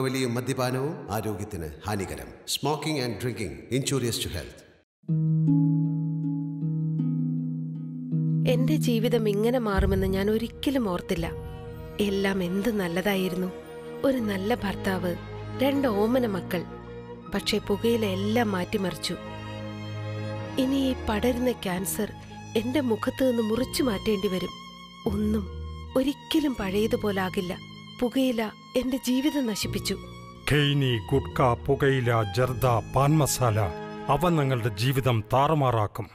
പുകവലിയും മദ്യപാനവും ആരോഗ്യത്തിന് ഹാനികരം. Smoking and drinking injurious to health എന്റെ ജീവിതം ഇങ്ങനെ മാറുമെന്ന് ഞാൻ ഒരിക്കലും ഓർത്തില്ല. എല്ലാം എന്ത് നല്ലതായിരുന്നു. ഒരു നല്ല ഭർത്താവ് രണ്ട് ഓമന മക്കൾ. പക്ഷേ പുകയില എല്ലാം മാറ്റിമറിച്ചു. ഇനി ഈ പടരുന്ന ക്യാൻസർ എന്റെ മുഖത്ത് നിന്ന് മുറിച്ചു മാറ്റേണ്ടി വരും. ഒന്നും ഒരിക്കലും പഴയതുപോലാകില്ല. പുകയില എന്റെ ജീവിതം നശിപ്പിച്ചു. ഖെയ്നി ഗുഡ്ക പുകയില ജർദ പാൻ മസാല അവ നിങ്ങളുടെ ജീവിതം താറുമാറാക്കും.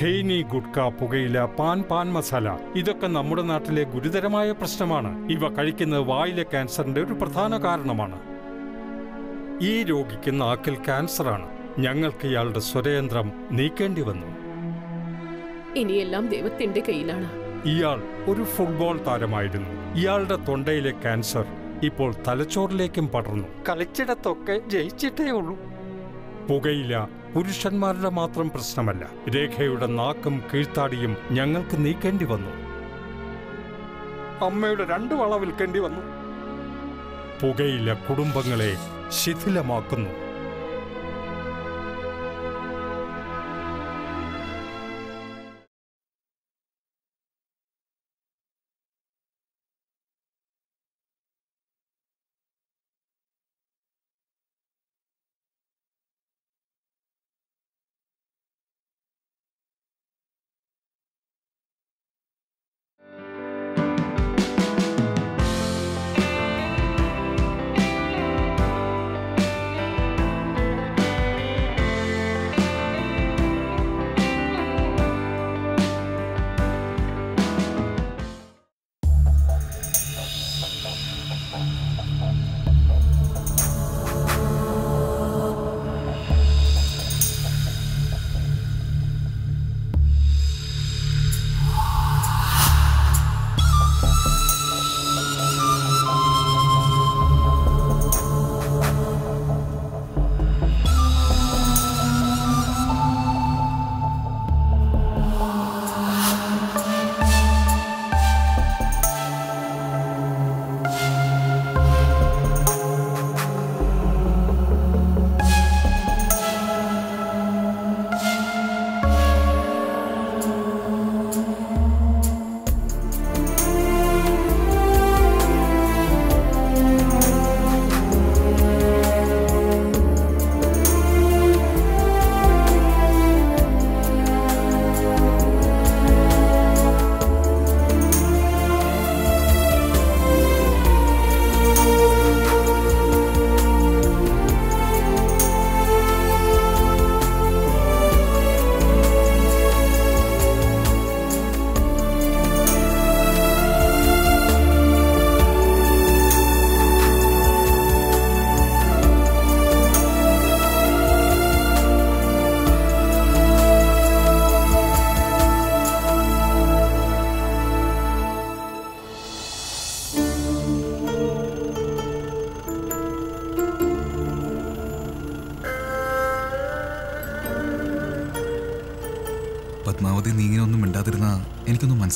ഖെയ്നി ഗുഡ്ക പുകയില പാൻ പാൻ മസാല ഇതൊക്കെ നമ്മുടെ നാട്ടിലെ ഗുരുതരമായ പ്രശ്നമാണ്. ഇവ കഴിക്കുന്നത് വായിലെ ക്യാൻസറിന്റെ ഒരു പ്രധാന കാരണമാണ്. ഈ രോഗിക്ക് നാക്കിൽ ക്യാൻസറാണ്. ഞങ്ങൾക്ക് ഇയാളുടെ സ്വരയന്ത്രം നീക്കേണ്ടി വന്നു. ഇനിയെല്ലാം ദൈവത്തിന്റെ കയ്യിലാണ്. ഇയാൾ ഒരു ഫുട്ബോൾ താരമായിരുന്നു. ഇയാളുടെ തൊണ്ടയിലെ ക്യാൻസർ ഇപ്പോൾ തലച്ചോറിലേക്കും പടർന്നു. കളിച്ചിടത്തൊക്കെ ജയിച്ചിട്ടേ ഉള്ളൂ. പുകയില പുരുഷന്മാരുടെ മാത്രം പ്രശ്നമല്ല രേഖയുടെ നാക്കും കീഴ്ത്താടിയും ഞങ്ങൾക്ക് നീക്കേണ്ടി വന്നു. അമ്മയുടെ രണ്ട് വള വിൽക്കേണ്ടി വന്നു. പുകയില കുടുംബങ്ങളെ ശിഥിലമാക്കുന്നു.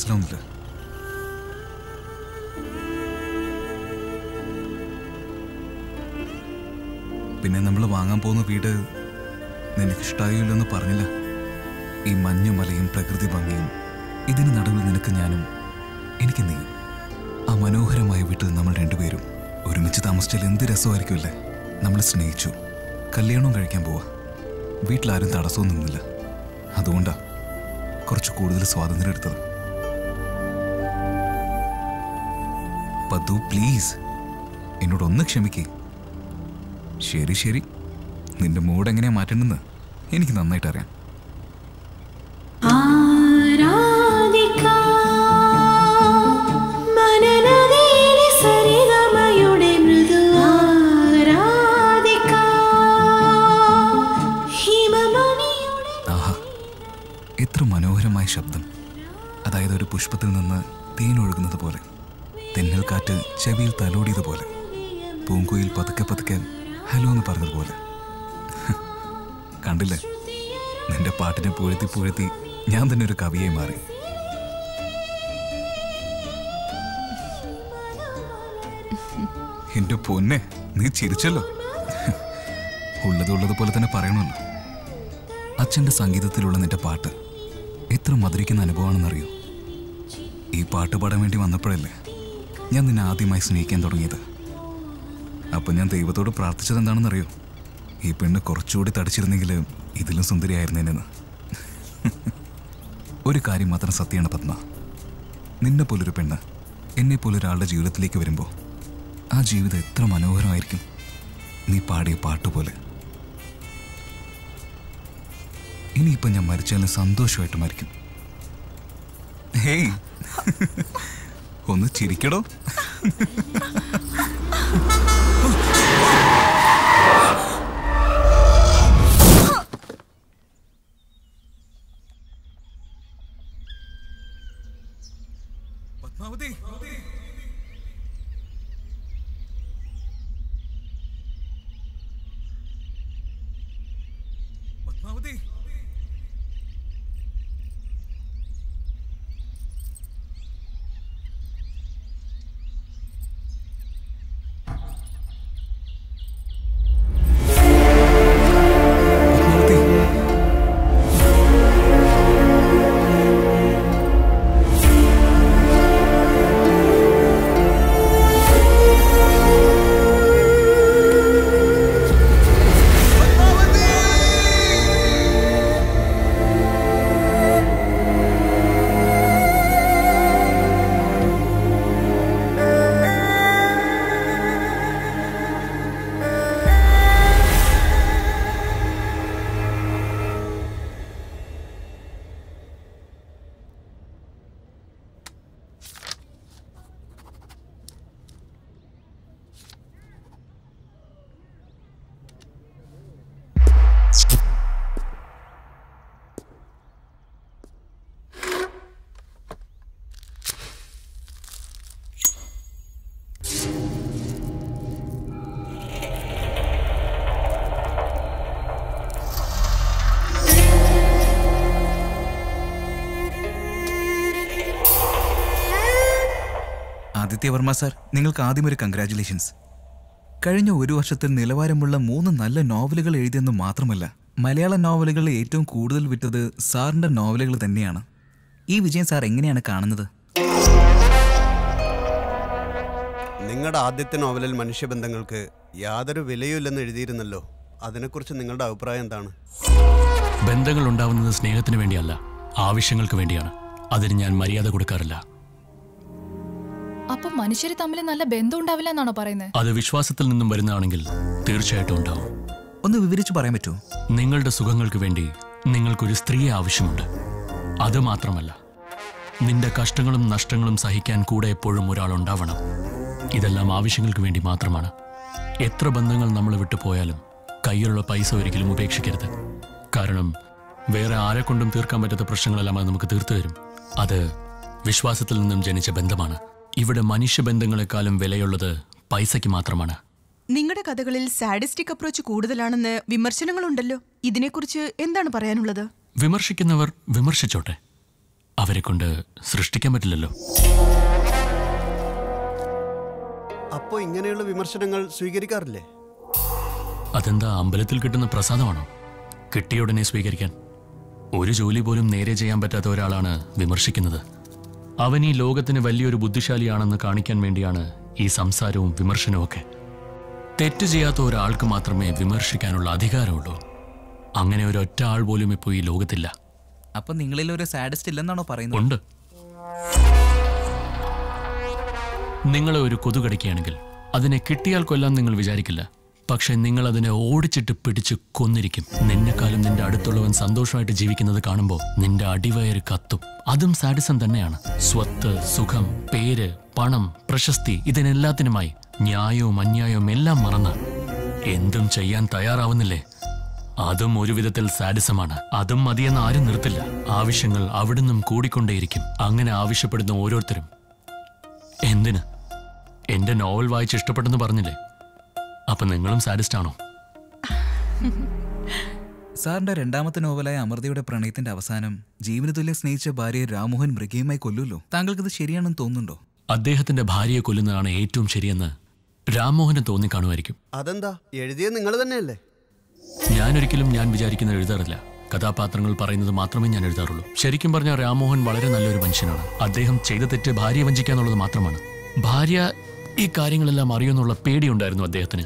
മനസ്സിലാവുന്നില്ല പിന്നെ നമ്മൾ വാങ്ങാൻ പോകുന്ന വീട് നിനക്ക് ഇഷ്ടമായില്ലെന്ന് പറഞ്ഞില്ല. ഈ മഞ്ഞുമലയും പ്രകൃതി ഭംഗിയും ഇതിന് നടുവിൽ നിനക്ക് ഞാനും എനിക്ക് നീ ആ മനോഹരമായ വീട്ടിൽ നമ്മൾ രണ്ടുപേരും ഒരുമിച്ച് താമസിച്ചാൽ എന്ത് രസമായിരിക്കുമല്ലേ? നമ്മൾ സ്നേഹിച്ചു. കല്യാണവും കഴിക്കാൻ പോവാ. വീട്ടിലാരും തടസ്സമൊന്നുമില്ല. അതുകൊണ്ടാ കുറച്ച് കൂടുതൽ സ്വാതന്ത്ര്യം എടുത്തത്. പതു പ്ലീസ് എന്നോട് ഒന്ന് ക്ഷമിക്കേ. ശരി ശരി. നിന്റെ മൂഡ് എങ്ങനെയാ മാറ്റേണ്ടെന്ന് എനിക്ക് നന്നായിട്ട് അറിയാം എത്ര മനോഹരമായ ശബ്ദം. അതായത് ഒരു പുഷ്പത്തിൽ നിന്ന് തേനൊഴുകുന്നത് പോലെ. കാറ്റ് ചെവിയിൽ തലോടിയതുപോലെ പൂങ്കുയിൽ പതുക്കെ പതുക്കെ ഹലോ എന്ന് പറഞ്ഞതുപോലെ. കണ്ടില്ലേ? നിന്റെ പാട്ടിനെ പുഴത്തി പുഴത്തി ഞാൻ തന്നെ ഒരു കവിയായി മാറി. എന്റെ പൊന്നെ നീ ചിരിച്ചല്ലോ? ഉള്ളത് ഉള്ളതുപോലെ തന്നെ പറയണമല്ലോ. അച്ഛന്റെ സംഗീതത്തിലുള്ള നിന്റെ പാട്ട് എത്ര മധുരിക്കുന്ന അനുഭവമാണെന്നറിയോ? ഈ പാട്ട് പാടാൻ വേണ്ടി വന്നപ്പോഴല്ലേ ഞാൻ നിന്നെ ആദ്യമായി സ്നേഹിക്കാൻ തുടങ്ങിയത്. അപ്പൊ ഞാൻ ദൈവത്തോട് പ്രാർത്ഥിച്ചത് എന്താണെന്നറിയോ? ഈ പെണ്ണ് കുറച്ചുകൂടി തടിച്ചിരുന്നെങ്കിൽ ഇതിലും സുന്ദരിയായിരുന്നേനെന്ന്. ഒരു കാര്യം മാത്രം സത്യമാണ് പത്മ. നിന്നെ പോലൊരു പെണ്ണ് എന്നെ പോലൊരാളുടെ ജീവിതത്തിലേക്ക് വരുമ്പോൾ ആ ജീവിതം എത്ര മനോഹരമായിരിക്കും. നീ പാടിയ പാട്ട് പോലെ ഇനിയിപ്പം ഞാൻ മരിച്ചാലും സന്തോഷമായിട്ട് മരിക്കും. ഹേയ്. ഒന്ന് ചിരിക്കടോ? ആദിത്യവർമ്മ സാർ നിങ്ങൾക്ക് ആദ്യം ഒരു കൺഗ്രാറ്റുലേഷൻസ് കഴിഞ്ഞ ഒരു വർഷത്തിൽ നിലവാരമുള്ള മൂന്ന് നല്ല നോവലുകൾ എഴുതിയെന്ന് മാത്രമല്ല മലയാള നോവലുകളിൽ ഏറ്റവും കൂടുതൽ വിറ്റത് സാറിന്റെ നോവലുകൾ തന്നെയാണ്. ഈ വിജയം സാർ എങ്ങനെയാണ് കാണുന്നത്? നിങ്ങളുടെ ആദ്യത്തെ നോവലിൽ മനുഷ്യബന്ധങ്ങൾക്ക് യാതൊരു വിലയുമില്ലെന്ന് എഴുതിയിരുന്നല്ലോ. അതിനെക്കുറിച്ച് നിങ്ങളുടെ അഭിപ്രായം എന്താണ്? ബന്ധങ്ങൾ ഉണ്ടാവുന്നത് സ്നേഹത്തിന് വേണ്ടിയല്ല ആവശ്യങ്ങൾക്ക് വേണ്ടിയാണ്. അതിന് ഞാൻ മര്യാദ കൊടുക്കാറില്ല. അപ്പൊ മനുഷ്യർ തമ്മിൽ നല്ല ബന്ധം ഉണ്ടാവില്ല എന്നാണോ പറയുന്നത് അത് വിശ്വാസത്തിൽ നിന്നും വരുന്നതാണെങ്കിൽ തീർച്ചയായിട്ടും ഉണ്ടാവും. ഒന്ന് വിവരിച്ചു പറയാൻ പറ്റുമോ? നിങ്ങളുടെ സുഖങ്ങൾക്ക് വേണ്ടി നിങ്ങൾക്കൊരു സ്ത്രീയെ ആവശ്യമുണ്ട്. അത് മാത്രമല്ല നിന്റെ കഷ്ടങ്ങളും നഷ്ടങ്ങളും സഹിക്കാൻ കൂടെ എപ്പോഴും ഒരാൾ ഉണ്ടാവണം. ഇതെല്ലാം ആവശ്യങ്ങൾക്ക് വേണ്ടി മാത്രമാണ്. എത്ര ബന്ധങ്ങൾ നമ്മൾ വിട്ടു പോയാലും കയ്യിലുള്ള പൈസ ഒരിക്കലും ഉപേക്ഷിക്കരുത്. കാരണം വേറെ ആരെ കൊണ്ടും തീർക്കാൻ പറ്റാത്ത പ്രശ്നങ്ങളെല്ലാം അത് നമുക്ക് തീർത്തു തരും. അത് വിശ്വാസത്തിൽ നിന്നും ജനിച്ച ബന്ധമാണ്. ഇവിടെ മനുഷ്യബന്ധങ്ങളെക്കാളും വിലയുള്ളത് പൈസയ്ക്ക് മാത്രമാണ്. നിങ്ങളുടെ കഥകളിൽ സാഡിസ്റ്റിക് അപ്രോച്ച് കൂടുതലാണെന്ന് വിമർശനങ്ങളുണ്ടല്ലോ. ഇതിനെക്കുറിച്ച് എന്താണ് പറയാനുള്ളത്? വിമർശിക്കുന്നവർ വിമർശിച്ചോട്ടെ. അവരെ കൊണ്ട് സൃഷ്ടിക്കാൻ പറ്റില്ലല്ലോ. അപ്പോ ഇങ്ങനെയുള്ള വിമർശനങ്ങൾ സ്വീകരിക്കാറില്ലേ? അതെന്താ അമ്പലത്തിൽ കിട്ടുന്ന പ്രസാദമാണോ? കിട്ടിയ ഉടനെ സ്വീകരിക്കാൻ. ഒരു ജോലി പോലും നേരെ ചെയ്യാൻ പറ്റാത്ത ഒരാളാണ് വിമർശിക്കുന്നത്. അവൻ ഈ ലോകത്തിന് വലിയൊരു ബുദ്ധിശാലിയാണെന്ന് കാണിക്കാൻ വേണ്ടിയാണ് ഈ സംസാരവും വിമർശനവും ഒക്കെ തെറ്റ് ചെയ്യാത്ത ഒരാൾക്ക് മാത്രമേ വിമർശിക്കാനുള്ള അധികാരമുള്ളൂ. അങ്ങനെ ഒരു ഒറ്റ ആൾ പോലും ഇപ്പോൾ ഈ ലോകത്തില്ല. അപ്പൊ നിങ്ങളിൽ ഒരു സാഡിസ്റ്റ് ഇല്ലെന്നാണോ പറയുന്നത്? ഉണ്ട്. നിങ്ങളെ ഒരു കൊതു കടിക്കുകയാണെങ്കിൽ അതിനെ കിട്ടിയാൽ കൊല്ലാൻ നിങ്ങൾ വിചാരിക്കില്ല. പക്ഷെ നിങ്ങൾ അതിനെ ഓടിച്ചിട്ട് പിടിച്ച് കൊന്നിരിക്കും. നിന്നെക്കാളും നിന്റെ അടുത്തുള്ളവൻ സന്തോഷമായിട്ട് ജീവിക്കുന്നത് കാണുമ്പോൾ നിന്റെ അടിവയറ് കത്തും. അതും സാഡിസം തന്നെയാണ്. സ്വത്ത് സുഖം പേര് പണം പ്രശസ്തി ഇതിനെല്ലാത്തിനുമായി ന്യായവും അന്യായവും എല്ലാം മറന്ന് എന്തും ചെയ്യാൻ തയ്യാറാവുന്നില്ലേ? അതും ഒരു വിധത്തിൽ സാഡിസമാണ്. അതും മതിയെന്ന് ആരും നിർത്തില്ല. ആവശ്യങ്ങൾ അവിടുന്നും കൂടിക്കൊണ്ടേയിരിക്കും. അങ്ങനെ ആവശ്യപ്പെടുന്ന ഓരോരുത്തരും. എന്തിന്? എന്റെ നോവൽ വായിച്ച് ഇഷ്ടപ്പെട്ടെന്ന് പറഞ്ഞില്ലേ? അപ്പൊ നിങ്ങളും സാഡിസ്റ്റ് ആണോ? സാറിന്റെ രണ്ടാമത്തെ നോവലായ അമൃതയുടെ പ്രണയത്തിന്റെ അവസാനം ജീവനതുല്യം സ്നേഹിച്ച ഭാര്യ രാമോഹൻ മൃഗീയമായി കൊല്ലുമല്ലോ താങ്കൾക്കത് ശരിയാണെന്ന് തോന്നുന്നുണ്ടോ? അദ്ദേഹത്തിന്റെ ഭാര്യയെ കൊല്ലുന്നതാണ് ഏറ്റവും ശരിയെന്ന് രാംമോഹന് തോന്നിക്കാണുമായിരിക്കും. അതെന്താ? എഴുതിയത് നിങ്ങൾ തന്നെയല്ലേ? ഞാനൊരിക്കലും ഞാൻ വിചാരിക്കുന്നത് എഴുതാറില്ല. കഥാപാത്രങ്ങൾ പറയുന്നത് മാത്രമേ ഞാൻ എഴുതാറുള്ളൂ. ശരിക്കും പറഞ്ഞാൽ രാമോഹൻ വളരെ നല്ലൊരു മനുഷ്യനാണ്. അദ്ദേഹം ചെയ്ത തെറ്റ് ഭാര്യയെ വഞ്ചിക്കാന്നുള്ളത് മാത്രമാണ്. ഭാര്യ ഈ കാര്യങ്ങളെല്ലാം അറിയുമെന്നുള്ള പേടിയുണ്ടായിരുന്നു അദ്ദേഹത്തിന്.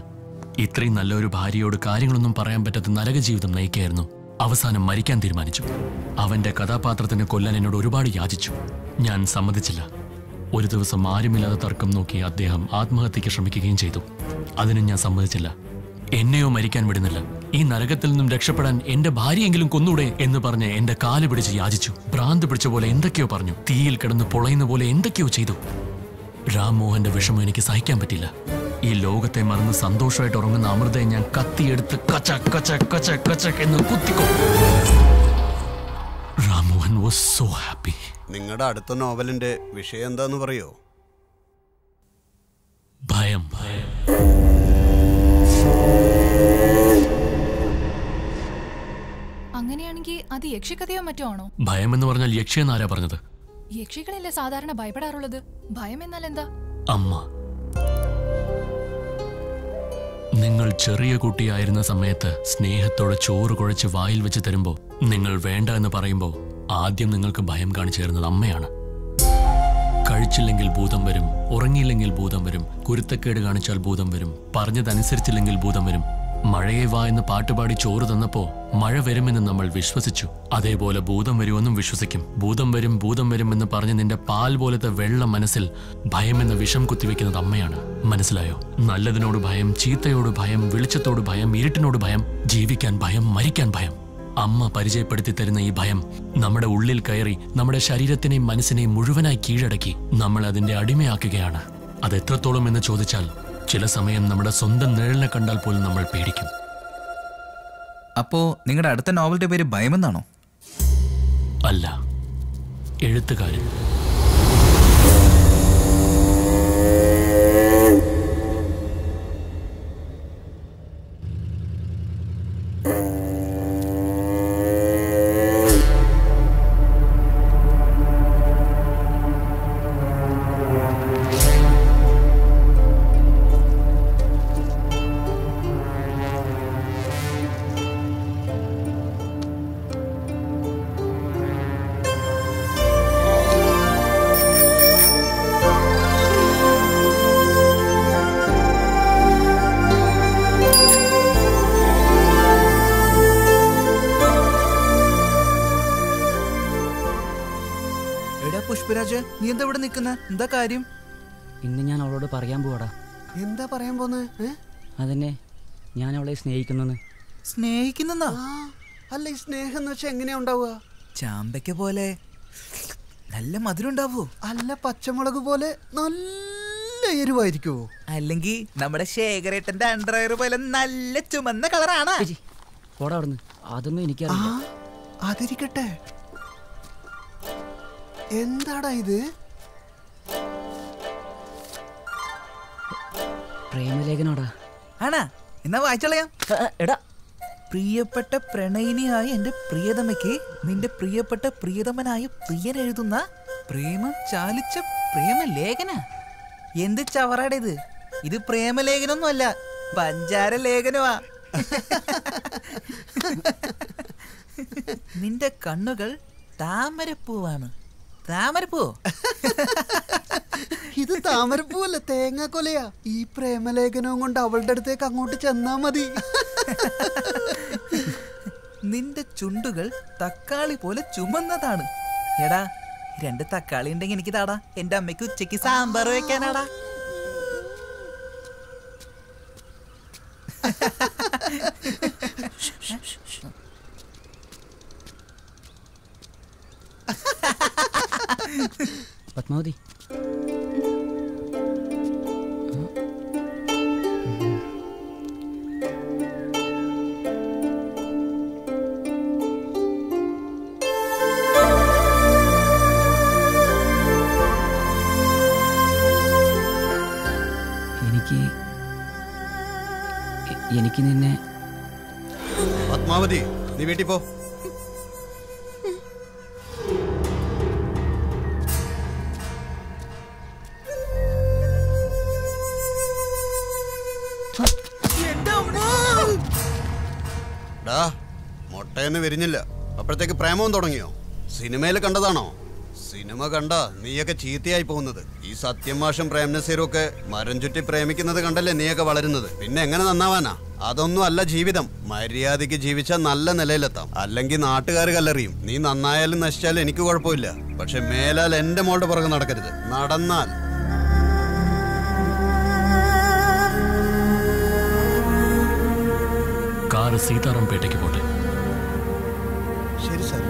ഇത്രയും നല്ലൊരു ഭാര്യയോട് കാര്യങ്ങളൊന്നും പറയാൻ പറ്റാത്ത നരക ജീവിതം നയിക്കായിരുന്നു അവസാനം മരിക്കാൻ തീരുമാനിച്ചു. അവന്റെ കഥാപാത്രത്തിന് കൊല്ലാൻ എന്നോട് ഒരുപാട് യാചിച്ചു. ഞാൻ സമ്മതിച്ചില്ല. ഒരു ദിവസം ആരുമില്ലാതെ തർക്കം നോക്കി അദ്ദേഹം ആത്മഹത്യക്ക് ശ്രമിക്കുകയും ചെയ്തു. അതിനും ഞാൻ സമ്മതിച്ചില്ല. എന്നെയോ മരിക്കാൻ വിടുന്നില്ല. ഈ നരകത്തിൽ നിന്നും രക്ഷപ്പെടാൻ എന്റെ ഭാര്യയെങ്കിലും കൊന്നൂടെ എന്ന് പറഞ്ഞ് എന്റെ കാൽ പിടിച്ച് യാചിച്ചു. ഭ്രാന്ത് പിടിച്ച പോലെ എന്തൊക്കെയോ പറഞ്ഞു. തീയിൽ കിടന്ന് പൊളയുന്ന പോലെ എന്തൊക്കെയോ ചെയ്തു. രാംമോഹന്റെ വിഷമം എനിക്ക് സഹിക്കാൻ പറ്റില്ല. ഈ ലോകത്തെ മറന്ന് സന്തോഷമായിട്ട് ഉറങ്ങുന്ന അമൃതയെ ഞാൻ കത്തിയെടുത്ത് കച്ച കച്ച കച്ച കച്ച എന്ന് കുത്തിക്കോ രാംമോഹൻ വാസ് സോ ഹാപ്പി നിങ്ങളുടെ അടുത്ത നോവലിന്റെ വിഷയം എന്താന്ന് പറയോ? ഭയം. ഭയം അങ്ങനെയാണെങ്കിൽ അത് യക്ഷിക്കഥയോ മറ്റോ ആണോ? ഭയം എന്ന് പറഞ്ഞാൽ യക്ഷി എന്നാരാ പറഞ്ഞത്? യക്ഷികളല്ലേ സാധാരണ ഭയപ്പെടാറുള്ളത്? ഭയം എന്നാൽ എന്താ? അമ്മ. നിങ്ങൾ ചെറിയ കുട്ടിയായിരുന്ന സമയത്ത് സ്നേഹത്തോടെ ചോറ് കുഴച്ച് വായിൽ വെച്ച് തരുമ്പോൾ നിങ്ങൾ വേണ്ട എന്ന് പറയുമ്പോൾ ആദ്യം നിങ്ങൾക്ക് ഭയം കാണിച്ചു തരുന്നത് അമ്മയാണ്. കഴിച്ചില്ലെങ്കിൽ ഭൂതം വരും ഉറങ്ങിയില്ലെങ്കിൽ ഭൂതം വരും കുരുത്തക്കേട് കാണിച്ചാൽ ഭൂതം വരും പറഞ്ഞതനുസരിച്ചില്ലെങ്കിൽ ഭൂതം വരും മഴയെ വാ എന്ന് പാട്ടുപാടി ചോറ് തന്നപ്പോ മഴ വരുമെന്ന് നമ്മൾ വിശ്വസിച്ചു. അതേപോലെ ഭൂതം വരുമെന്നും വിശ്വസിക്കും. ഭൂതം വരും ഭൂതം വരും എന്ന് പറഞ്ഞ് നിന്റെ പാൽ പോലത്തെ വെള്ളം മനസ്സിൽ ഭയമെന്ന വിഷം കുത്തിവെക്കുന്നത് അമ്മയാണ്. മനസ്സിലായോ? നല്ലതിനോട് ഭയം ചീത്തയോട് ഭയം വെളിച്ചത്തോട് ഭയം ഇരുട്ടിനോട് ഭയം ജീവിക്കാൻ ഭയം മരിക്കാൻ ഭയം. അമ്മ പരിചയപ്പെടുത്തി തരുന്ന ഈ ഭയം നമ്മുടെ ഉള്ളിൽ കയറി നമ്മുടെ ശരീരത്തിനെയും മനസ്സിനെയും മുഴുവനായി കീഴടക്കി നമ്മൾ അതിന്റെ അടിമയാക്കുകയാണ്. അത് എത്രത്തോളം എന്ന് ചോദിച്ചാൽ ചില സമയം നമ്മുടെ സ്വന്തം നിഴലിനെ കണ്ടാൽ പോലും നമ്മൾ പേടിക്കും. അപ്പോ നിങ്ങളുടെ അടുത്ത നോവലിന്റെ പേര് ഭയമെന്നാണോ? അല്ല. എഴുത്തുകാരൻ. നിൽക്കുന്ന എന്താ കാര്യം? ഇന്ന് ഞാൻ അവളോട് പറയാൻ പോവാടാ. എന്താ പറയാൻ പോന്നെ? അതന്നെ ഞാൻ അവളെ സ്നേഹിക്കുന്നെന്ന്. സ്നേഹിക്കുന്ന അല്ല ഈ സ്നേഹം എന്ന് വെച്ചാൽ എങ്ങനെയാ ഉണ്ടാവുക? ചാമ്പയ്ക്ക പോലെ നല്ല മധുരം ഉണ്ടാവോ അല്ല പച്ചമുളക് പോലെ നല്ല എരിവായിരിക്കുവോ അല്ലെങ്കിൽ നമ്മുടെ ശേഖരേട്ടന്റെ അണ്ടർവയർ പോലെ നല്ല ചുമന്ന കളറാണ്. പോടാ അവിടുന്ന്. അതൊന്നും എനിക്കറിയില്ല. അതിരിക്കട്ടെ. എന്താടാ ഇത്? പ്രേമലേഖനോടാ. ആണാ? എന്നാ വായിച്ചളയാം. എടാ. പ്രിയപ്പെട്ട പ്രണയിനിയായ എന്റെ പ്രിയതമയ്ക്ക് നിന്റെ പ്രിയപ്പെട്ട പ്രിയതമനായ പ്രിയൻ എഴുതുന്ന പ്രേമം ചാലിച്ച പ്രേമലേഖന. എന്ത് ചവറാടെ ഇത് ഇത് പ്രേമലേഖനൊന്നും അല്ല പഞ്ചാര ലേഖനമാ നിന്റെ കണ്ണുകൾ താമരപ്പൂവാണ്. താമരപ്പൂ. ഇത് തേങ്ങ കൊലയാ ഈ പ്രേമലേഖനവും കൊണ്ട് അവളുടെ അടുത്തേക്ക് അങ്ങോട്ട് ചെന്നാ മതി. നിന്റെ ചുണ്ടുകൾ തക്കാളി പോലെ ചുമന്നതാണ്. എടാ രണ്ട് തക്കാളി ഉണ്ടെങ്കിൽ എനിക്ക് താടാ എന്റെ അമ്മയ്ക്ക് ഉച്ചയ്ക്ക് സാമ്പാർ വെക്കാനാടാ. പത്മാവതി. എനിക്ക് എനിക്ക് നിന്നെ പത്മാവതി നീ വീട്ടിൽ പോ. ഡാ മുട്ടയെന്ന് വിരിഞ്ഞില്ല. അപ്പോഴത്തേക്ക് പ്രേമവും തുടങ്ങിയോ? സിനിമയിൽ കണ്ടതാണോ? സിനിമ കണ്ട നീയൊക്കെ ചീത്തയായി പോകുന്നത്. ഈ സത്യം മാഷും പ്രേം നസീറും ഒക്കെ മരം ചുറ്റി പ്രേമിക്കുന്നത് കണ്ടല്ലേ നീയൊക്കെ വളരുന്നത്? പിന്നെ എങ്ങനെ നന്നാവാനാ? അതൊന്നും അല്ല ജീവിതം. മര്യാദയ്ക്ക് ജീവിച്ചാൽ നല്ല നിലയിലെത്താം. അല്ലെങ്കിൽ നാട്ടുകാർ കല്ലെറിയും. നീ നന്നായാലും നശിച്ചാലും എനിക്ക് കുഴപ്പമില്ല. പക്ഷെ മേലാൽ എന്റെ മോളുടെ പുറകെ നടക്കരുത്. നടന്നാൽ കാറ് സീതാറാംപേട്ടയ്ക്ക് പോട്ടെ. ശരി സാർ.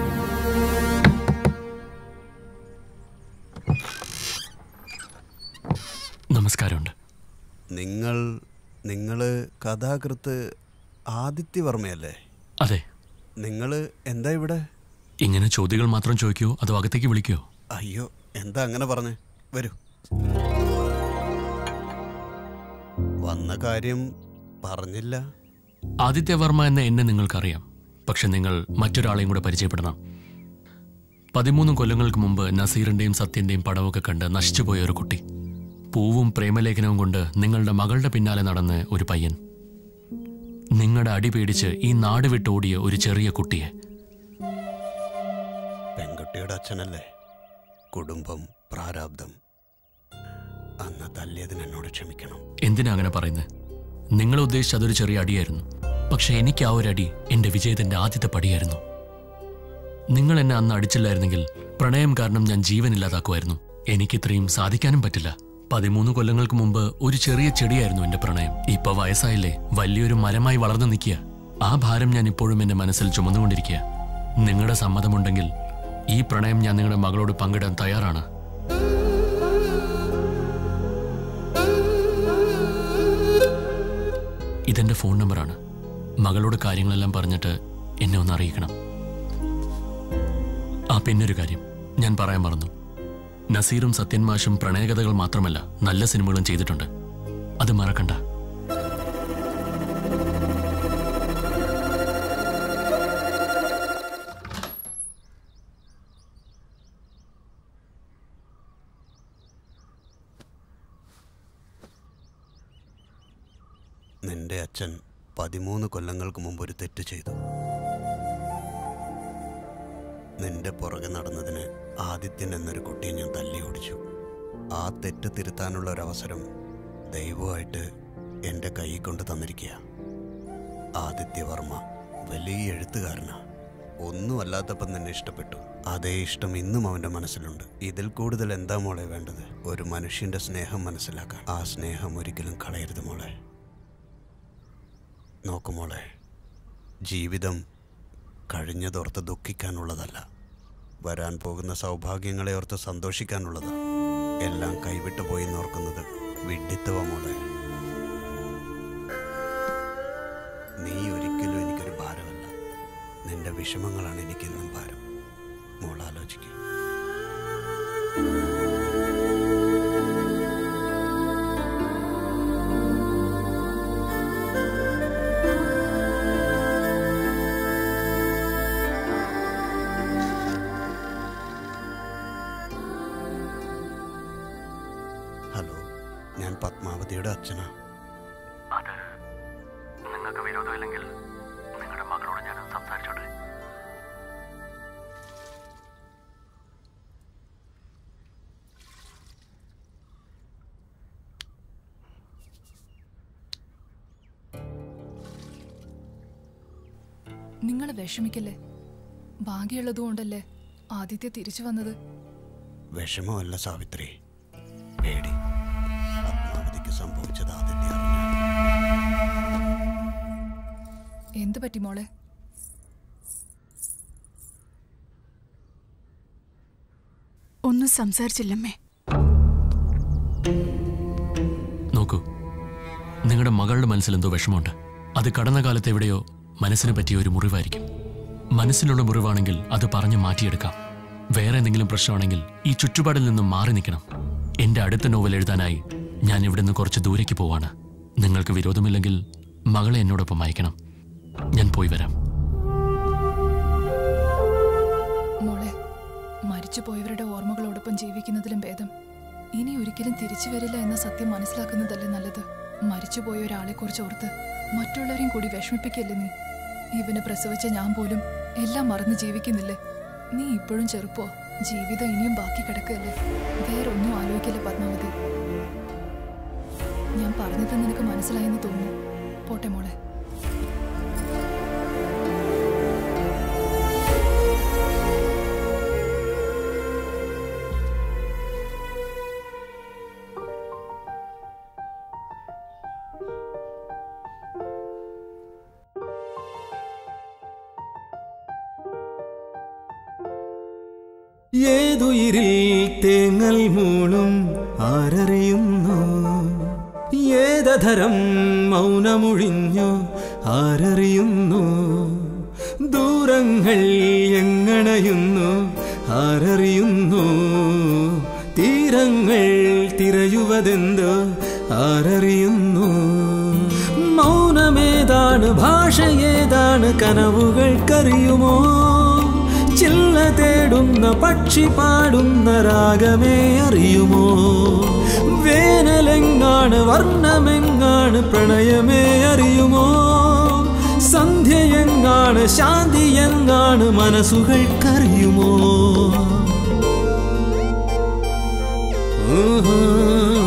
നമസ്കാരമുണ്ട്. നിങ്ങൾ നിങ്ങൾ കഥാകൃത്ത് ആദിത്യവർമ്മയല്ലേ? അതെ. നിങ്ങൾ എന്താ ഇവിടെ? ഇങ്ങനെ ചോദ്യങ്ങൾ മാത്രം ചോദിക്കോ അതോ അകത്തേക്ക് വിളിക്കോ? അയ്യോ എന്താ അങ്ങനെ പറഞ്ഞേ? വരൂ. വന്ന കാര്യം പറഞ്ഞില്ല. ആദിത്യവർമ്മ എന്ന എന്നെ നിങ്ങൾക്കറിയാം. പക്ഷെ നിങ്ങൾ മറ്റൊരാളെയും കൂടെ പരിചയപ്പെടണം. പതിമൂന്ന് കൊല്ലങ്ങൾക്ക് മുമ്പ് നസീറിന്റെയും സത്യന്റെയും പടമൊക്കെ കണ്ട് നശിച്ചുപോയ ഒരു കുട്ടി. പൂവും പ്രേമലേഖനവും കൊണ്ട് നിങ്ങളുടെ മകളുടെ പിന്നാലെ നടന്ന് ഒരു പയ്യൻ. നിങ്ങളുടെ അടി പേടിച്ച് ഈ നാട് വിട്ടോടിയ ഒരു ചെറിയ കുട്ടിയെ. പെൺകുട്ടിയുടെ അച്ഛനല്ലേ? കുടുംബം പ്രാരാബ്ദം. അന്ന് തല്ലിയതിന് എന്നോട് ക്ഷമിക്കണം. എന്തിനാ അങ്ങനെ പറയുന്നത് നിങ്ങൾ ഉദ്ദേശിച്ച അതൊരു ചെറിയ അടിയായിരുന്നു. പക്ഷെ എനിക്ക് ആ ഒരു അടി എന്റെ വിജയത്തിന്റെ ആദ്യത്തെ പടിയായിരുന്നു. നിങ്ങൾ എന്നെ അന്ന് അടിച്ചില്ലായിരുന്നെങ്കിൽ പ്രണയം കാരണം ഞാൻ ജീവനില്ലാതാക്കുമായിരുന്നു എനിക്കിത്രയും സാധിക്കാനും പറ്റില്ല. പതിമൂന്ന് കൊല്ലങ്ങൾക്ക് മുമ്പ് ഒരു ചെറിയ ചെടിയായിരുന്നു എന്റെ പ്രണയം. ഇപ്പൊ വയസ്സായില്ലേ? വലിയൊരു മരമായി വളർന്നു നിൽക്കുക. ആ ഭാരം ഞാൻ ഇപ്പോഴും എന്റെ മനസ്സിൽ ചുമന്നുകൊണ്ടിരിക്കുക. നിങ്ങളുടെ സമ്മതമുണ്ടെങ്കിൽ ഈ പ്രണയം ഞാൻ നിങ്ങളുടെ മകളോട് പങ്കിടാൻ തയ്യാറാണ്. ഇതെന്റെ ഫോൺ നമ്പറാണ്. മകളോട് കാര്യങ്ങളെല്ലാം പറഞ്ഞിട്ട് എന്നെ ഒന്ന് അറിയിക്കണം. ആ പിന്നൊരു കാര്യം. ഞാൻ പറയാൻ മറന്നു. നസീറും സത്യന്മാഷും പ്രണയകഥകൾ മാത്രമല്ല നല്ല സിനിമകളും ചെയ്തിട്ടുണ്ട്. അത് മറക്കണ്ട. അച്ഛൻ പതിമൂന്ന് കൊല്ലങ്ങൾക്ക് മുമ്പ് ഒരു തെറ്റ് ചെയ്തു. നിന്റെ പുറകെ നടന്നതിന് ആദിത്യൻ എന്നൊരു കുട്ടിയെ ഞാൻ തല്ലി ഓടിച്ചു. ആ തെറ്റ് തിരുത്താനുള്ള ഒരു അവസരം ദൈവമായിട്ട് എന്റെ കൈ കൊണ്ട് തന്നിരിക്കുക ആദിത്യവർമ്മ വലിയ എഴുത്തുകാരനാ. ഒന്നുമല്ലാത്തപ്പം തന്നെ ഇഷ്ടപ്പെട്ടു. അതേ ഇഷ്ടം ഇന്നും അവന്റെ മനസ്സിലുണ്ട്. ഇതിൽ കൂടുതൽ എന്താ മോളെ വേണ്ടത്? ഒരു മനുഷ്യന്റെ സ്നേഹം മനസ്സിലാക്കാൻ. ആ സ്നേഹം ഒരിക്കലും കളയരുത് മോളെ. നോക്കു മോളെ ജീവിതം കഴിഞ്ഞതോർത്ത് ദുഃഖിക്കാനുള്ളതല്ല. വരാൻ പോകുന്ന സൗഭാഗ്യങ്ങളെ ഓർത്ത് സന്തോഷിക്കാനുള്ളത്. എല്ലാം കൈവിട്ടു പോയി നോർക്കുന്നത് വിഡ്ഢിത്തവ മോളെ. നീ ഒരിക്കലും എനിക്കൊരു ഭാരമല്ല. നിന്റെ വിഷമങ്ങളാണ് എനിക്കെന്നും ഭാരം. മോൾ അച്ഛനാ. അത് നിങ്ങൾക്ക് വിരോധമില്ലെങ്കിൽ നിങ്ങളുടെ മകളോട് ഞാൻ സംസാരിച്ചോട്ടെ. നിങ്ങൾ വിഷമിക്കല്ലേ? ഭാഗ്യമുള്ളതുകൊണ്ടല്ലേ ആദിത്യ തിരിച്ചു വന്നത്? വിഷമമല്ല സാവിത്രി. പേടി. എന്ത് പറ്റി മോളെ? ഒന്നും സംസാരിച്ചില്ലമ്മേ. നോക്കൂ നിങ്ങളുടെ മകളുടെ മനസ്സിൽ എന്തോ വിഷമമുണ്ട്. അത് കടന്ന കാലത്ത് എവിടെയോ മനസ്സിന് പറ്റിയ ഒരു മുറിവായിരിക്കും. മനസ്സിലുള്ള മുറിവാണെങ്കിൽ അത് പറഞ്ഞു മാറ്റിയെടുക്കാം. വേറെ എന്തെങ്കിലും പ്രശ്നമാണെങ്കിൽ ഈ ചുറ്റുപാടിൽ നിന്നും മാറി നിൽക്കണം. എന്റെ അടുത്ത നോവൽ എഴുതാനായി ഞാൻ ഇവിടെ നിന്ന് കുറച്ച് ദൂരേക്ക് പോവാണ്. നിങ്ങൾക്ക് വിരോധമില്ലെങ്കിൽ മകളെ എന്നോടൊപ്പം അയക്കണം. ഞാൻ പോയി വരാം. മോളെ മരിച്ചു പോയവരുടെ ഓർമ്മകളോടൊപ്പം ജീവിക്കുന്നതിലും ഭേദം. ഇനി ഒരിക്കലും തിരിച്ചു വരില്ല എന്ന സത്യം മനസ്സിലാക്കുന്നതല്ലേ നല്ലത്. മരിച്ചുപോയ ഒരാളെ കുറിച്ച് ഓർത്ത് മറ്റുള്ളവരെയും കൂടി വിഷമിപ്പിക്കല്ലേ നീ? ഇവനെ പ്രസവിച്ച ഞാൻ പോലും എല്ലാം മറന്ന് ജീവിക്കുന്നില്ലേ? നീ ഇപ്പോഴും ചെറുപ്പോ? ജീവിതം ഇനിയും ബാക്കി കിടക്കല്ലേ വേറൊന്നും ആലോചിക്കല്ലേ പത്മാവതി. ഞാൻ പറഞ്ഞത് നിനക്ക് മനസ്സിലായെന്ന് തോന്നുന്നു. പോട്ടെ മോളെ. തേങ്ങൽ മൂളും ആരറിയുന്നു? ഏതധരം മൗനമൊഴിഞ്ഞു ആരറിയുന്നു? ദൂരങ്ങൾ എങ്ങണയുന്നു ആരറിയുന്നു? തീരങ്ങൾ തിരയുവതെന്തോ ആരറിയുന്നു? മൗനമേതാണ് ഭാഷയേതാണ് കനവുകൾക്കറിയുമോ? തേടുന്ന പക്ഷി പാടുന്ന രാഗമേ അറിയുമോ? വേനലെങ്ങാണ് വർണമെങ്ങാണ് പ്രണയമേ അറിയുമോ? സന്ധ്യയെങ്ങാണ് ശാന്തി എങ്ങാണ് മനസ്സുകൾക്കറിയുമോ നിമിഷം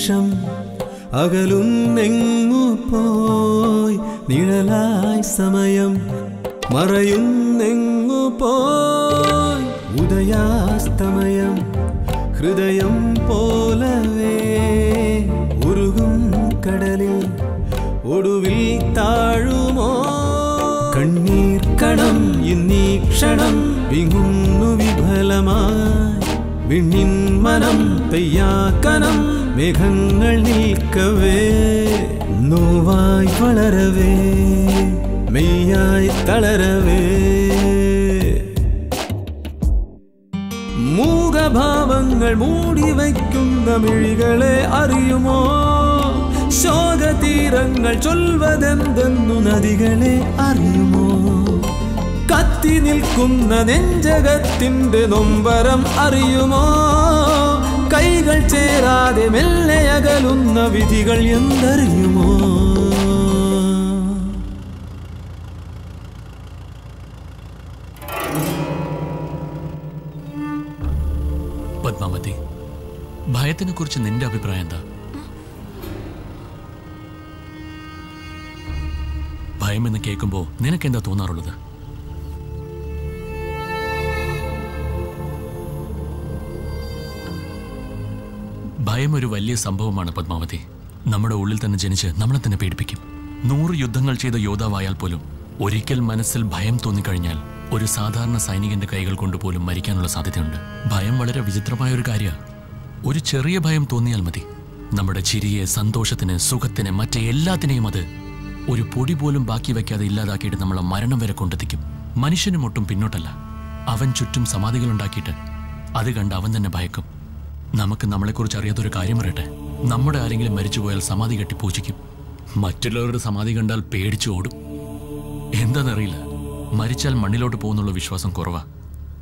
നിമിഷം അകലുന്നെങ്ങു പോയി നിഴലായി സമയം മറയുന്നെങ്ങു പോയി ഉദയാസ്തമയം ഹൃദയം പോലവേ ഉരുകും കടലിൽ ഒടുവിൽ താഴുമോ കണ്ണീർ കണം ഇന്നീ ക്ഷണം വിങ്ങുന്നു വിഫലമായി വിണ്ണിൻ മനം പെയ്യാക്കനം മേഘങ്ങൾ നിൽക്കവേ നോവായി വളരവേ മെയ്യായി തളരവേ. മൂകഭാവങ്ങൾ മൂടി വയ്ക്കുന്ന മിഴികളെ അറിയുമോ? ശോകതീരങ്ങൾ ചൊൽവതെന്തെന്നു നദികളെ അറിയുമോ? കത്തി നിൽക്കുന്ന നെഞ്ചകത്തിന്റെ നൊമ്പരം അറിയുമോ? കൈകൾ ചേരാതെ മെല്ലെ അകലുന്ന വിധികൾ എന്തറിയുമോ? പത്മാവതി ഭയത്തിനെ കുറിച്ച് നിന്റെ അഭിപ്രായം എന്താ? ഭയം എന്ന് കേൾക്കുമ്പോ നിനക്കെന്താ തോന്നാറുള്ളത്? ഭയം ഒരു വലിയ സംഭവമാണ് പത്മാവതി. നമ്മുടെ ഉള്ളിൽ തന്നെ ജനിച്ച് നമ്മളെ തന്നെ പേടിപ്പിക്കും. നൂറ് യുദ്ധങ്ങൾ ചെയ്ത യോദ്ധാവായാൽ പോലും ഒരിക്കൽ മനസ്സിൽ ഭയം തോന്നിക്കഴിഞ്ഞാൽ ഒരു സാധാരണ സൈനികന്റെ കൈകൾ കൊണ്ട് പോലും മരിക്കാനുള്ള സാധ്യതയുണ്ട്. ഭയം വളരെ വിചിത്രമായ ഒരു കാര്യമാണ് ഒരു ചെറിയ ഭയം തോന്നിയാൽ മതി. നമ്മുടെ ചിരിയെ സന്തോഷത്തിന് സുഖത്തിന് മറ്റേ എല്ലാത്തിനെയും അത് ഒരു പൊടി പോലും ബാക്കി വെക്കാതെ ഇല്ലാതാക്കിയിട്ട് നമ്മളെ മരണം വരെ കൊണ്ടെത്തിക്കും. മനുഷ്യനും ഒട്ടും പിന്നോട്ടല്ല. അവൻ ചുറ്റും സമാധികൾ ഉണ്ടാക്കിയിട്ട് അത് കണ്ട് അവൻ തന്നെ ഭയക്കും. നമുക്ക് നമ്മളെക്കുറിച്ച് അറിയാത്തൊരു കാര്യം പറയട്ടെ? നമ്മുടെ ആരെങ്കിലും മരിച്ചുപോയാൽ സമാധി കെട്ടി പൂജിക്കും. മറ്റുള്ളവരുടെ സമാധി കണ്ടാൽ പേടിച്ചു ഓടും. എന്താണെന്നറിയില്ല മരിച്ചാൽ മണ്ണിലോട്ട് പോകുന്നുള്ള വിശ്വാസം കുറവാ.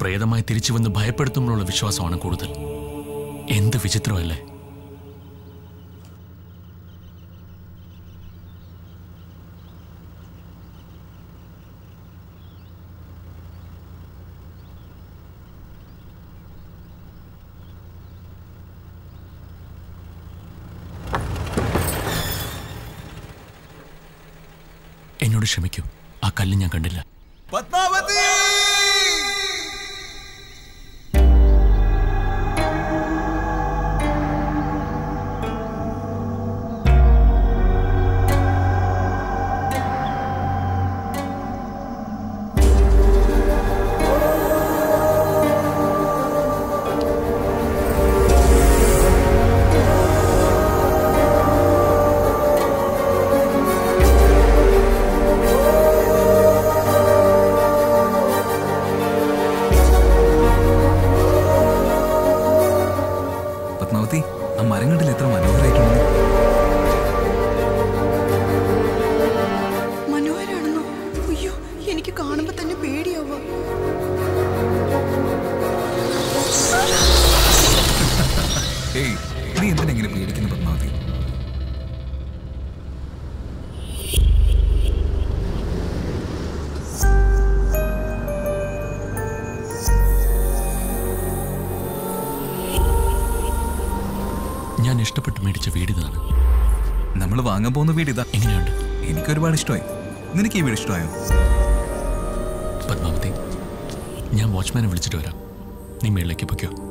പ്രേതമായി തിരിച്ചു വന്ന് ഭയപ്പെടുത്തുമ്പോഴുള്ള വിശ്വാസമാണ് കൂടുതൽ. എന്ത് വിചിത്രമല്ലേ എന്നോട് ക്ഷമിക്കൂ. ആ കല്ല് ഞാൻ കണ്ടില്ല. പത്മാവതി! പോകുന്ന വീട് ഇതാ. എങ്ങനെയുണ്ട് എനിക്ക് ഒരുപാട് ഇഷ്ടമായി. നിനക്ക് ഈ വീട് ഇഷ്ടമായോ? പത്മാവതി ഞാൻ വാച്ച്മാനെ വിളിച്ചിട്ട് വരാം. നീ മേളിലേക്ക് പൊയ്ക്കോ.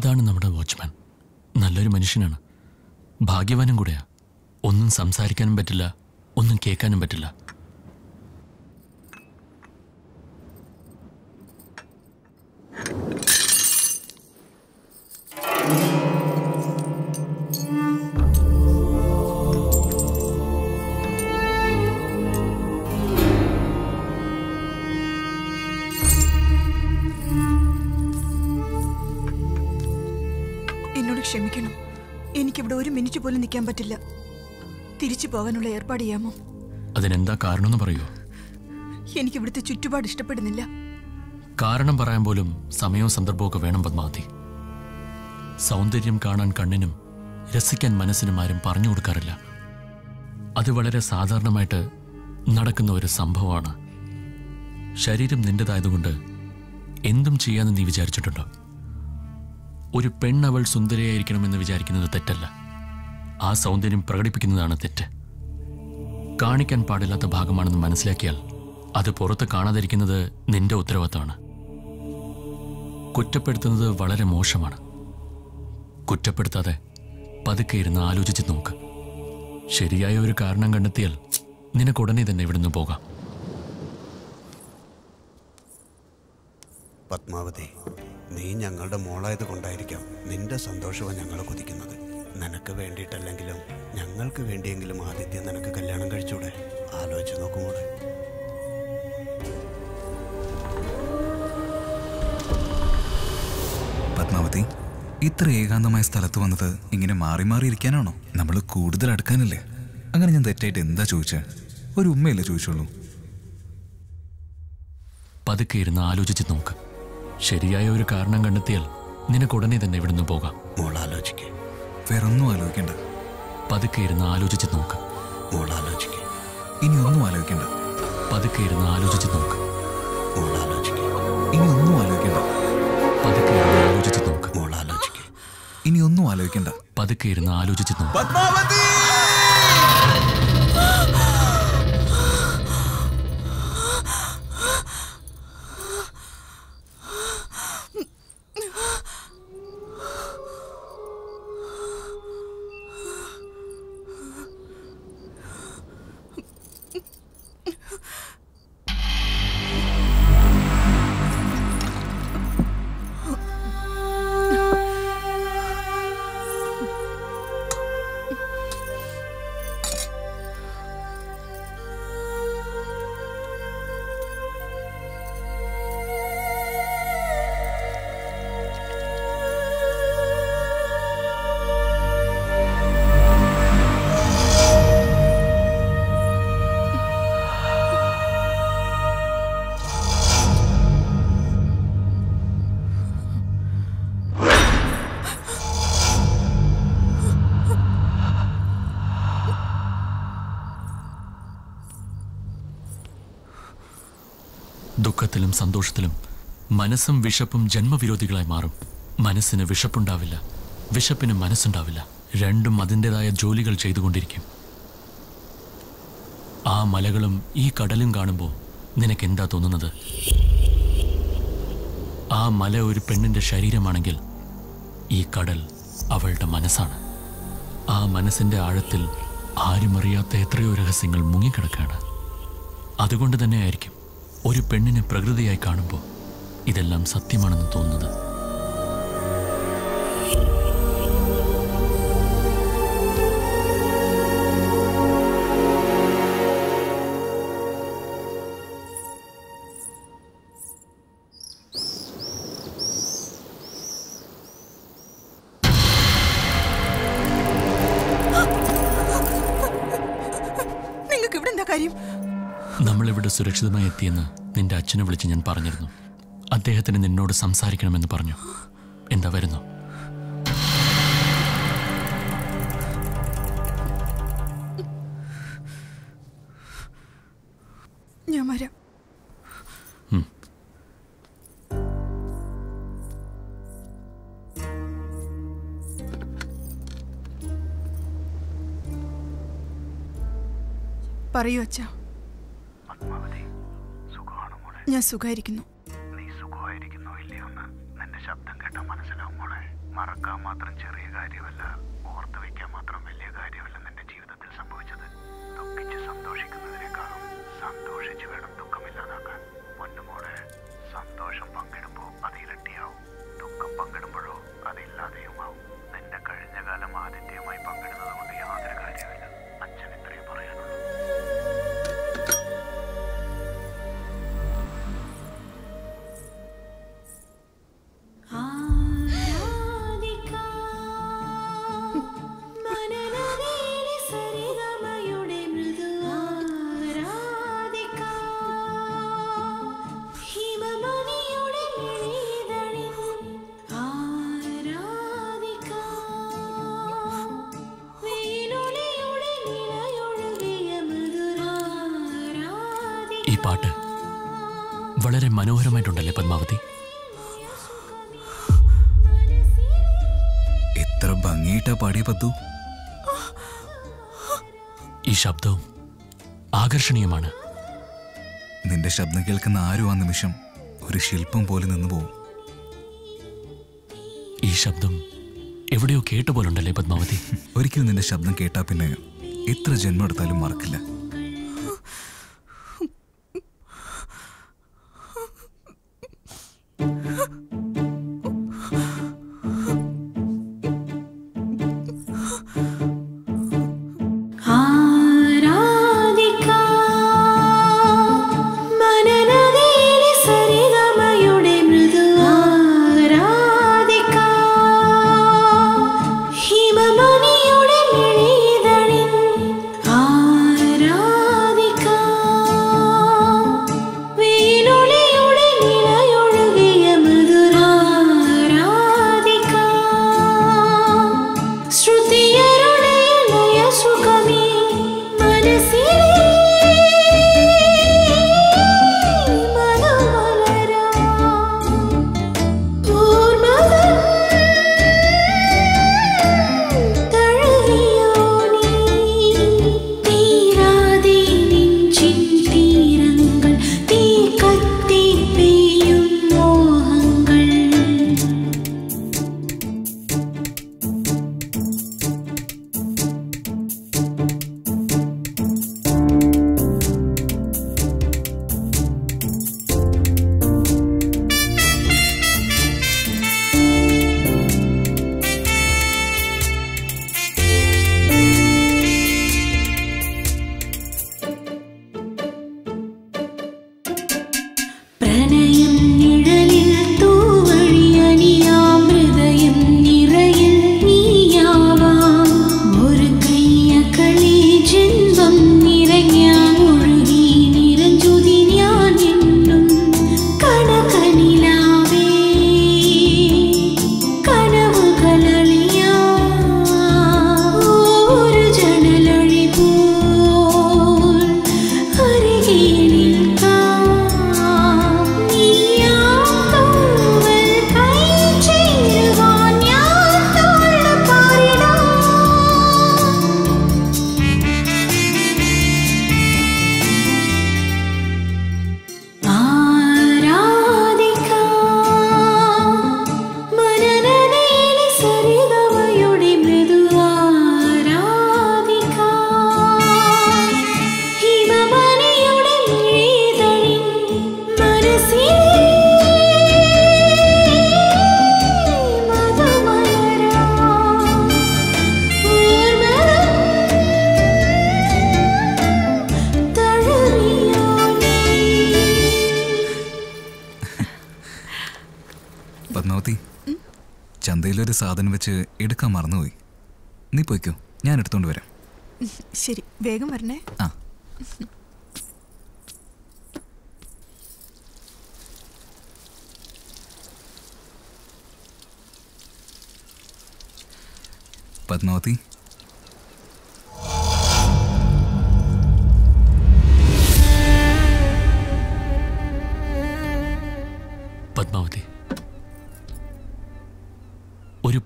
അതാണ് നമ്മുടെ വാച്ച്മാൻ. നല്ലൊരു മനുഷ്യനാണ്. ഭാഗ്യവാനും കൂടെയാ. ഒന്നും സംസാരിക്കാനും പറ്റില്ല ഒന്നും കേൾക്കാനും പറ്റില്ല. പോകാനുള്ള ഏർപ്പാട് ചെയ്യാമോ അതിനെന്താ കാരണമെന്ന് പറയൂ? എനിക്ക് ഇവിടുത്തെ ചുറ്റുപാട് ഇഷ്ടപ്പെടുന്നില്ല. കാരണം പറയാൻ പോലും സമയവും സന്ദർഭവും ഒക്കെ വേണം പത്മാവതി. സൗന്ദര്യം കാണാൻ കണ്ണിനും രസിക്കാൻ മനസ്സിനും ആരും പറഞ്ഞു കൊടുക്കാറില്ല. അത് വളരെ സാധാരണമായിട്ട് നടക്കുന്ന ഒരു സംഭവമാണ്. ശരീരം നിന്റേതായതുകൊണ്ട് എന്തും ചെയ്യാമെന്ന് നീ വിചാരിച്ചിട്ടുണ്ടോ? ഒരു പെണ്ണവൾ സുന്ദരിയായിരിക്കണമെന്ന് വിചാരിക്കുന്നത് തെറ്റല്ല. ആ സൗന്ദര്യം പ്രകടിപ്പിക്കുന്നതാണ് തെറ്റ്. കാണിക്കാൻ പാടില്ലാത്ത ഭാഗമാണെന്ന് മനസ്സിലാക്കിയാൽ അത് പുറത്ത് കാണാതിരിക്കുന്നത് നിന്റെ ഉത്തരവാദിത്തമാണ്. കുറ്റപ്പെടുത്തുന്നത് വളരെ മോശമാണ്. കുറ്റപ്പെടുത്താതെ പതുക്കെ ഇരുന്ന് ആലോചിച്ച് നോക്ക്. ശരിയായ ഒരു കാരണം കണ്ടെത്തിയാൽ നിനക്ക് ഉടനെ തന്നെ ഇവിടുന്ന് പോകാം. പത്മാവതി നീ ഞങ്ങളുടെ മോളായത് കൊണ്ടായിരിക്കാം നിന്റെ സന്തോഷമാണ് ഞങ്ങൾ കൊതിക്കുന്നത്. നിനക്ക് വേണ്ടിയിട്ടല്ലെങ്കിലും ഞങ്ങൾക്ക് വേണ്ടിയെങ്കിലും ആദിത്യം നിനക്ക് കല്യാണം കഴിച്ചൂടെ? ആലോചിച്ച് നോക്കുമോടെ പത്മാവതി ഇത്ര ഏകാന്തമായ സ്ഥലത്ത് വന്നത് ഇങ്ങനെ മാറി മാറി ഇരിക്കാനാണോ? നമ്മൾ കൂടുതൽ അടുക്കാനല്ലേ? അങ്ങനെ ഞാൻ തെറ്റായിട്ട് എന്താ ചോദിച്ചേ? ഒരു ഉമ്മയല്ലേ ചോദിച്ചോളൂ പതുക്കെ ഇരുന്ന് ആലോചിച്ച് നോക്ക്. ശരിയായ ഒരു കാരണം കണ്ടെത്തിയാൽ നിനക്ക് ഉടനെ തന്നെ ഇവിടുന്ന് പോകാം. മോൾ ആലോചിക്കേ വേറൊന്നും ആലോചിക്കണ്ട. പതുക്കെ ഇരുന്ന് ആലോചിച്ച് നോക്ക്. ഓൾ ആലോചിക്കേ. ഇനി ഒന്നും ആലോചിക്കണ്ട. പതുക്കെ ഇരുന്ന് ആലോചിച്ച് നോക്ക്. ഓൾ ആലോചിക്കേ. ഇനി ഒന്നും ആലോചിക്കണ്ട. പതുക്കെ ഇരുന്ന് ആലോചിച്ച് നോക്ക്. ഓൾ ആലോചിക്കേ. ഇനി ഒന്നും ആലോചിക്കണ്ട. പതുക്കെ ഇരുന്ന് ആലോചിച്ച് നോക്ക്. പത്മാവതി! സന്തോഷത്തിലും മനസ്സും വിശപ്പും ജന്മവിരോധികളായി മാറും. മനസ്സിന് വിശപ്പുണ്ടാവില്ല. വിശപ്പിന് മനസ്സുണ്ടാവില്ല. രണ്ടും അതിന്റെതായ ജോലികൾ ചെയ്തുകൊണ്ടിരിക്കും. ആ മലകളും ഈ കടലും കാണുമ്പോൾ നിനക്കെന്താ തോന്നുന്നത്? ആ മല ഒരു പെണ്ണിന്റെ ശരീരമാണെങ്കിൽ ഈ കടൽ അവളുടെ മനസ്സാണ്. ആ മനസ്സിന്റെ ആഴത്തിൽ ആരുമറിയാത്ത എത്രയോ രഹസ്യങ്ങൾ മുങ്ങിക്കിടക്കാണ് അതുകൊണ്ട് തന്നെയായിരിക്കും ഒരു പെണ്ണിനെ പ്രകൃതിയായി കാണുമ്പോൾ ഇതെല്ലാം സത്യമാണെന്ന് തോന്നുന്നത്. സുരക്ഷിതമായി എത്തിയെന്ന് നിന്റെ അച്ഛനെ വിളിച്ച് ഞാൻ പറഞ്ഞിരുന്നു. അദ്ദേഹത്തിന് നിന്നോട് സംസാരിക്കണമെന്ന് പറഞ്ഞു. എന്താ വരുന്നു? ഞാൻ വരാം. ഉം. പറയൂ അച്ഛാ. ഞാൻ സുഖമായിരിക്കുന്നു. നീ സുഖമായിരിക്കുന്നു ഇല്ലയോ നിന്റെ ശബ്ദം കേട്ടാൽ മനസ്സിലാവും മോളെ. മറക്കാൻ മാത്രം ചെറിയ പാട്ട് വളരെ മനോഹരമായിട്ടുണ്ടല്ലേ പത്മാവതി? എത്ര ഭംഗിയിട്ടാ പാടിയ പത്തു. ഈ ശബ്ദവും ആകർഷണീയമാണ്. നിന്റെ ശബ്ദം കേൾക്കുന്ന ആരും ആ നിമിഷം ഒരു ശില്പം പോലെ നിന്നു പോവും. ഈ ശബ്ദം എവിടെയോ കേട്ട പോലുണ്ടല്ലേ പത്മാവതി? ഒരിക്കലും നിന്റെ ശബ്ദം കേട്ടാ പിന്നെ എത്ര ജന്മം എടുത്താലും മറക്കില്ല.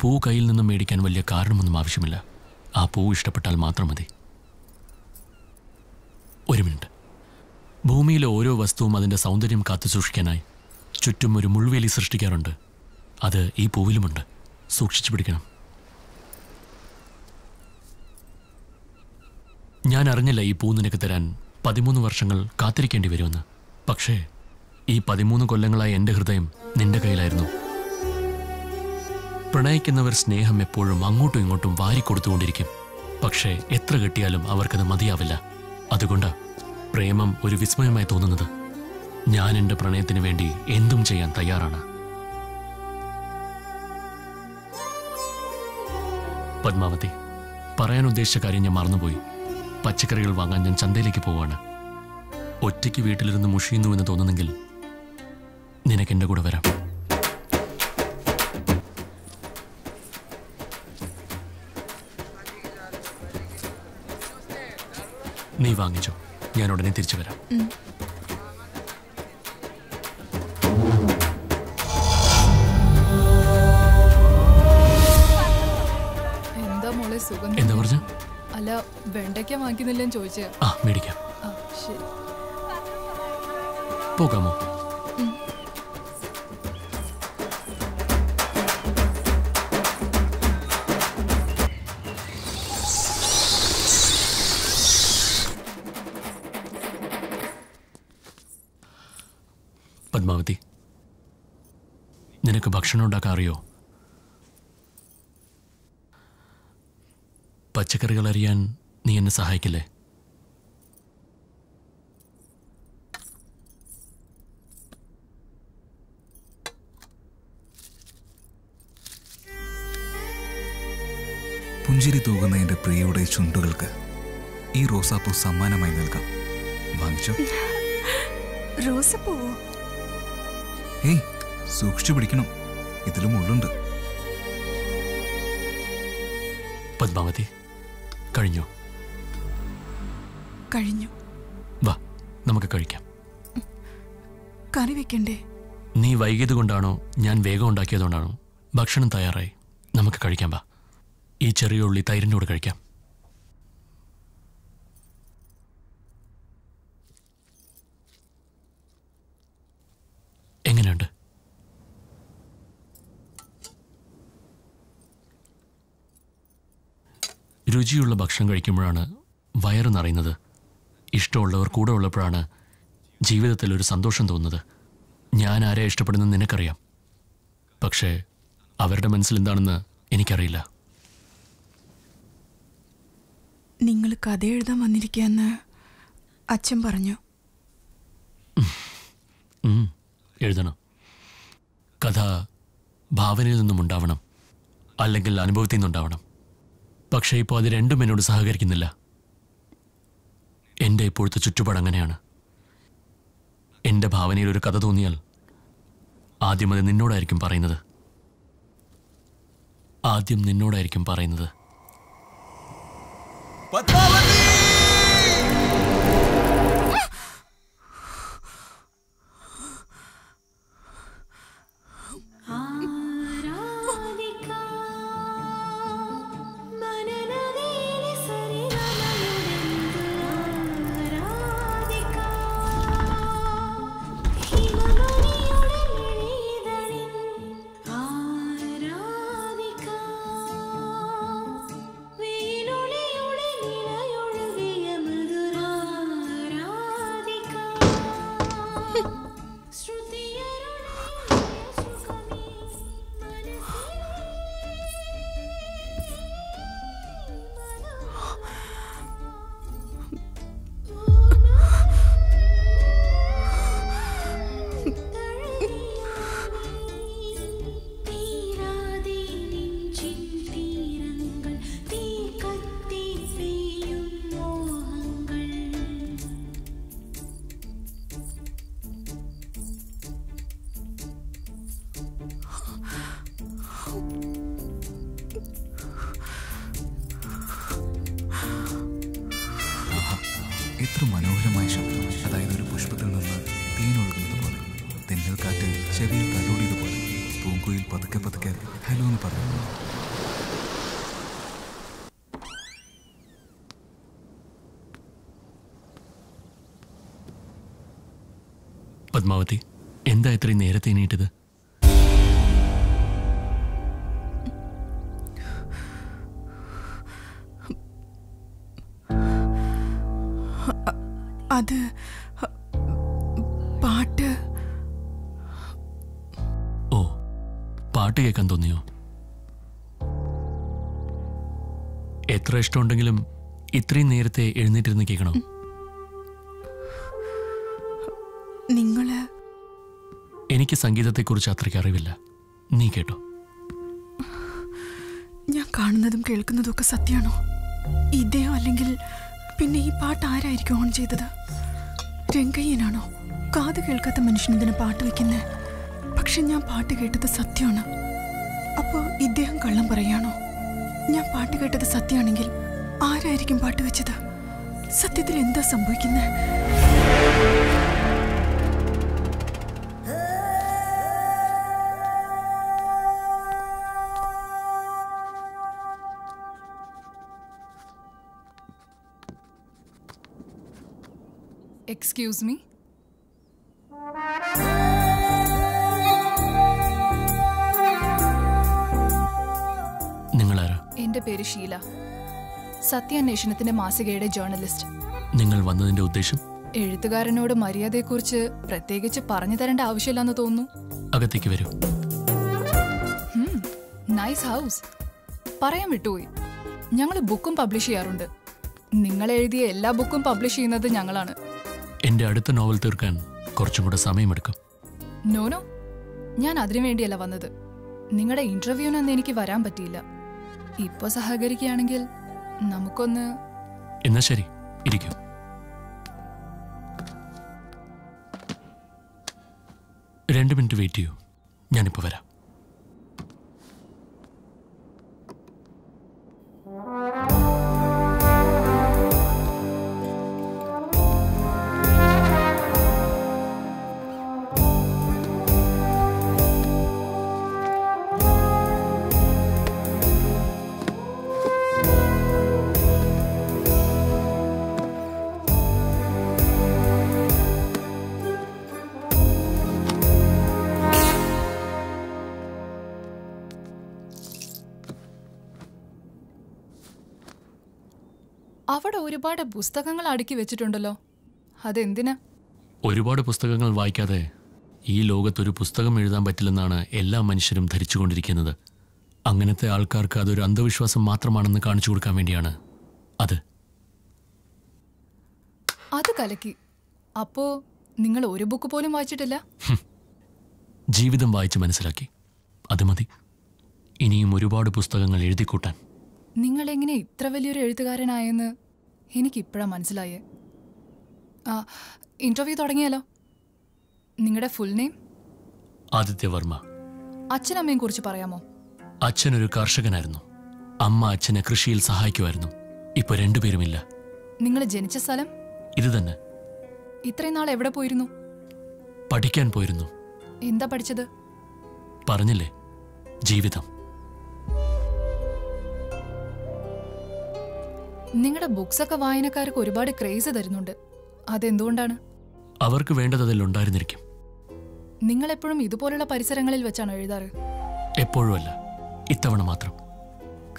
പൂ കയ്യിൽ നിന്നും മേടിക്കാൻ വലിയ കാരണമൊന്നും ആവശ്യമില്ല. ആ പൂ ഇഷ്ടപ്പെട്ടാൽ മാത്രം മതി. ഒരു മിനിറ്റ്. ഭൂമിയിലെ ഓരോ വസ്തുവും അതിന്റെ സൗന്ദര്യം കാത്തു സൂക്ഷിക്കാനായി ചുറ്റും ഒരു മുൾവേലി സൃഷ്ടിക്കാറുണ്ട്. അത് ഈ പൂവിലുമുണ്ട്. സൂക്ഷിച്ചു പിടിക്കണം. ഞാൻ അറിഞ്ഞില്ല ഈ പൂ നിനക്ക് തരാൻ പതിമൂന്ന് വർഷങ്ങൾ കാത്തിരിക്കേണ്ടി വരുമെന്ന്. പക്ഷേ ഈ പതിമൂന്ന് കൊല്ലങ്ങളായി എന്റെ ഹൃദയം നിന്റെ കയ്യിലായിരുന്നു. പ്രണയിക്കുന്നവർ സ്നേഹം എപ്പോഴും അങ്ങോട്ടും ഇങ്ങോട്ടും വാരിക്കൊടുത്തുകൊണ്ടിരിക്കും പക്ഷേ എത്ര കിട്ടിയാലും അവർക്കത് മതിയാവില്ല. അതുകൊണ്ട് പ്രേമം ഒരു വിസ്മയമായി തോന്നുന്നത്. ഞാൻ എന്റെ പ്രണയത്തിന് വേണ്ടി എന്തും ചെയ്യാൻ തയ്യാറാണ്. പത്മാവതി പറയാൻ ഉദ്ദേശിച്ച കാര്യം ഞാൻ മറന്നുപോയി. പച്ചക്കറികൾ വാങ്ങാൻ ഞാൻ ചന്തയിലേക്ക് പോവാണ്. ഒറ്റയ്ക്ക് വീട്ടിലിരുന്ന് മുഷിയുന്നു എന്ന് തോന്നുന്നെങ്കിൽ നിനക്ക് എന്റെ കൂടെ വരാം. നീ വാങ്ങിച്ചോ. ഞാൻ ഉടനെ തിരിച്ചു വരാം. എന്താ മോളെ സുഖം എന്താ പറഞ്ഞ? അല്ല വെണ്ടയ്ക്ക വാങ്ങിക്കുന്നില്ലെന്ന് ചോദിച്ചേ. ആ മേടിക്കാം. ആ ശരി. പോകാമോ? ഭക്ഷണം ഉണ്ടാക്കാൻ അറിയോ? പച്ചക്കറികൾ അറിയാൻ നീ എന്നെ സഹായിക്കില്ലേ? പുഞ്ചിരി തൂകുന്ന എന്റെ പ്രിയയുടെ ചുണ്ടുകൾക്ക് ഈ റോസാപ്പൂ സമ്മാനമായി നൽകാം. വാങ്ങിച്ചോ? റോസപ്പൂവോ? ഏയ് സൂക്ഷിച്ചു പിടിക്കണം. ഇതിലും മുള്ളുണ്ട് പത്മാവതി കഴിഞ്ഞോ? കഴിഞ്ഞു. വാ നമുക്ക് കഴിക്കാം. കറി വെക്കണ്ടേ? നീ വൈകിയത് കൊണ്ടാണോ ഞാൻ വേഗം ഉണ്ടാക്കിയതുകൊണ്ടാണോ? ഭക്ഷണം തയ്യാറായി. നമുക്ക് കഴിക്കാം വാ. ഈ ചെറിയ ഉള്ളി തൈരിന്റെ കൂടെ കഴിക്കാം. എങ്ങനെയുണ്ട്? രുചിയുള്ള ഭക്ഷണം കഴിക്കുമ്പോഴാണ് വയറ് നിറയുന്നത്. ഇഷ്ടമുള്ളവർ കൂടെ ഉള്ളപ്പോഴാണ് ജീവിതത്തിൽ ഒരു സന്തോഷം തോന്നുന്നത്. ഞാൻ ആരെ ഇഷ്ടപ്പെടുന്നത് നിനക്കറിയാം. പക്ഷേ അവരുടെ മനസ്സിൽ എന്താണെന്ന് എനിക്കറിയില്ല. നിങ്ങൾ കഥ എഴുതാൻ വന്നിരിക്കുകയെന്ന് അച്ഛൻ പറഞ്ഞു. എഴുതണം. കഥ ഭാവനയിൽ നിന്നും ഉണ്ടാവണം അല്ലെങ്കിൽ അനുഭവത്തിൽ നിന്നുണ്ടാവണം. പക്ഷേ ഇപ്പോൾ അത് രണ്ടും എന്നോട് സഹകരിക്കുന്നില്ല. എന്റെ ഇപ്പോഴത്തെ ചുറ്റുപാട് അങ്ങനെയാണ്. എന്റെ ഭാവനയിൽ ഒരു കഥ തോന്നിയാൽ ആദ്യം അത് നിന്നോടായിരിക്കും പറയുന്നത്. ആദ്യം നിന്നോടായിരിക്കും പറയുന്നത്. ആരാധിക്കാം. പത്മാവതി എന്താ ഇത്രയും നേരത്തെ എണീറ്റത്? അത് പാട്ട്. ഓ പാട്ട് കേൾക്കാൻ തോന്നിയോ? എത്ര ഇഷ്ടമുണ്ടെങ്കിലും ഇത്രയും നേരത്തെ എഴുന്നേറ്റിരുന്ന് കേൾക്കണോ? എനിക്ക് സംഗീതത്തെക്കുറിച്ച് അത്രയ്ക്ക് അറിവില്ല. നീ കേട്ടോ. ഞാൻ കാണുന്നതും കേൾക്കുന്നതും ഒക്കെ സത്യമാണോ ഇദ്ദേഹം അല്ലെങ്കിൽ പിന്നെ ഈ പാട്ട് ആരായിരിക്കും ഓൺ ചെയ്തത്? രംഗയ്യനാണോ? കാത് കേൾക്കാത്ത മനുഷ്യൻ ഇതിന് പാട്ട് വെക്കുന്നത് പക്ഷെ ഞാൻ പാട്ട് കേട്ടത് സത്യമാണ്. അപ്പോൾ ഇദ്ദേഹം കള്ളം പറയാണോ? ഞാൻ പാട്ട് കേട്ടത് സത്യമാണെങ്കിൽ ആരായിരിക്കും പാട്ട് വെച്ചത്? സത്യത്തിൽ എന്താ സംഭവിക്കുന്നത് എക്സ്ക്യൂസ് മീ നിങ്ങളാരാ? എന്റെ പേര് ഷീല. സത്യാന്വേഷണത്തിന്റെ മാസികയുടെ ജേർണലിസ്റ്റ് നിങ്ങൾ വന്നതിന്റെ ഉദ്ദേശം? എഴുത്തുകാരനോട് മര്യാദയെക്കുറിച്ച് പ്രത്യേകിച്ച് പറഞ്ഞു തരേണ്ട ആവശ്യമില്ലെന്ന് തോന്നുന്നു. അകത്തേക്ക് വരൂ. നൈസ് ഹൗസ് പറയാൻ വിട്ടുപോയി. ഞങ്ങൾ ബുക്കും പബ്ലിഷ് ചെയ്യാറുണ്ട്. നിങ്ങൾ എഴുതിയ എല്ലാ ബുക്കും പബ്ലിഷ് ചെയ്യുന്നത് ഞങ്ങളാണ്. എന്റെ അടുത്ത നോവൽ തീർക്കാൻ കുറച്ചും കൂടെ സമയമെടുക്കും. നോനോ ഞാൻ അതിനു വേണ്ടിയല്ല വന്നത്. നിങ്ങളുടെ ഇന്റർവ്യൂവിനൊന്നും എനിക്ക് വരാൻ പറ്റിയില്ല. ഇപ്പൊ സഹകരിക്കുകയാണെങ്കിൽ നമുക്കൊന്ന് എന്നാ ശരി ഇരിക്കും. രണ്ട് മിനിറ്റ് വെയിറ്റ് ചെയ്യൂ. ഞാനിപ്പോ വരാം. ഒരുപാട് പുസ്തകങ്ങൾ അടുക്കി വെച്ചിട്ടുണ്ടല്ലോ. അതെന്തിനാ? ഒരുപാട് പുസ്തകങ്ങൾ വായിക്കാതെ ഈ ലോകത്തൊരു പുസ്തകം എഴുതാൻ പറ്റില്ലെന്നാണ് എല്ലാ മനുഷ്യരും ധരിച്ചുകൊണ്ടിരിക്കുന്നത്. അങ്ങനത്തെ ആൾക്കാർക്ക് അതൊരു അന്ധവിശ്വാസം മാത്രമാണെന്ന് കാണിച്ചു കൊടുക്കാൻ വേണ്ടിയാണ്. അത്. അത് കലക്കി. അപ്പോ നിങ്ങൾ ഒരു ബുക്ക് പോലും വായിച്ചിട്ടില്ല? ജീവിതം വായിച്ച് മനസ്സിലാക്കി. അത് മതി. ഇനിയും ഒരുപാട് പുസ്തകങ്ങൾ എഴുതിക്കൂട്ടാൻ. നിങ്ങൾ എങ്ങനെ ഇത്ര വലിയൊരു എഴുത്തുകാരനായെന്ന് എനിക്കിപ്പോഴാണ് മനസ്സിലായേ. ആ ഇന്റർവ്യൂ തുടങ്ങിയാലോ? നിങ്ങളുടെ ഫുൾ നെയിം ആദിത്യവർമ്മ അച്ഛനമ്മയും കുറിച്ച് പറയാമോ? അച്ഛനൊരു കർഷകനായിരുന്നു. അമ്മ അച്ഛനെ കൃഷിയിൽ സഹായിക്കുമായിരുന്നു. ഇപ്പൊ രണ്ടുപേരുമില്ല നിങ്ങൾ ജനിച്ച സ്ഥലം? ഇത് തന്നെ. ഇത്രയും നാൾ എവിടെ പോയിരുന്നു? പഠിക്കാൻ പോയിരുന്നു. എന്താ പഠിച്ചത്? പറഞ്ഞില്ലേ? ജീവിതം. നിങ്ങളുടെ ബുക്സ് ഒക്കെ വായനക്കാർക്ക് ഒരുപാട് ക്രേസ് തരുന്നുണ്ട്. അതെന്തുകൊണ്ടാണ്? അവർക്ക് വേണ്ടത് അതിലുണ്ടായിരുന്നിരിക്കും നിങ്ങൾ എപ്പോഴും ഇതുപോലുള്ള പരിസരങ്ങളിൽ വെച്ചാണ് എഴുതാറ്? എപ്പോഴും അല്ല. ഇത്തവണ മാത്രം.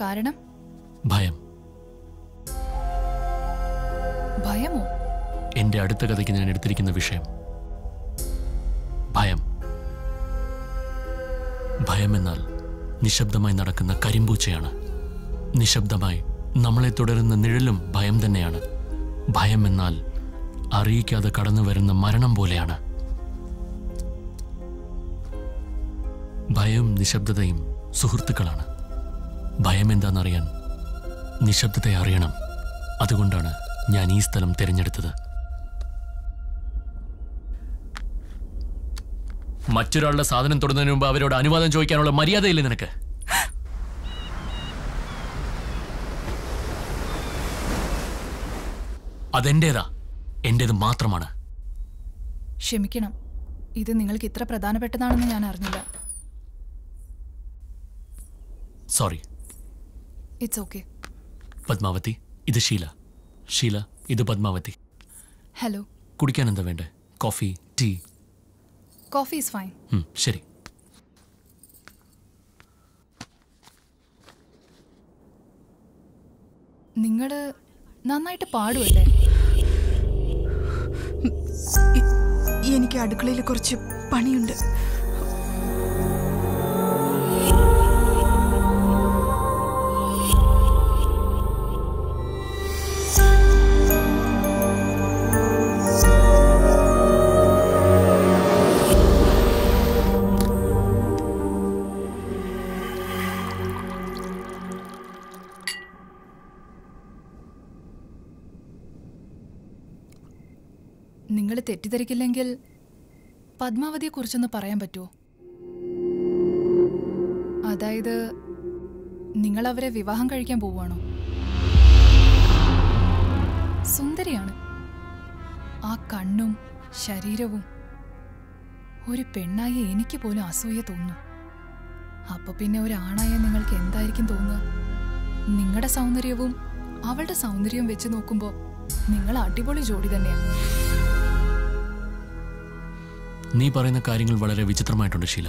കാരണം? ഭയം. ഭയമോ? എന്റെ അടുത്ത കഥയ്ക്ക് ഞാൻ എടുത്തിരിക്കുന്ന വിഷയം. ഭയം. ഭയം എന്നാൽ നിശബ്ദമായി നടക്കുന്ന കരിമ്പൂച്ചയാണ്. നിശബ്ദമായി നമ്മളെ തുടരുന്ന നിഴലും ഭയം തന്നെയാണ്. ഭയം എന്നാൽ അറിയിക്കാതെ കടന്നു വരുന്ന മരണം പോലെയാണ്. ഭയം നിശബ്ദതയും സുഹൃത്തുക്കളാണ്. ഭയം എന്താണെന്നറിയാൻ നിശബ്ദതയെ അറിയണം. അതുകൊണ്ടാണ് ഞാൻ ഈ സ്ഥലം തിരഞ്ഞെടുത്തത്. മറ്റൊരാളുടെ സാധനം തൊടുന്നതിന് മുമ്പ് അവരോട് അനുവാദം ചോദിക്കാനുള്ള മര്യാദയില്ലേ നിനക്ക്? അതെന്റേതാ? എന്റേത് മാത്രമാണ്. ക്ഷമിക്കണം. ഇത് നിങ്ങൾക്ക് ഇത്ര പ്രധാനപ്പെട്ടതാണെന്ന് ഞാൻ അറിഞ്ഞില്ല. സോറി. ഇറ്റ്സ് ഓക്കെ പത്മാവതി ഇത് ഷീല. ഷീല ഇത് പത്മാവതി. ഹലോ കുടിക്കാൻ എന്താ വേണ്ടേ? Coffee tea? Coffee is fine ശരി. നിങ്ങൾ നന്നായിട്ട് പാടുമല്ലേ എനിക്ക് അടുക്കളയിൽ കുറച്ച് പണിയുണ്ട്. തെറ്റിദ്ധരിക്കില്ലെങ്കിൽ പത്മാവതിയെക്കുറിച്ചൊന്ന് പറയാൻ പറ്റുമോ? അതായത് നിങ്ങൾ അവരെ വിവാഹം കഴിക്കാൻ പോവുകയാണോ? സുന്ദരിയാണ്. ആ കണ്ണും ശരീരവും ഒരു പെണ്ണായ എനിക്ക് പോലും അസൂയ തോന്നുന്നു. അപ്പൊ പിന്നെ ഒരാണായ നിങ്ങൾക്ക് എന്തായിരിക്കും തോന്നുക? നിങ്ങളുടെ സൗന്ദര്യവും അവളുടെ സൗന്ദര്യവും വെച്ച് നോക്കുമ്പോൾ നിങ്ങൾ അടിപൊളി ജോഡി തന്നെയാണ് നീ പറയുന്ന കാര്യങ്ങൾ വളരെ വിചിത്രമായിട്ടുണ്ട് ഷീല.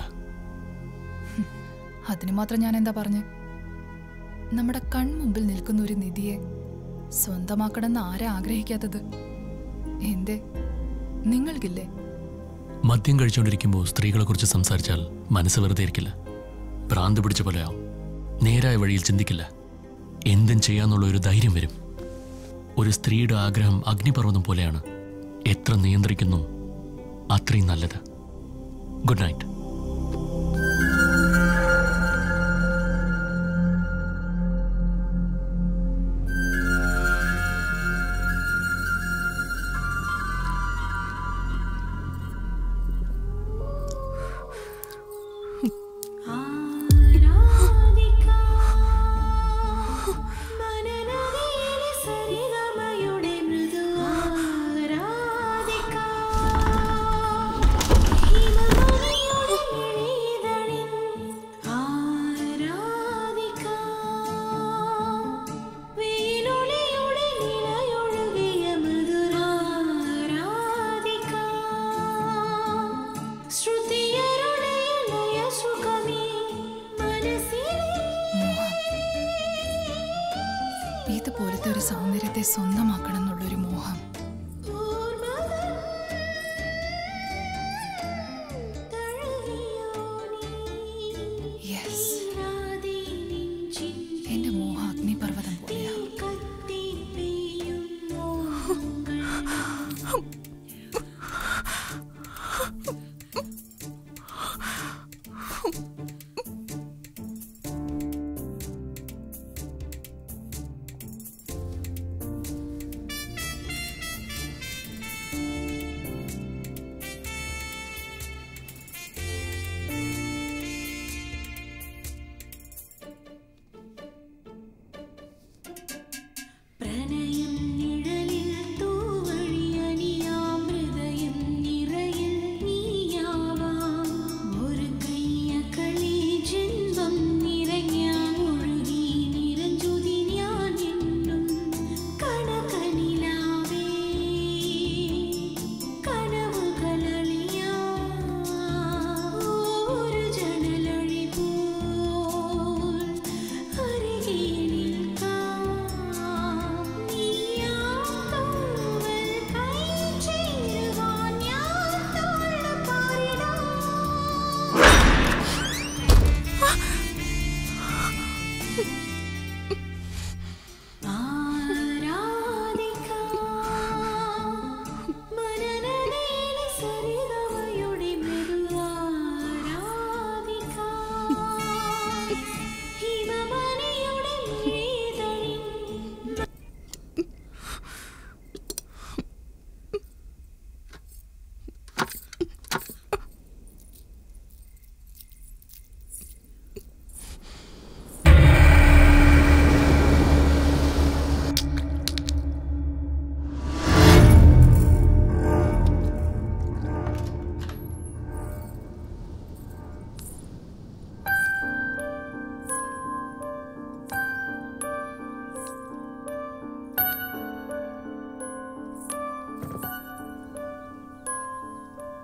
അതിന് മാത്രം ഞാൻ എന്താ പറഞ്ഞു? നമ്മുടെ കൺമുമ്പിൽ നിൽക്കുന്ന ഒരു നിധിയെ സ്വന്തമാക്കണമെന്ന് ആരാ ആഗ്രഹിക്കാത്തത്? എന്തേ? നിങ്ങൾക്കില്ലേ? മദ്യം കഴിച്ചുകൊണ്ടിരിക്കുമ്പോൾ സ്ത്രീകളെക്കുറിച്ച് സംസാരിച്ചാൽ മനസ്സ് വെറുതെ ഇരിക്കില്ല. ഭ്രാന്ത് പിടിച്ച പോലെയാവും. നേരായ വഴിയിൽ ചിന്തിക്കില്ല. എന്തും ചെയ്യാന്നുള്ള ഒരു ധൈര്യം വരും. ഒരു സ്ത്രീയുടെ ആഗ്രഹം അഗ്നിപർവതം പോലെയാണ്. എത്ര നിയന്ത്രിക്കുന്നു അത്രയും നല്ലത്. Good night.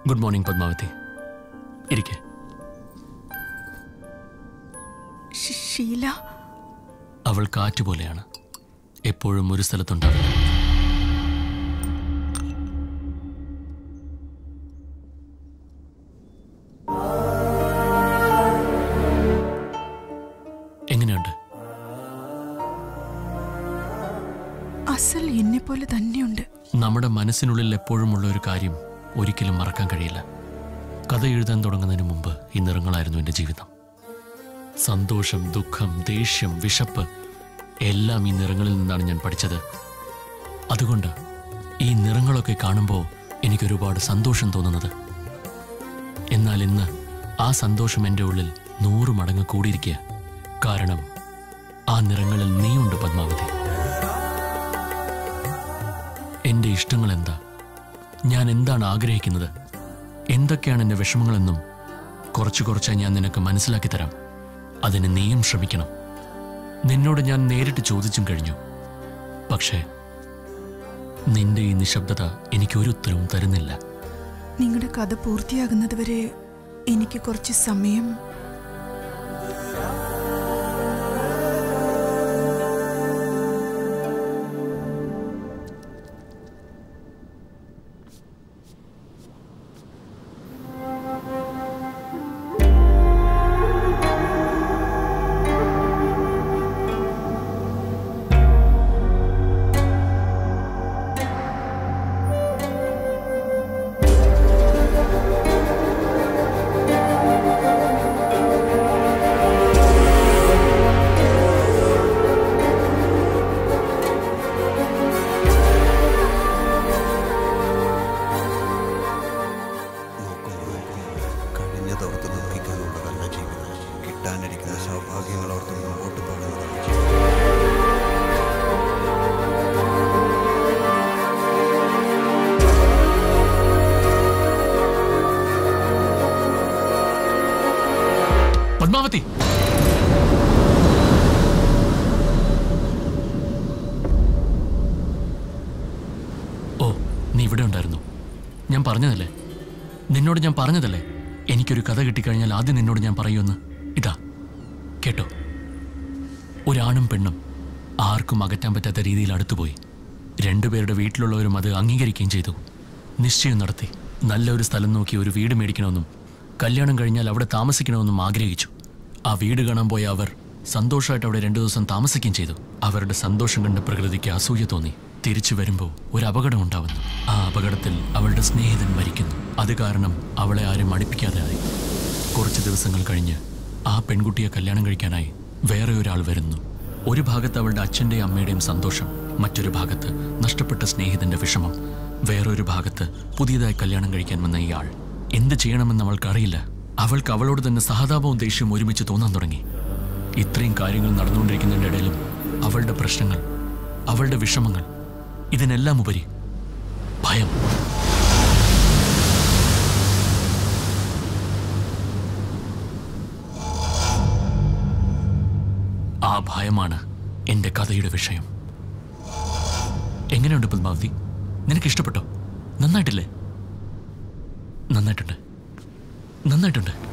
Good morning Padmavathi. ഇരിക്കെ. ശീല? ഷീല അവൾ കാറ്റ് പോലെയാണ്. എപ്പോഴും ഒരു സ്ഥലത്തുണ്ടാവില്ല എങ്ങനെയുണ്ട്? അസൽ എന്നെ പോലെ തന്നെയുണ്ട്. നമ്മുടെ മനസ്സിനുള്ളിൽ എപ്പോഴുമുള്ള ഒരു കാര്യം ഒരിക്കലും മറക്കാൻ കഴിയില്ല. കഥ എഴുതാൻ തുടങ്ങുന്നതിന് മുമ്പ് ഈ നിറങ്ങളായിരുന്നു എന്റെ ജീവിതം. സന്തോഷം ദുഃഖം ദേഷ്യം വിശപ്പ് എല്ലാം ഈ നിറങ്ങളിൽ നിന്നാണ് ഞാൻ പഠിച്ചത്. അതുകൊണ്ട് ഈ നിറങ്ങളൊക്കെ കാണുമ്പോൾ എനിക്കൊരുപാട് സന്തോഷം തോന്നുന്നത്. എന്നാൽ ഇന്ന് ആ സന്തോഷം എന്റെ ഉള്ളിൽ നൂറ് മടങ്ങ് കൂടിയിരിക്കുക. കാരണം ആ നിറങ്ങളിൽ നീയുണ്ട് പത്മാവതി. എന്റെ ഇഷ്ടങ്ങൾ എന്താ ഞാൻ എന്താണ് ആഗ്രഹിക്കുന്നത്? എന്തൊക്കെയാണ് എന്റെ വിഷമങ്ങളെന്നും കുറച്ചു കുറച്ചായി ഞാൻ നിനക്ക് മനസ്സിലാക്കി തരാം. അതിന് നീയും ശ്രമിക്കണം. നിന്നോട് ഞാൻ നേരിട്ട് ചോദിച്ചും കഴിഞ്ഞു. പക്ഷേ നിന്റെ ഈ നിശബ്ദത എനിക്ക് ഒരു ഉത്തരവും തരുന്നില്ല. നിങ്ങളുടെ കഥ പൂർത്തിയാകുന്നതുവരെ എനിക്ക് കുറച്ച് സമയം നിന്നോട് ഞാൻ പറഞ്ഞതല്ലേ? എനിക്കൊരു കഥ കിട്ടിക്കഴിഞ്ഞാൽ ആദ്യം നിന്നോട് ഞാൻ പറയുമെന്ന്. ഇതാ. കേട്ടോ. ഒരാണും പെണ്ണും ആർക്കും അകറ്റാൻ പറ്റാത്ത രീതിയിൽ അടുത്തുപോയി. രണ്ടുപേരുടെ വീട്ടിലുള്ളവരും അത് അംഗീകരിക്കുകയും ചെയ്തു. നിശ്ചയം നടത്തി. നല്ലൊരു സ്ഥലം നോക്കി ഒരു വീട് മേടിക്കണമെന്നും കല്യാണം കഴിഞ്ഞാൽ അവിടെ താമസിക്കണമെന്നും ആഗ്രഹിച്ചു. ആ വീട് കാണാൻ പോയ അവർ സന്തോഷമായിട്ട് അവിടെ രണ്ടു ദിവസം താമസിക്കുകയും ചെയ്തു. അവരുടെ സന്തോഷം കണ്ട് പ്രകൃതിക്ക് അസൂയ തോന്നി. തിരിച്ചു വരുമ്പോൾ ഒരു അപകടം ഉണ്ടാവുന്നു. ആ അപകടത്തിൽ അവളുടെ സ്നേഹിതൻ മരിക്കുന്നു. അത് കാരണം അവളെ ആരും അടുപ്പിക്കാതെ ആയി. കുറച്ച് ദിവസങ്ങൾ കഴിഞ്ഞ് ആ പെൺകുട്ടിയെ കല്യാണം കഴിക്കാനായി വേറെ ഒരാൾ വരുന്നു. ഒരു ഭാഗത്ത് അവളുടെ അച്ഛന്റെയും അമ്മയുടെയും സന്തോഷം മറ്റൊരു ഭാഗത്ത് നഷ്ടപ്പെട്ട സ്നേഹിതന്റെ വിഷമം. വേറൊരു ഭാഗത്ത് പുതിയതായി കല്യാണം കഴിക്കാൻ വന്ന ഇയാൾ. എന്ത് ചെയ്യണമെന്ന് അവൾക്കറിയില്ല. അവൾക്ക് അവളോട് തന്നെ സഹതാപവും ദേഷ്യവും ഒരുമിച്ച് തോന്നാൻ തുടങ്ങി. ഇത്രയും കാര്യങ്ങൾ നടന്നുകൊണ്ടിരിക്കുന്നതിന്റെ ഇടയിലും അവളുടെ പ്രശ്നങ്ങൾ അവളുടെ വിഷമങ്ങൾ ഇതിനെല്ലാം ഉപരി ഭയം. ആ ഭയമാണ് എന്റെ കഥയുടെ വിഷയം. എങ്ങനെയുണ്ട് പത്മാവതി? നിനക്ക് ഇഷ്ടപ്പെട്ടോ നന്നായിട്ടില്ലേ? നന്നായിട്ടുണ്ട്. നന്നായിട്ടുണ്ട്.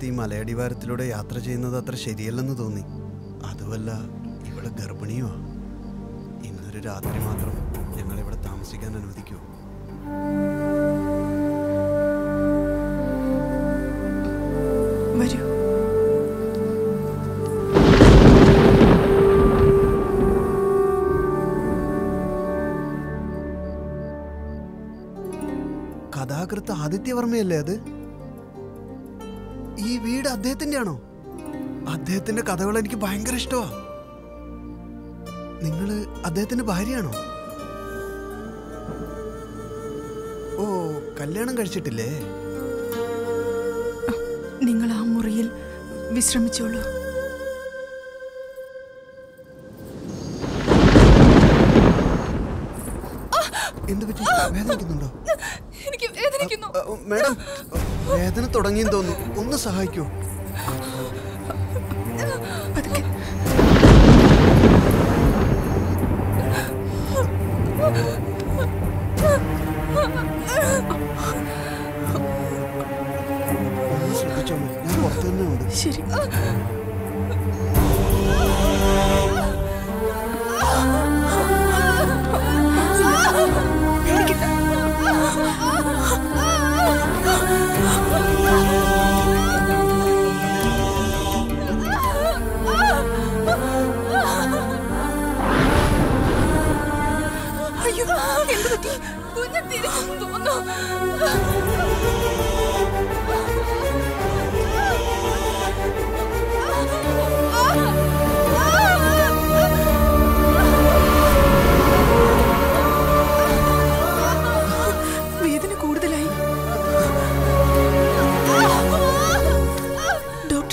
സമയത്ത് ഈ മലയടിവാരത്തിലൂടെ യാത്ര ചെയ്യുന്നത് അത്ര ശരിയല്ലെന്ന് തോന്നി. അതുമല്ല ഇവിടെ ഗർഭിണിയോ? ഇന്നൊരു രാത്രി മാത്രം ഞങ്ങളിവിടെ താമസിക്കാൻ അനുവദിക്കുമോ വരൂ. കഥാകൃത്ത് ആദിത്യവർമ്മയല്ലേ അത്? വീട് അദ്ദേഹത്തിന്റെ ആണോ അദ്ദേഹത്തിന്റെ കഥകൾ എനിക്ക് ഭയങ്കര ഇഷ്ടമാ നിങ്ങൾ അദ്ദേഹത്തിന്റെ ഭാര്യയാണോ? ഓ കല്യാണം കഴിച്ചിട്ടില്ലേ? നിങ്ങൾ ആ മുറിയിൽ വിശ്രമിച്ചോളൂ. എന്ത് പറ്റി? വേദനിക്കുന്നുണ്ടോ? എനിക്ക് വേദനിക്കുന്നു. മാഡം വേദന തുടങ്ങിയെന്ന് തോന്നുന്നു ഒന്ന് സഹായിക്കൂ. ശരി.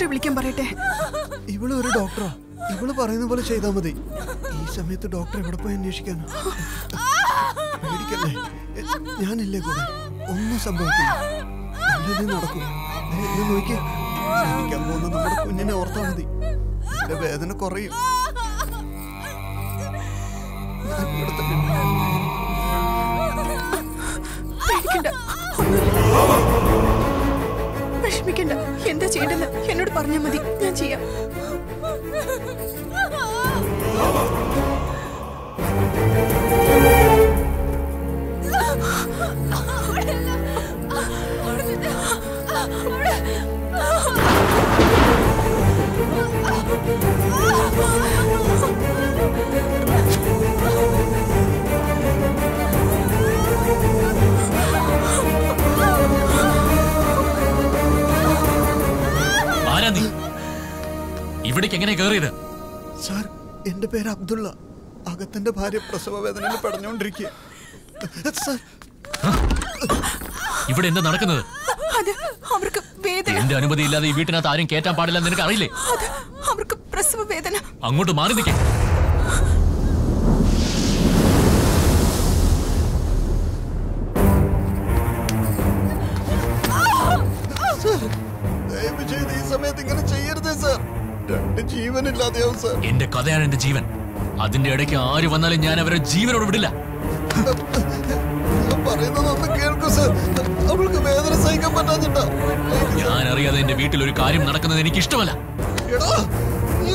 വിളിക്കാൻ പറയട്ടെ. ഇവൾ ഒരു ഡോക്ടറാ. ഇവൾ പറയുന്ന പോലെ ചെയ്താൽ മതി. ഈ സമയത്ത് ഡോക്ടർ എവിടെ പോയി അന്വേഷിക്കാനോ? പേടിക്കല്ലേ? ഞാനില്ലേ കൂടെ ഒന്നും സംഭവിക്കില്ല. നടക്കും? നോക്കിയേ. പോകുന്ന നമ്മുടെ കുഞ്ഞിനെ ഓർത്താൽ മതി. എന്റെ വേദന കുറയും. വിഷമിക്കണ്ട. എന്താ ചെയ്യണ്ടെന്ന് എന്നോട് പറഞ്ഞാൽ മതി. ഞാൻ ചെയ്യാം. ആരാ നീ? ഇവിടേക്ക് എങ്ങനെ കയറിയത് സാർ എന്റെ പേര് അബ്ദുള്ള. അകത്തന്റെ ഭാര്യ പ്രസവ വേദനയിൽ പടഞ്ഞോണ്ടിരിക്കുക ഇവിടെ എന്താ നടക്കുന്നത്? അവർക്ക് വേദന. എന്റെ അനുമതി ഇല്ലാതെ ഈ വീട്ടിനകത്ത് ആരും കേറ്റാൻ പാടില്ല നിനക്ക് അറിയില്ലേ അവർക്ക് പ്രസവ വേദന അങ്ങോട്ട് മാറി നിൽക്കേ എന്റെ കഥയാണ് എന്റെ ജീവൻ. അതിന്റെ ഇടയ്ക്ക് ആര് വന്നാലും ഞാൻ അവരെ ജീവനോട് വിടില്ല. ഞാൻ അറിയാതെ എന്റെ വീട്ടിൽ ഒരു കാര്യം നടക്കുന്നത് എനിക്ക് ഇഷ്ടമല്ല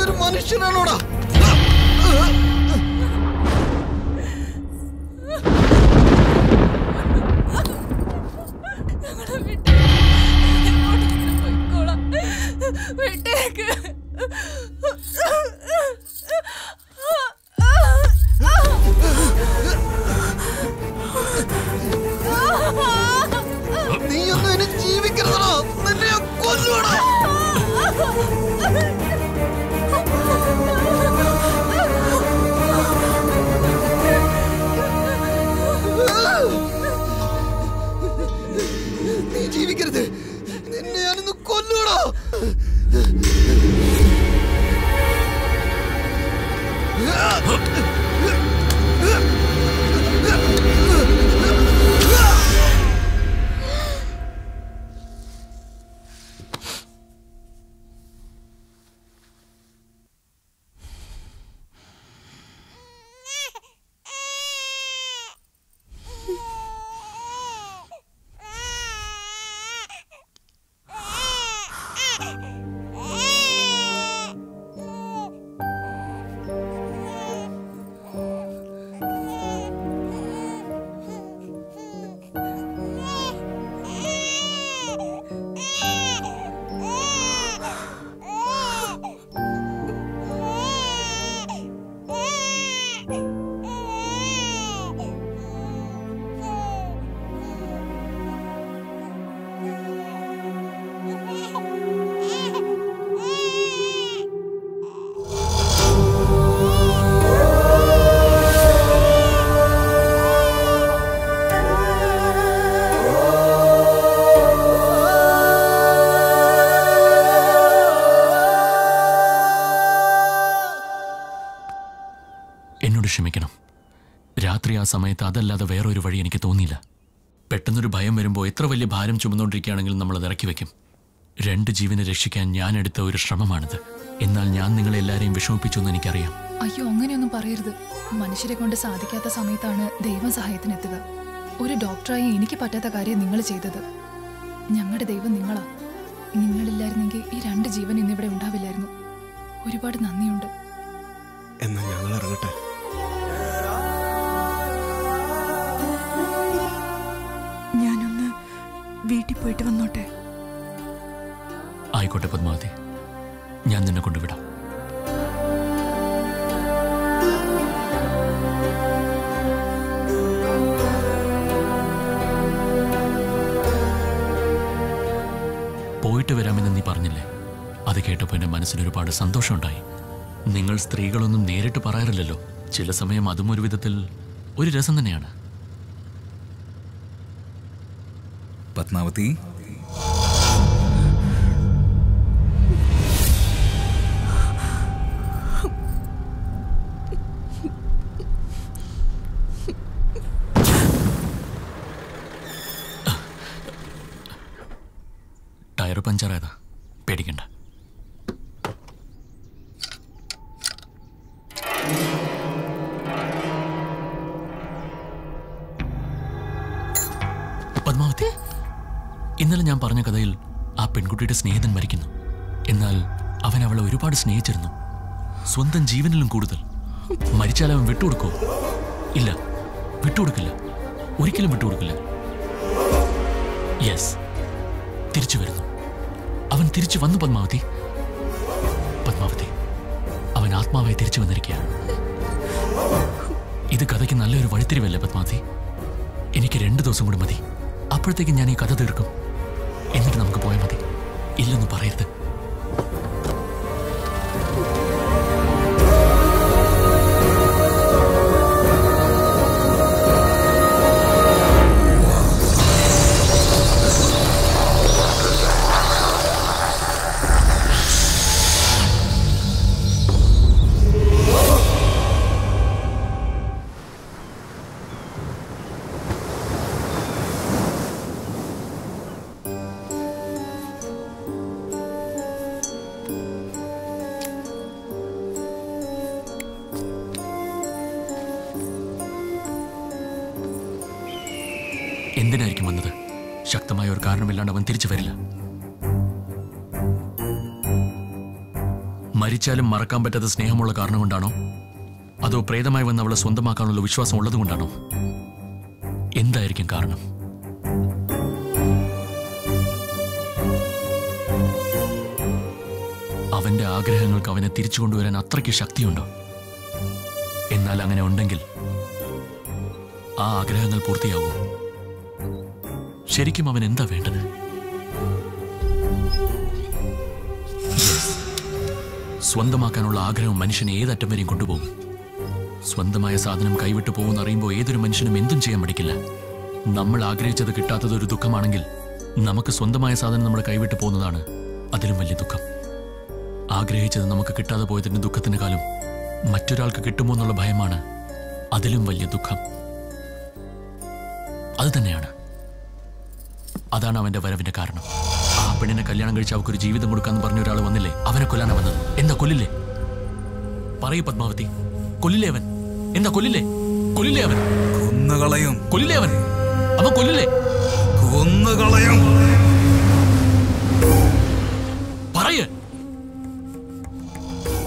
ഒരു മനുഷ്യനാണോടാ? സമയത്ത് അതല്ലാതെ വേറൊരു വഴി എനിക്ക് തോന്നിയില്ല. പെട്ടെന്നൊരു ഭയം വരുമ്പോൾ എത്ര വലിയ ഭാരം ചുമന്നുകൊണ്ടിരിക്കുകയാണെങ്കിലും നമ്മൾ അത് ഇറക്കി വെക്കും. രണ്ട് ജീവനെ രക്ഷിക്കാൻ ഞാൻ എടുത്ത ഒരു ശ്രമമാണിത്. എന്നാൽ ഞാൻ നിങ്ങളെ എല്ലാവരെയും വിഷമിപ്പിച്ചു എന്ന് എനിക്കറിയാം. അയ്യോ അങ്ങനെയൊന്നും പറയരുത്. മനുഷ്യരെ കൊണ്ട് സാധിക്കാത്ത സമയത്താണ് ദൈവം സഹായത്തിനെത്തുക ഒരു ഡോക്ടറായി എനിക്ക് പറ്റാത്ത കാര്യം നിങ്ങൾ ചെയ്തത്. ഞങ്ങളുടെ ദൈവം നിങ്ങളാ. നിങ്ങളില്ലായിരുന്നെങ്കിൽ ഈ രണ്ട് ജീവൻ ഇന്നിവിടെ ഉണ്ടാവില്ലായിരുന്നു. ഒരുപാട് നന്ദിയുണ്ട്. എന്നാൽ ഞങ്ങൾ ഇറങ്ങട്ടെ. പോയിട്ട് വന്നോട്ടെ? ആയിക്കോട്ടെ പത്മാവതി. ഞാൻ നിന്നെ കൊണ്ടുവിടാം. പോയിട്ട് വരാമെന്ന് നീ പറഞ്ഞില്ലേ? അത് കേട്ടപ്പോൾ എന്റെ മനസ്സിന് ഒരുപാട് സന്തോഷമുണ്ടായി. നിങ്ങൾ സ്ത്രീകളൊന്നും നേരിട്ട് പറയാറില്ലല്ലോ. ചില സമയം അതും ഒരു വിധത്തിൽ ഒരു രസം തന്നെയാണ്. പത്മാവതി സ്വന്തം ജീവനിലും കൂടുതൽ. മരിച്ചാൽ അവൻ വിട്ടുകൊടുക്കോ? ഇല്ല വിട്ടുകൊടുക്കില്ല. ഒരിക്കലും വിട്ടുകൊടുക്കില്ല. യെസ് തിരിച്ചു വരുന്നു. അവൻ തിരിച്ചു വന്നു പത്മാവതി. പത്മാവതി അവൻ ആത്മാവായി തിരിച്ചു വന്നിരിക്കുകയാണ്. ഇത് കഥയ്ക്ക് നല്ലൊരു വഴിത്തിരിവല്ലേ പത്മാവതി? എനിക്ക് രണ്ട് ദിവസം കൂടി മതി. അപ്പോഴത്തേക്ക് ഞാൻ ഈ കഥ തീർക്കും. എന്നിട്ട് നമുക്ക് പോയാൽ മതി. ഇല്ലെന്ന് പറയരുത്. മരിച്ചാലും മറക്കാൻ പറ്റാത്ത സ്നേഹമുള്ള കാരണം കൊണ്ടാണോ? അതോ പ്രേതമായി വന്ന് അവളെ സ്വന്തമാക്കാനുള്ള വിശ്വാസം ഉള്ളത് കൊണ്ടാണോ? എന്തായിരിക്കും കാരണം? അവന്റെ ആഗ്രഹങ്ങൾക്ക് അവനെ തിരിച്ചു കൊണ്ടുവരാൻ അത്രയ്ക്ക് ശക്തിയുണ്ടോ? എന്നാൽ അങ്ങനെ ഉണ്ടെങ്കിൽ ആ ആഗ്രഹങ്ങൾ പൂർത്തിയാവും. ശരിക്കും അവൻ എന്താ വേണ്ടത്? സ്വന്തമാക്കാനുള്ള ആഗ്രഹം മനുഷ്യനെ ഏതറ്റം വരെയും കൊണ്ടുപോകും. സ്വന്തമായ സാധനം കൈവിട്ടു പോകുമെന്ന് അറിയുമ്പോൾ ഏതൊരു മനുഷ്യനും എന്തും ചെയ്യാൻ പഠിക്കില്ല നമ്മൾ ആഗ്രഹിച്ചത് കിട്ടാത്തത് ഒരു ദുഃഖമാണെങ്കിൽ നമുക്ക് സ്വന്തമായ സാധനം നമ്മൾ കൈവിട്ടു പോകുന്നതാണ് അതിലും വലിയ ദുഃഖം. ആഗ്രഹിച്ചത് നമുക്ക് കിട്ടാതെ പോയതിന്റെ ദുഃഖത്തിന് കാലം മറ്റൊരാൾക്ക് കിട്ടുമോ എന്നുള്ള ഭയമാണ് അതിലും വലിയ ദുഃഖം. അത് തന്നെയാണ്. അതാണ് അവന്റെ വരവിന്റെ കാരണം. പെണ്ണിനെ കല്യാണം കഴിച്ച് അവൾക്ക് ഒരു ജീവിതം കൊടുക്കാന്ന് പറഞ്ഞ ഒരാൾ വന്നില്ലേ? അവനെ കൊല്ലാനാ വന്നത്. എന്താ കൊല്ലില്ലേ? പറയൂ പത്മാവതി. കൊല്ലില്ലേ അവൻ? എന്താ കൊല്ലില്ലേ? കൊല്ലില്ലേ അവൻ? കൊന്നുകളയും. കൊല്ലില്ലേ അവൻ? അവൻ കൊല്ലില്ലേ? കൊന്നുകളയും. പറയ്.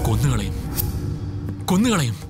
കൊന്നുകളയും. കൊന്നുകളയും.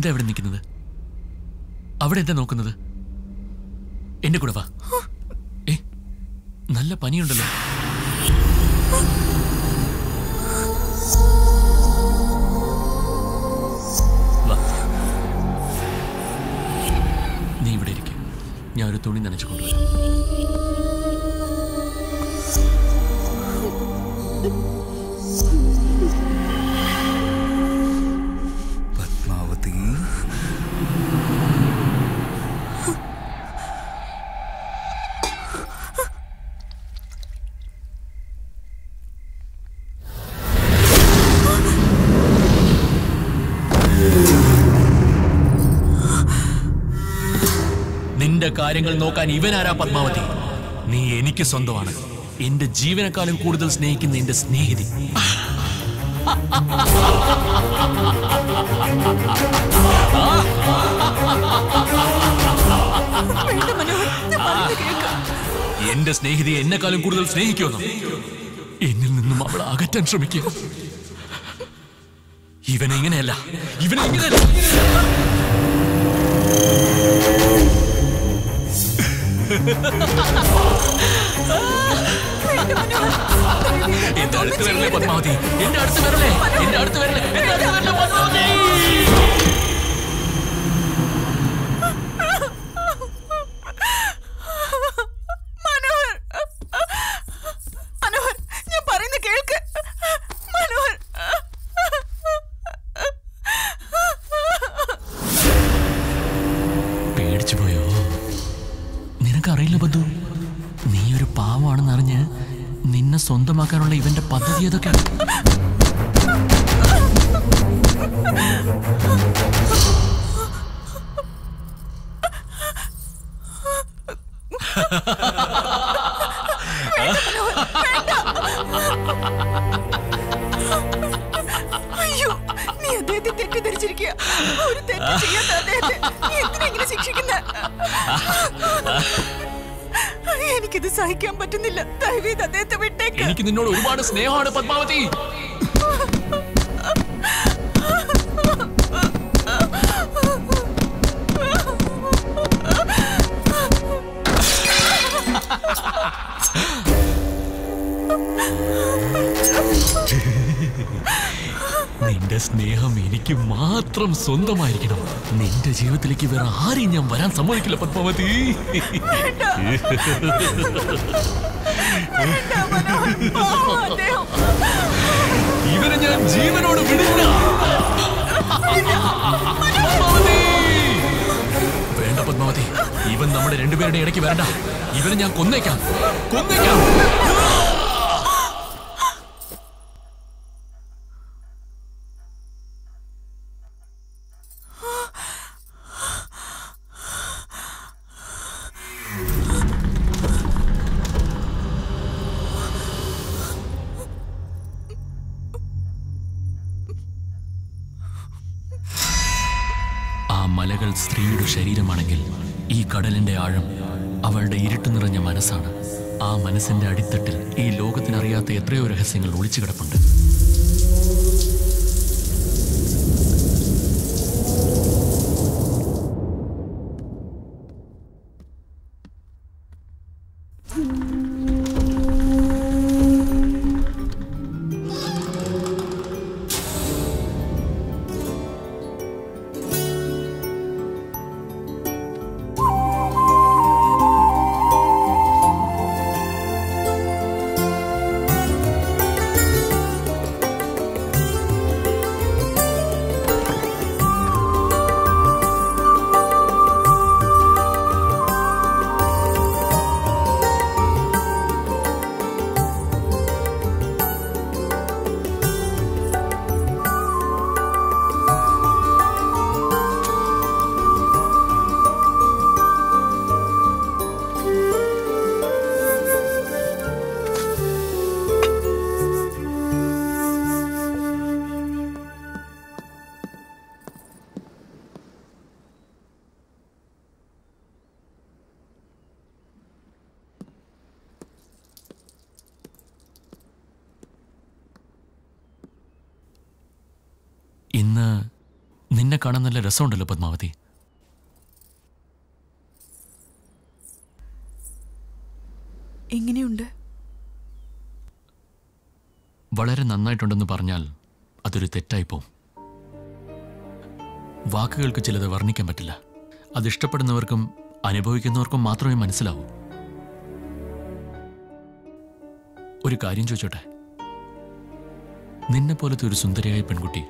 എന്താ ഇവിടെ നിൽക്കുന്നത്? അവിടെ എന്താ നോക്കുന്നത്? കാര്യങ്ങൾ നോക്കാൻ ഇവനാരാ പത്മാവതി? നീ എനിക്ക് സ്വന്തമാണ്. എന്റെ ജീവനക്കാലം കൂടുതൽ സ്നേഹിക്കുന്ന എന്റെ സ്നേഹിതി. എന്റെ സ്നേഹിതി എന്നെക്കാളും കൂടുതൽ സ്നേഹിക്കുന്നു എന്നിൽ നിന്നും അവൾ അകറ്റാൻ ശ്രമിക്കുക ഇവനെ ഇങ്ങനെയല്ല. എന്റെ അടുത്ത് വരല്ലേ? പത്മാവതി എന്റെ അടുത്ത് വരല്ലേ എന്റെ അടുത്ത് വരല്ലേ? നിന്റെ സ്നേഹം എനിക്ക് മാത്രം സ്വന്തമായിരിക്കണം. നിന്റെ ജീവിതത്തിലേക്ക് വേറെ ആരെയും ഞാൻ വരാൻ സമ്മതിക്കില്ല പത്മാവതി. ഇവനെ ഞാൻ ജീവനോട് വിടില്ല! വേണ്ട പത്മാവതി. ഇവൻ നമ്മുടെ രണ്ടുപേരുടെ ഇടയ്ക്ക് വേണ്ട ഇവനെ ഞാൻ കൊന്നേക്കാം. കൊന്നേക്കാം. കടലിന്റെ ആഴം അവളുടെ ഇരുട്ട് നിറഞ്ഞ മനസ്സാണ്. ആ മനസ്സിന്റെ അടിത്തട്ടിൽ ഈ ലോകത്തിനറിയാത്ത എത്രയോ രഹസ്യങ്ങൾ ഒളിച്ചു കിടപ്പുണ്ട് രസമുണ്ടല്ലോ പത്മാവതി. എങ്ങനെയുണ്ട്? വളരെ നന്നായിട്ടുണ്ടെന്ന് പറഞ്ഞാൽ അതൊരു തെറ്റായിപ്പോവും വാക്കുകൾക്ക് ചിലത് വർണിക്കാൻ പറ്റില്ല. അത് ഇഷ്ടപ്പെടുന്നവർക്കും അനുഭവിക്കുന്നവർക്കും മാത്രമേ മനസ്സിലാവൂ. ഒരു കാര്യം ചോദിച്ചോട്ടെ? നിന്നെ പോലത്തെ ഒരു സുന്ദരിയായ പെൺകുട്ടി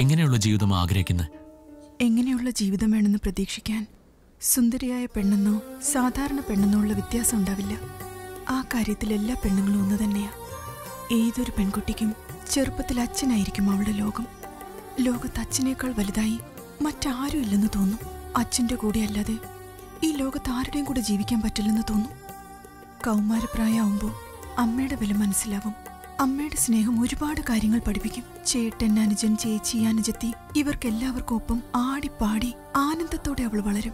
എങ്ങനെയുള്ള ജീവിതം ആഗ്രഹിക്കുന്നത് എങ്ങനെയുള്ള ജീവിതം വേണമെന്ന് പ്രതീക്ഷിക്കാൻ സുന്ദരിയായ പെണ്ണെന്നോ സാധാരണ പെണ്ണെന്നോ ഉള്ള വ്യത്യാസം ഉണ്ടാവില്ല. ആ കാര്യത്തിൽ എല്ലാ പെണ്ണുങ്ങളും ഒന്ന് തന്നെയാ. ഏതൊരു പെൺകുട്ടിക്കും ചെറുപ്പത്തിൽ അച്ഛനായിരിക്കും അവളുടെ ലോകം. ലോകത്ത് അച്ഛനേക്കാൾ വലുതായി മറ്റാരും ഇല്ലെന്ന് തോന്നും. അച്ഛന്റെ കൂടെ അല്ലാതെ ഈ ലോകത്ത് ആരുടെയും കൂടെ ജീവിക്കാൻ പറ്റില്ലെന്ന് തോന്നും. കൗമാരപ്രായമാവുമ്പോൾ അമ്മയുടെ വില മനസ്സിലാവും. അമ്മയുടെ സ്നേഹം ഒരുപാട് കാര്യങ്ങൾ പഠിപ്പിക്കും. ചേട്ടൻ അനുജൻ ചേച്ചി അനുജത്തി ഇവർക്കെല്ലാവർക്കും ഒപ്പം ആടിപ്പാടി ആനന്ദത്തോടെ അവൾ വളരും.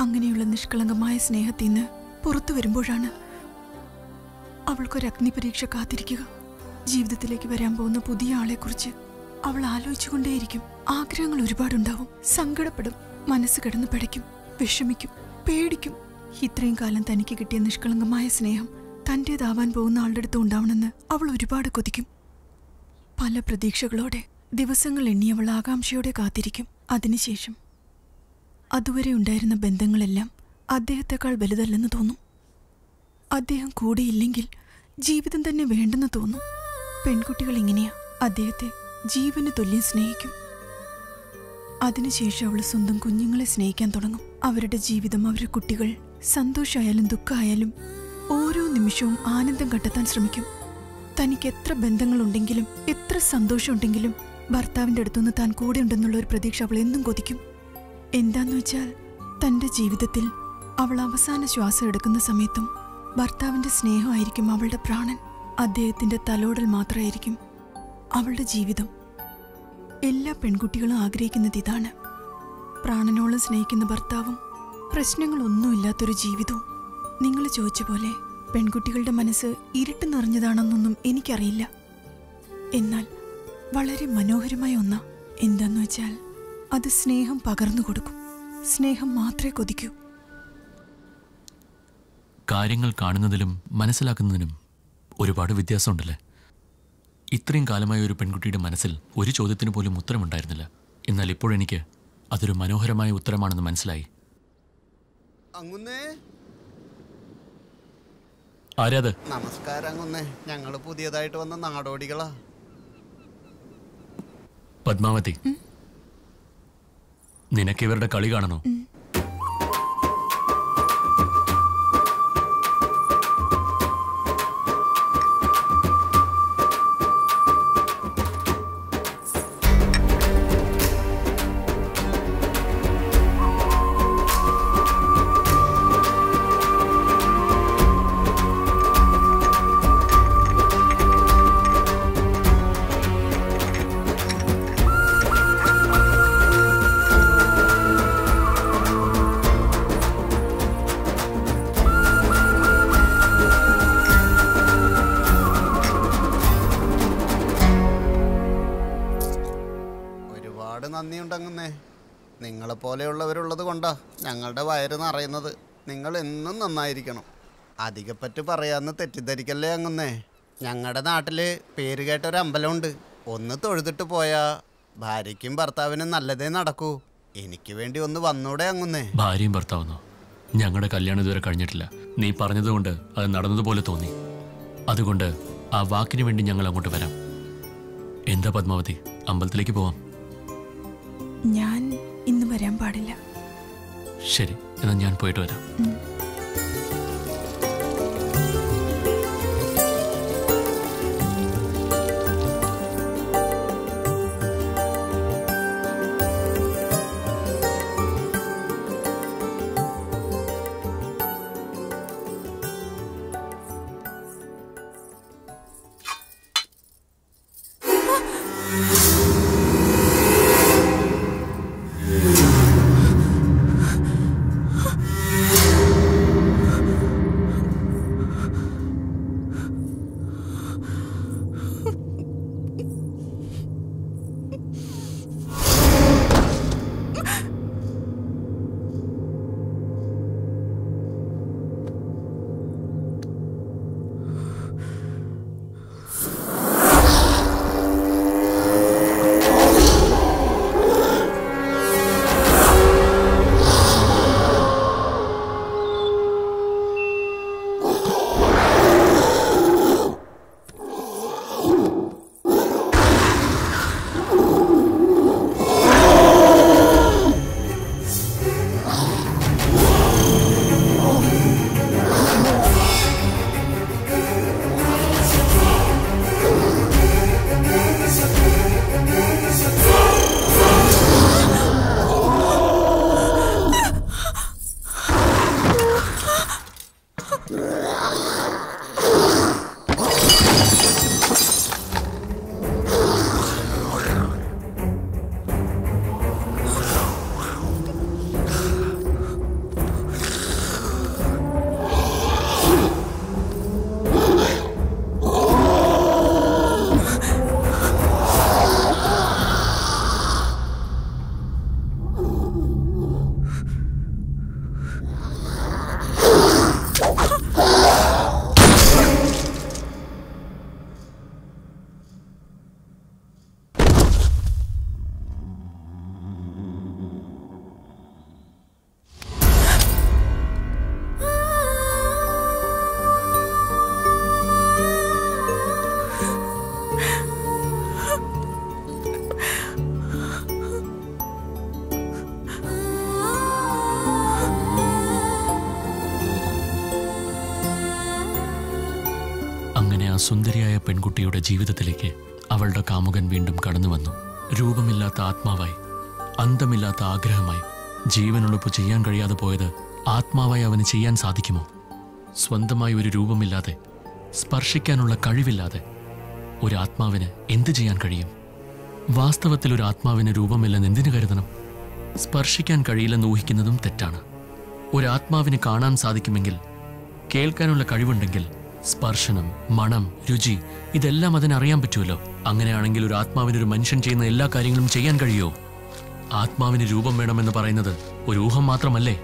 അങ്ങനെയുള്ള നിഷ്കളങ്കമായ സ്നേഹത്തിൽ നിന്ന് പുറത്തു വരുമ്പോഴാണ് അവൾക്കൊരു അഗ്നിപരീക്ഷ കാത്തിരിക്കുക. ജീവിതത്തിലേക്ക് വരാൻ പോകുന്ന പുതിയ ആളെക്കുറിച്ച് അവൾ ആലോചിച്ചുകൊണ്ടേയിരിക്കും. ആഗ്രഹങ്ങൾ ഒരുപാടുണ്ടാവും. സങ്കടപ്പെടും. മനസ്സ് കിടന്ന് പഠിക്കും. വിഷമിക്കും. പേടിക്കും. ഇത്രയും കാലം തനിക്ക് കിട്ടിയ നിഷ്കളങ്കമായ സ്നേഹം തന്റേതാവാൻ പോകുന്ന ആളുടെ അടുത്ത് ഉണ്ടാവണമെന്ന് അവൾ ഒരുപാട് കൊതിക്കും. പല പ്രതീക്ഷകളോടെ ദിവസങ്ങൾ എണ്ണി അവൾ ആകാംക്ഷയോടെ കാത്തിരിക്കും. അതിനുശേഷം അതുവരെ ഉണ്ടായിരുന്ന ബന്ധങ്ങളെല്ലാം അദ്ദേഹത്തെക്കാൾ വലുതല്ലെന്ന് തോന്നും. അദ്ദേഹം കൂടെയില്ലെങ്കിൽ ജീവിതം തന്നെ വേണ്ടെന്ന് തോന്നും. പെൺകുട്ടികൾ ഇങ്ങനെയാ അദ്ദേഹത്തെ ജീവന് തുല്യം സ്നേഹിക്കും. അതിനുശേഷം അവൾ സ്വന്തം കുഞ്ഞുങ്ങളെ സ്നേഹിക്കാൻ തുടങ്ങും. അവരുടെ ജീവിതം അവരുടെ കുട്ടികൾ സന്തോഷമായാലും ദുഃഖമായാലും ഓരോ നിമിഷവും ആനന്ദം കണ്ടെത്താൻ ശ്രമിക്കും. തനിക്ക് എത്ര ബന്ധങ്ങളുണ്ടെങ്കിലും എത്ര സന്തോഷമുണ്ടെങ്കിലും ഭർത്താവിന്റെ അടുത്തുനിന്ന് താൻ കൂടെ ഉണ്ടെന്നുള്ള ഒരു പ്രതീക്ഷ അവൾ എന്നും കൊതിക്കും. എന്താന്ന് വെച്ചാൽ തന്റെ ജീവിതത്തിൽ അവൾ അവസാന ശ്വാസം എടുക്കുന്ന സമയത്തും ഭർത്താവിന്റെ സ്നേഹമായിരിക്കും അവളുടെ പ്രാണൻ. അദ്ദേഹത്തിന്റെ തലോടൽ മാത്രമായിരിക്കും അവളുടെ ജീവിതം. എല്ലാ പെൺകുട്ടികളും ആഗ്രഹിക്കുന്നത് ഇതാണ്. പ്രാണനോളം സ്നേഹിക്കുന്ന ഭർത്താവും പ്രശ്നങ്ങളൊന്നുമില്ലാത്തൊരു ജീവിതവും. നിങ്ങൾ ചോദിച്ച പോലെ പെൺകുട്ടികളുടെ മനസ്സ് ഇരുട്ട് നിറഞ്ഞതാണെന്നൊന്നും എനിക്കറിയില്ല. എന്നാൽ വളരെ മനോഹരമായ ഒന്നാ. എന്താന്ന് വെച്ചാൽ അത് സ്നേഹം പകർന്നു കൊടുക്കും. സ്നേഹം മാത്രമേ കൊതിക്കൂ. കാര്യങ്ങൾ കാണുന്നതിലും മനസ്സിലാക്കുന്നതിനും ഒരുപാട് വ്യത്യാസമുണ്ടല്ലേ? ഇത്രയും കാലമായ ഒരു പെൺകുട്ടിയുടെ മനസ്സിൽ ഒരു ചോദ്യത്തിന് പോലും ഉത്തരമുണ്ടായിരുന്നില്ല. എന്നാൽ ഇപ്പോഴെനിക്ക് അതൊരു മനോഹരമായ ഉത്തരമാണെന്ന് മനസ്സിലായി. അങ്ങുന്നേ ആരാത് നമസ്കാരം അങ്ങുന്നേ ഞങ്ങൾ പുതിയതായിട്ട് വന്ന നാടോടികളാ. പത്മാവതി. നിനക്ക് ഇവരുടെ കളി കാണണോ? നന്നായിരിക്കണം. അധികപ്പറ്റ് പറയാന്ന് തെറ്റിദ്ധരിക്കല്ലേ അങ്ങുന്നേ? ഞങ്ങളുടെ നാട്ടിൽ പേര് കേട്ട ഒരു അമ്പലമുണ്ട്. ഒന്ന് തൊഴുതിട്ട് പോയാ ഭാര്യയ്ക്കും ഭർത്താവിനും നല്ലതേ നടക്കൂ. എനിക്ക് വേണ്ടി ഒന്ന് വന്നൂടെ അങ്ങുന്നേ? ഭാര്യയും ഭർത്താവുന്നു? ഞങ്ങളുടെ കല്യാണം ഇതുവരെ കഴിഞ്ഞിട്ടില്ല. നീ പറഞ്ഞതുകൊണ്ട് അത് നടന്നതുപോലെ തോന്നി. അതുകൊണ്ട് ആ വാക്കിന് വേണ്ടി ഞങ്ങൾ അങ്ങോട്ട് വരാം. എന്താ പത്മാവതി? അമ്പലത്തിലേക്ക് പോവാം. ഞാൻ ഇന്ന് വരാൻ പാടില്ല. ശരി എന്നാൽ ഞാൻ പോയിട്ട് വരാം. സുന്ദരിയായ പെൺകുട്ടിയുടെ ജീവിതത്തിലേക്ക് അവളുടെ കാമുകൻ വീണ്ടും കടന്നു വന്നു. രൂപമില്ലാത്ത ആത്മാവായി അന്തമില്ലാത്ത ആഗ്രഹമായി ജീവനുള്ളപ്പോൾ ചെയ്യാൻ കഴിയാതെ പോയത് ആത്മാവായി അവന് ചെയ്യാൻ സാധിക്കുമോ? സ്വന്തമായി ഒരു രൂപമില്ലാതെ സ്പർശിക്കാനുള്ള കഴിവില്ലാതെ ഒരു ആത്മാവിന് എന്ത് ചെയ്യാൻ കഴിയും? വാസ്തവത്തിൽ ഒരു ആത്മാവിന് രൂപമില്ലെന്ന് എന്തിനു കരുതണം? സ്പർശിക്കാൻ കഴിയില്ലെന്ന് ഊഹിക്കുന്നതും തെറ്റാണ്. ഒരു ആത്മാവിന് കാണാൻ സാധിക്കുമെങ്കിൽ കേൾക്കാനുള്ള കഴിവുണ്ടെങ്കിൽ സ്പർശനം മണം രുചി ഇതെല്ലാം അതിനറിയാൻ പറ്റുമല്ലോ. അങ്ങനെയാണെങ്കിൽ ഒരു ആത്മാവിന് ഒരു മനുഷ്യൻ ചെയ്യുന്ന എല്ലാ കാര്യങ്ങളും ചെയ്യാൻ കഴിയുമോ? ആത്മാവിന് രൂപം വേണമെന്ന് പറയുന്നത് ഒരു ഊഹം മാത്രമല്ലേ?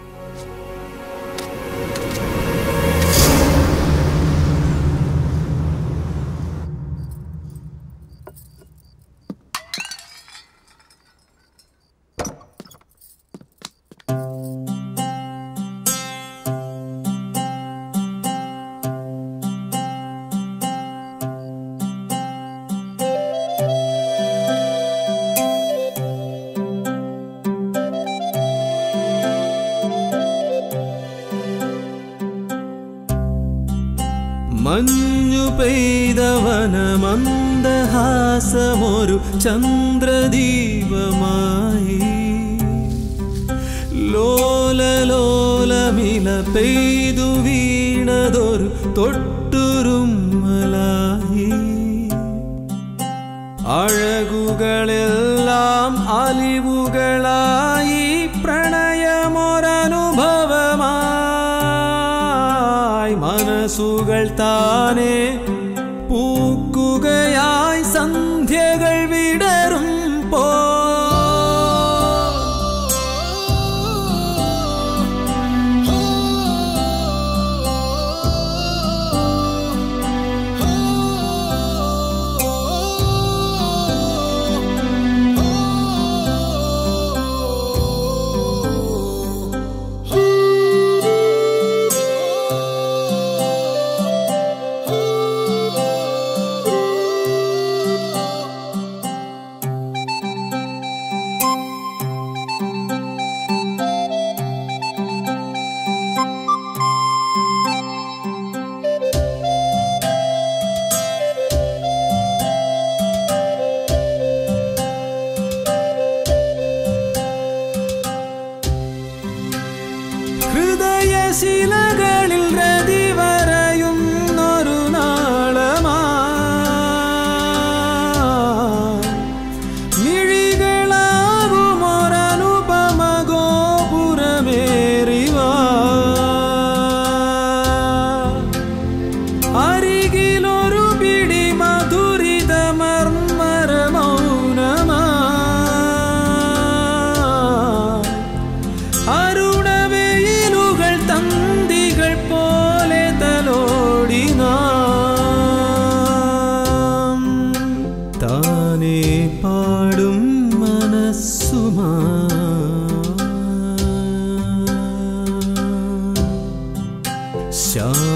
താനേ പാടും മനസ്സുമാ. ശ്യാമോന്മാദം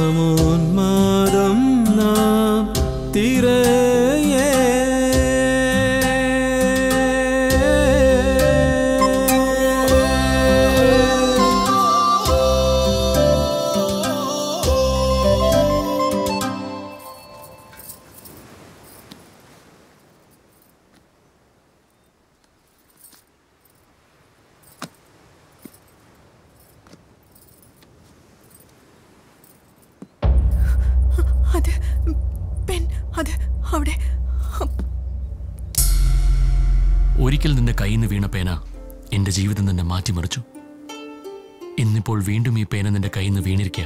പേന നിന്റെ കയ്യിൽ നിന്ന് വീണിരിക്കുക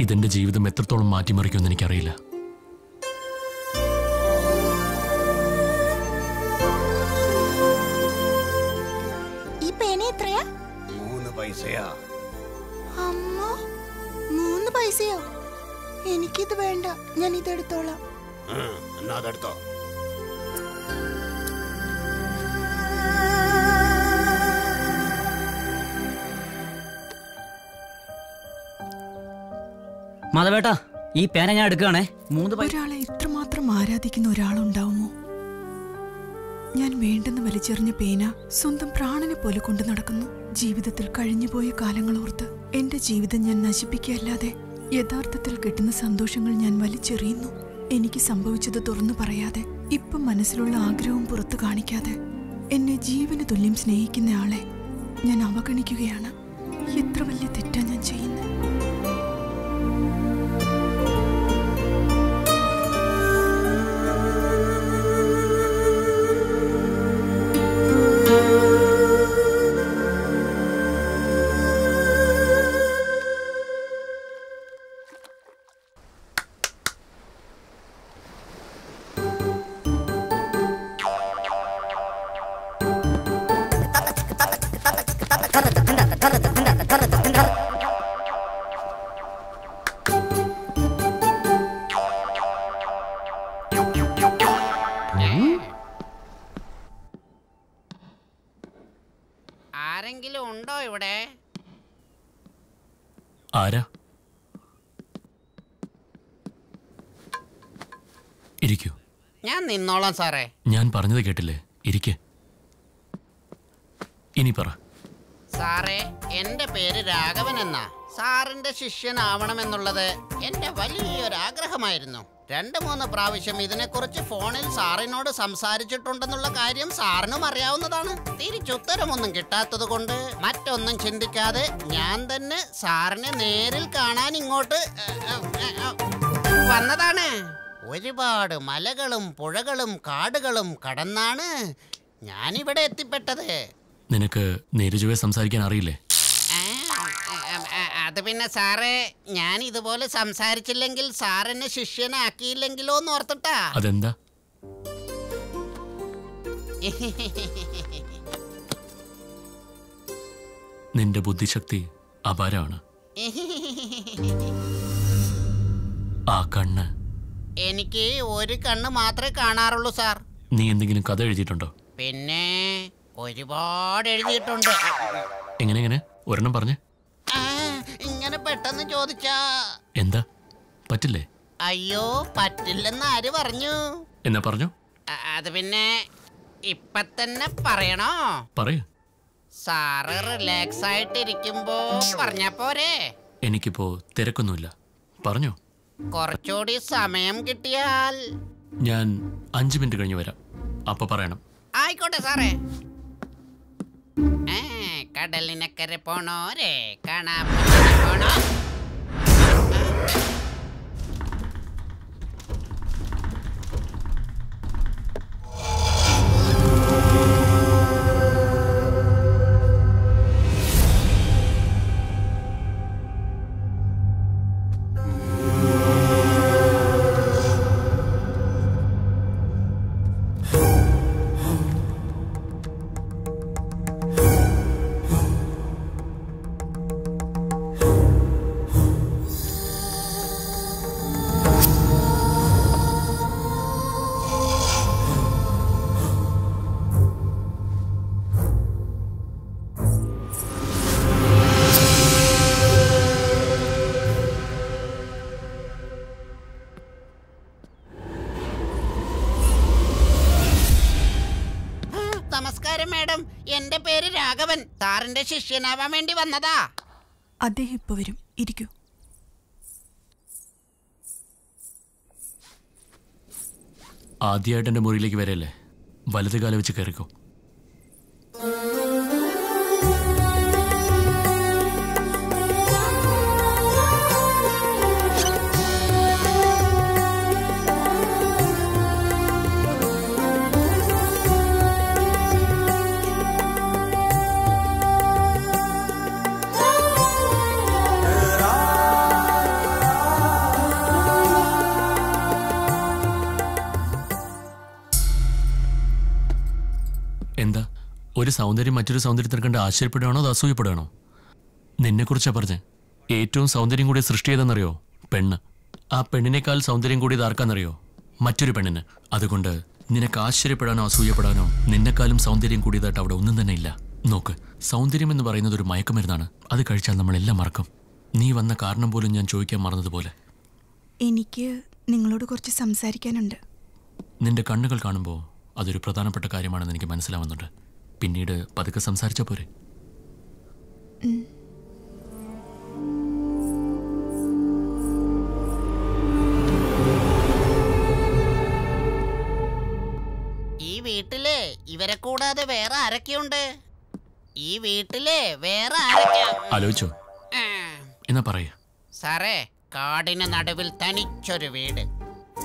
ഇതെന്റെ ജീവിതം എത്രത്തോളം മാറ്റിമറിക്കുമെന്ന് എനിക്കറിയില്ല. ഈ പേന എത്രയാ? മൂന്ന് പൈസയാ. അമ്മ മൂന്ന് പൈസയോ? എനിക്കിത് വേണ്ട. ഞാൻ ഇതെടുത്തോളാം എന്നാ അതെടുത്തോ. മാധവേട്ടാ ഈ പേന ഞാൻ എടുക്കുകയാണേ. മൂന്ന് ഒരാളെ ഇത്രമാത്രം ആരാധിക്കുന്ന ഒരാളുണ്ടാവുമോ? ഞാൻ വേണ്ടെന്ന് വലിച്ചെറിഞ്ഞ പേന സ്വന്തം പ്രാണനെ പോലെ കൊണ്ടു നടക്കുന്നു. ജീവിതത്തിൽ കഴിഞ്ഞുപോയ കാലങ്ങൾ ഓർത്ത് എന്റെ ജീവിതം ഞാൻ നശിപ്പിക്കുകയല്ലാതെ യഥാർത്ഥത്തിൽ കിട്ടുന്ന സന്തോഷങ്ങൾ ഞാൻ വലിച്ചെറിയുന്നു. എനിക്ക് സംഭവിച്ചത് തുറന്നു പറയാതെ ഇപ്പം മനസ്സിലുള്ള ആഗ്രഹവും പുറത്തു കാണിക്കാതെ എന്നെ ജീവന് തുല്യം സ്നേഹിക്കുന്നയാളെ ഞാൻ അവഗണിക്കുകയാണ്. എത്ര വലിയ തെറ്റാ ഞാൻ ചെയ്യുന്നത് നിന്നോളാം സാറേ. ഞാൻ പറഞ്ഞത് കേട്ടില്ലേ? ഇരിക്കെ. ഇനി പറ. സാറേ എന്റെ പേര് രാഘവൻ എന്നാ. സാറിന്റെ ശിഷ്യനാവണമെന്നുള്ളത് എന്റെ വലിയൊരു ആഗ്രഹമായിരുന്നു രണ്ട് മൂന്ന് പ്രാവശ്യം ഇതിനെക്കുറിച്ച് ഫോണിൽ സാറിനോട് സംസാരിച്ചിട്ടുണ്ടെന്നുള്ള കാര്യം സാറിനും അറിയാവുന്നതാണ്. തിരിച്ചുത്തരമൊന്നും കിട്ടാത്തത് കൊണ്ട് മറ്റൊന്നും ചിന്തിക്കാതെ ഞാൻ തന്നെ സാറിനെ നേരിൽ കാണാൻ ഇങ്ങോട്ട് വന്നതാണ്. ഒരുപാട് മലകളും പുഴകളും കാടുകളും കടന്നാണ് ഞാനിവിടെ എത്തിപ്പെട്ടത്. നിനക്ക് നേരുചുവെ സംസാരിക്കാൻ അറിയില്ലേ? അത് പിന്നെ സാറേ ഞാൻ ഇതുപോലെ സംസാരിച്ചില്ലെങ്കിൽ സാറിനെ ശിഷ്യനാക്കിയില്ലെങ്കിലോ എന്ന് ഓർത്തിട്ടാ. അതെന്താ? നിന്റെ ബുദ്ധിശക്തി അപാരമാണ്. ആ കണ്ണ് എനിക്ക് ഒരു കണ്ണ് മാത്രമേ കാണാറുള്ളൂ സാർ. നീ എന്തെങ്കിലും കഥ എഴുതിയിട്ടുണ്ടോ? പിന്നെ ഒരുപാട് എഴുതിയിട്ടുണ്ട്. എങ്ങനെ എങ്ങനെ? ഒരെണ്ണം പറഞ്ഞു. ഇങ്ങനെ പെട്ടെന്ന് ചോദിച്ചാ. എന്താ? പറ്റില്ലേ? അയ്യോ പറ്റില്ലെന്ന് ആര് പറഞ്ഞു? എന്നാ പറഞ്ഞു? അത് പിന്നെ ഇപ്പൊ തന്നെ പറയണോ? പറയൂ. സാറ് റിലാക്സ് ആയിട്ടിരിക്കുമ്പോ പറഞ്ഞ പോരെ. എനിക്കിപ്പോ തിരക്കൊന്നുമില്ല. പറഞ്ഞോ. കുറച്ചുകൂടി സമയം കിട്ടിയാൽ. ഞാൻ അഞ്ചു മിനിറ്റ് കഴിഞ്ഞ് വരാം. അപ്പൊ പറയണം. ആയിക്കോട്ടെ സാറേ. കടലിനക്കരെ പോണോരെ കാണാ പോണോ? സാറിന്റെ ശിഷ്യനാവാൻ വേണ്ടി വന്നതാ. അദ്ദേഹം ഇപ്പൊ വരും. ഇരിക്കൂ. ആദ്യമായിട്ട് എന്റെ മുറിയിലേക്ക് വരല്ലേ? വലത് കാലം വെച്ച് കയറിക്കോ. ഒരു സൗന്ദര്യം മറ്റൊരു സൗന്ദര്യത്തിന് കണ്ട് ആശ്ചര്യപ്പെടുകയാണോ അത് അസൂയപ്പെടുകയാണോ? നിന്നെക്കുറിച്ചാ പറഞ്ഞ്. ഏറ്റവും സൗന്ദര്യം കൂടി സൃഷ്ടിയതെന്നറിയോ പെണ്ണ്. ആ പെണ്ണിനേക്കാൾ സൗന്ദര്യം കൂടിയത് ആർക്കാന്നറിയോ? മറ്റൊരു പെണ്ണിന്. അതുകൊണ്ട് നിനക്ക് ആശ്ചര്യപ്പെടാനോ അസൂയപ്പെടാനോ നിന്നെക്കാളും സൗന്ദര്യം കൂടിയതായിട്ട് അവിടെ ഒന്നും തന്നെ ഇല്ല. നോക്ക് സൗന്ദര്യം എന്ന് പറയുന്നത് ഒരു മയക്കുമരുന്നാണ്. അത് കഴിച്ചാൽ നമ്മളെല്ലാം മറക്കും. നീ വന്ന കാരണം പോലും ഞാൻ ചോദിക്കാൻ മറന്നതുപോലെ. എനിക്ക് നിങ്ങളോട് കുറച്ച് സംസാരിക്കാനുണ്ട്. നിന്റെ കണ്ണുകൾ കാണുമ്പോൾ അതൊരു പ്രധാനപ്പെട്ട കാര്യമാണെന്ന് എനിക്ക് മനസ്സിലാവുന്നുണ്ട്. പിന്നീട് പതുക്കെ സംസാരിച്ചാൽ പോരെ. ഈ വീട്ടിൽ ഇവരെ കൂടാതെ വേറെ ആരൊക്കെയുണ്ട്? ഈ വീട്ടിൽ വേറെ ആലോചിച്ചോ. എന്നാ പറയാ. സാറേ കാടിന് നടുവിൽ തനിച്ചൊരു വീട്.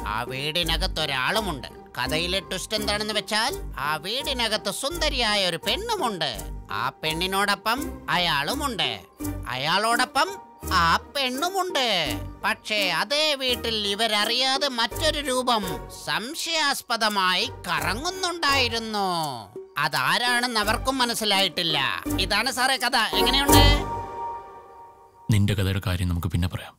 ആ വീടിനകത്തൊരാളുമുണ്ട് കഥയിലെ ട്വിസ്റ്റ് എന്താണെന്ന് വെച്ചാൽ ആ വീടിനകത്ത് സുന്ദരിയായ ഒരു പെണ്ണുമുണ്ട്. ആ പെണ്ണിനോടൊപ്പം അയാളുമുണ്ട്. അയാളോടൊപ്പം ആ പെണ്ണുമുണ്ട്. പക്ഷേ അതേ വീട്ടിൽ ഇവരറിയാതെ മറ്റൊരു രൂപം സംശയാസ്പദമായി കറങ്ങുന്നുണ്ടായിരുന്നു. അതാരാണെന്ന് അവർക്കും മനസ്സിലായിട്ടില്ല. ഇതാണ് സാറേ കഥ. എങ്ങനെയുണ്ട്? നിന്റെ കഥയുടെ കാര്യം നമുക്ക് പിന്നെ പറയാം.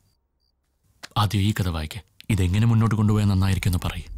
ആദ്യം ഈ കഥ വായിക്കേ. ഇതെങ്ങനെ മുന്നോട്ട് കൊണ്ടുപോയാൽ നന്നായിരിക്കും എന്ന് പറയും.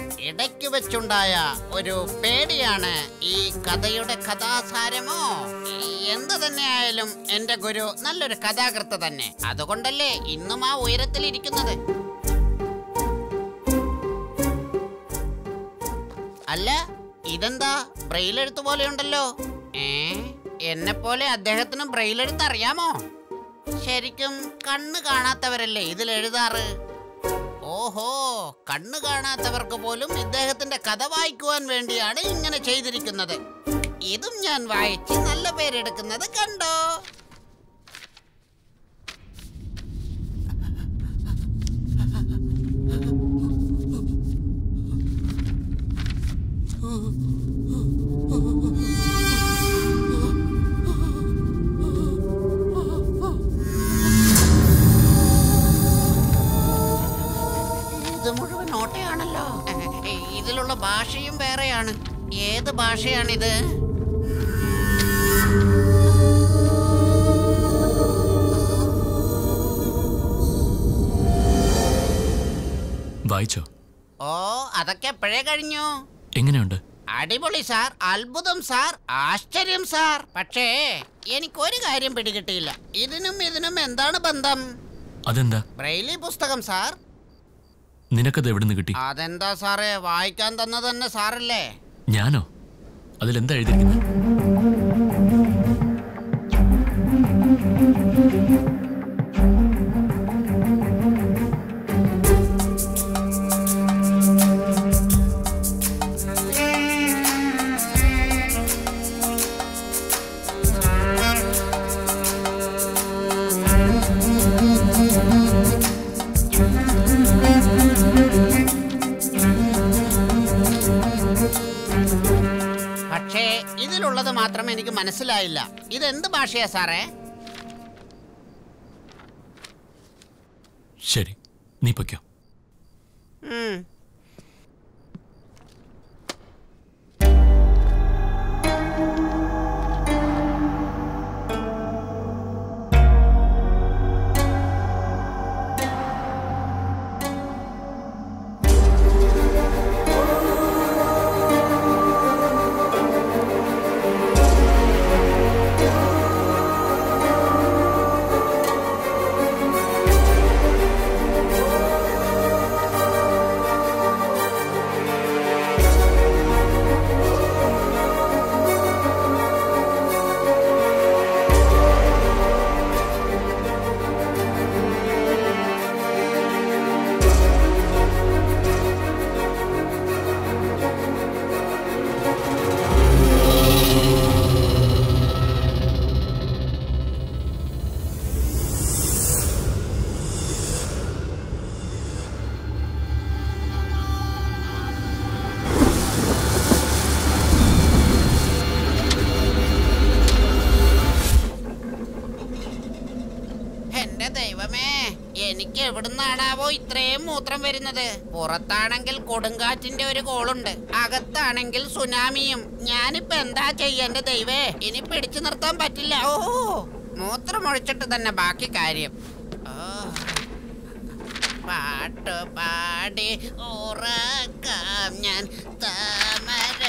വെച്ചുണ്ടായ ഒരു പേടിയാണ് ഈ കഥയുടെ കഥാസാരമോ? എന്ത് തന്നെയായാലും എന്റെ ഗുരു നല്ലൊരു കഥാകൃത്ത് തന്നെ. അതുകൊണ്ടല്ലേ ഇന്നും ആ ഉയരത്തിൽ ഇരിക്കുന്നത്? അല്ല ഇതെന്താ? ബ്രെയിലെഴുത്ത് പോലെയുണ്ടല്ലോ. ഏ എന്നെ പോലെ അദ്ദേഹത്തിന് ബ്രെയിലെഴുത്ത് അറിയാമോ? ശരിക്കും കണ്ണ് കാണാത്തവരല്ലേ ഇതിൽ എഴുതാറ് ഓഹോ കണ്ണു കാണാത്തവർക്ക് പോലും ഇദ്ദേഹത്തിന്റെ കഥ വായിക്കുവാൻ വേണ്ടിയാണ് ഇങ്ങനെ ചെയ്തിരിക്കുന്നത്. ഇതും ഞാൻ വായിച്ച് നല്ല പേരെടുക്കുന്നത് കണ്ടോ? ഇതിലുള്ള ഭാഷയും വേറെയാണ്. ഏത് ഭാഷയാണിത്? വായിച്ചോ? ഓ അതൊക്കെ എപ്പോഴേ കഴിഞ്ഞു? എങ്ങനെയുണ്ട്? അടിപൊളി സാർ അത്ഭുതം സാർ ആശ്ചര്യം സാർ. പക്ഷേ എനിക്കൊരു കാര്യം പിടികിട്ടിയില്ല. ഇതിനും ഇതിനും എന്താണ് ബന്ധം? അതെന്താ? ബ്രെയിലി പുസ്തകം സാർ. നിനക്കത് എവിടെ നിന്ന് കിട്ടി? അതെന്താ സാറേ? വായിക്കാൻ തന്നതന്നെ സാറല്ലേ? ഞാനോ? അതിലെന്താ എഴുതിയിരിക്കുന്നത്? എനിക്ക് മനസ്സിലായില്ല. ഇതെന്ത് ഭാഷയാ സാറേ? ശരി നീ പൊയ്ക്കോ. വരുന്നത് പുറത്താണെങ്കിൽ കൊടുങ്കാറ്റിന്റെ ഒരു കോളുണ്ട്. അകത്താണെങ്കിൽ സുനാമിയും. ഞാനിപ്പോ എന്താ ചെയ്യേണ്ട ദൈവേ? ഇനി പിടിച്ചു നിർത്താൻ പറ്റില്ല. ഓ മൂത്രം ഒഴിച്ചിട്ട് തന്നെ ബാക്കി കാര്യം. പാട്ട് പാടി ഉറക്കാം ഞാൻ. താമര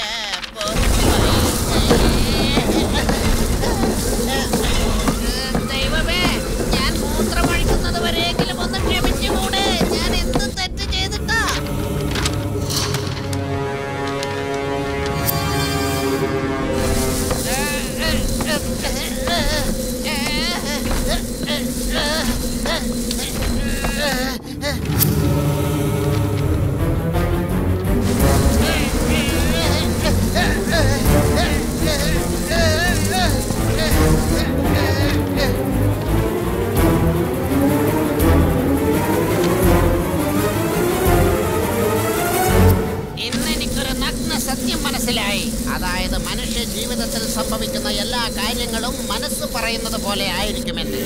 മനസ്സിലായി. അതായത് മനുഷ്യ ജീവിതത്തിൽ സംഭവിക്കുന്ന എല്ലാ കാര്യങ്ങളും മനസ്സ് പറയുന്നത് പോലെ ആയിരിക്കുമെന്ന്.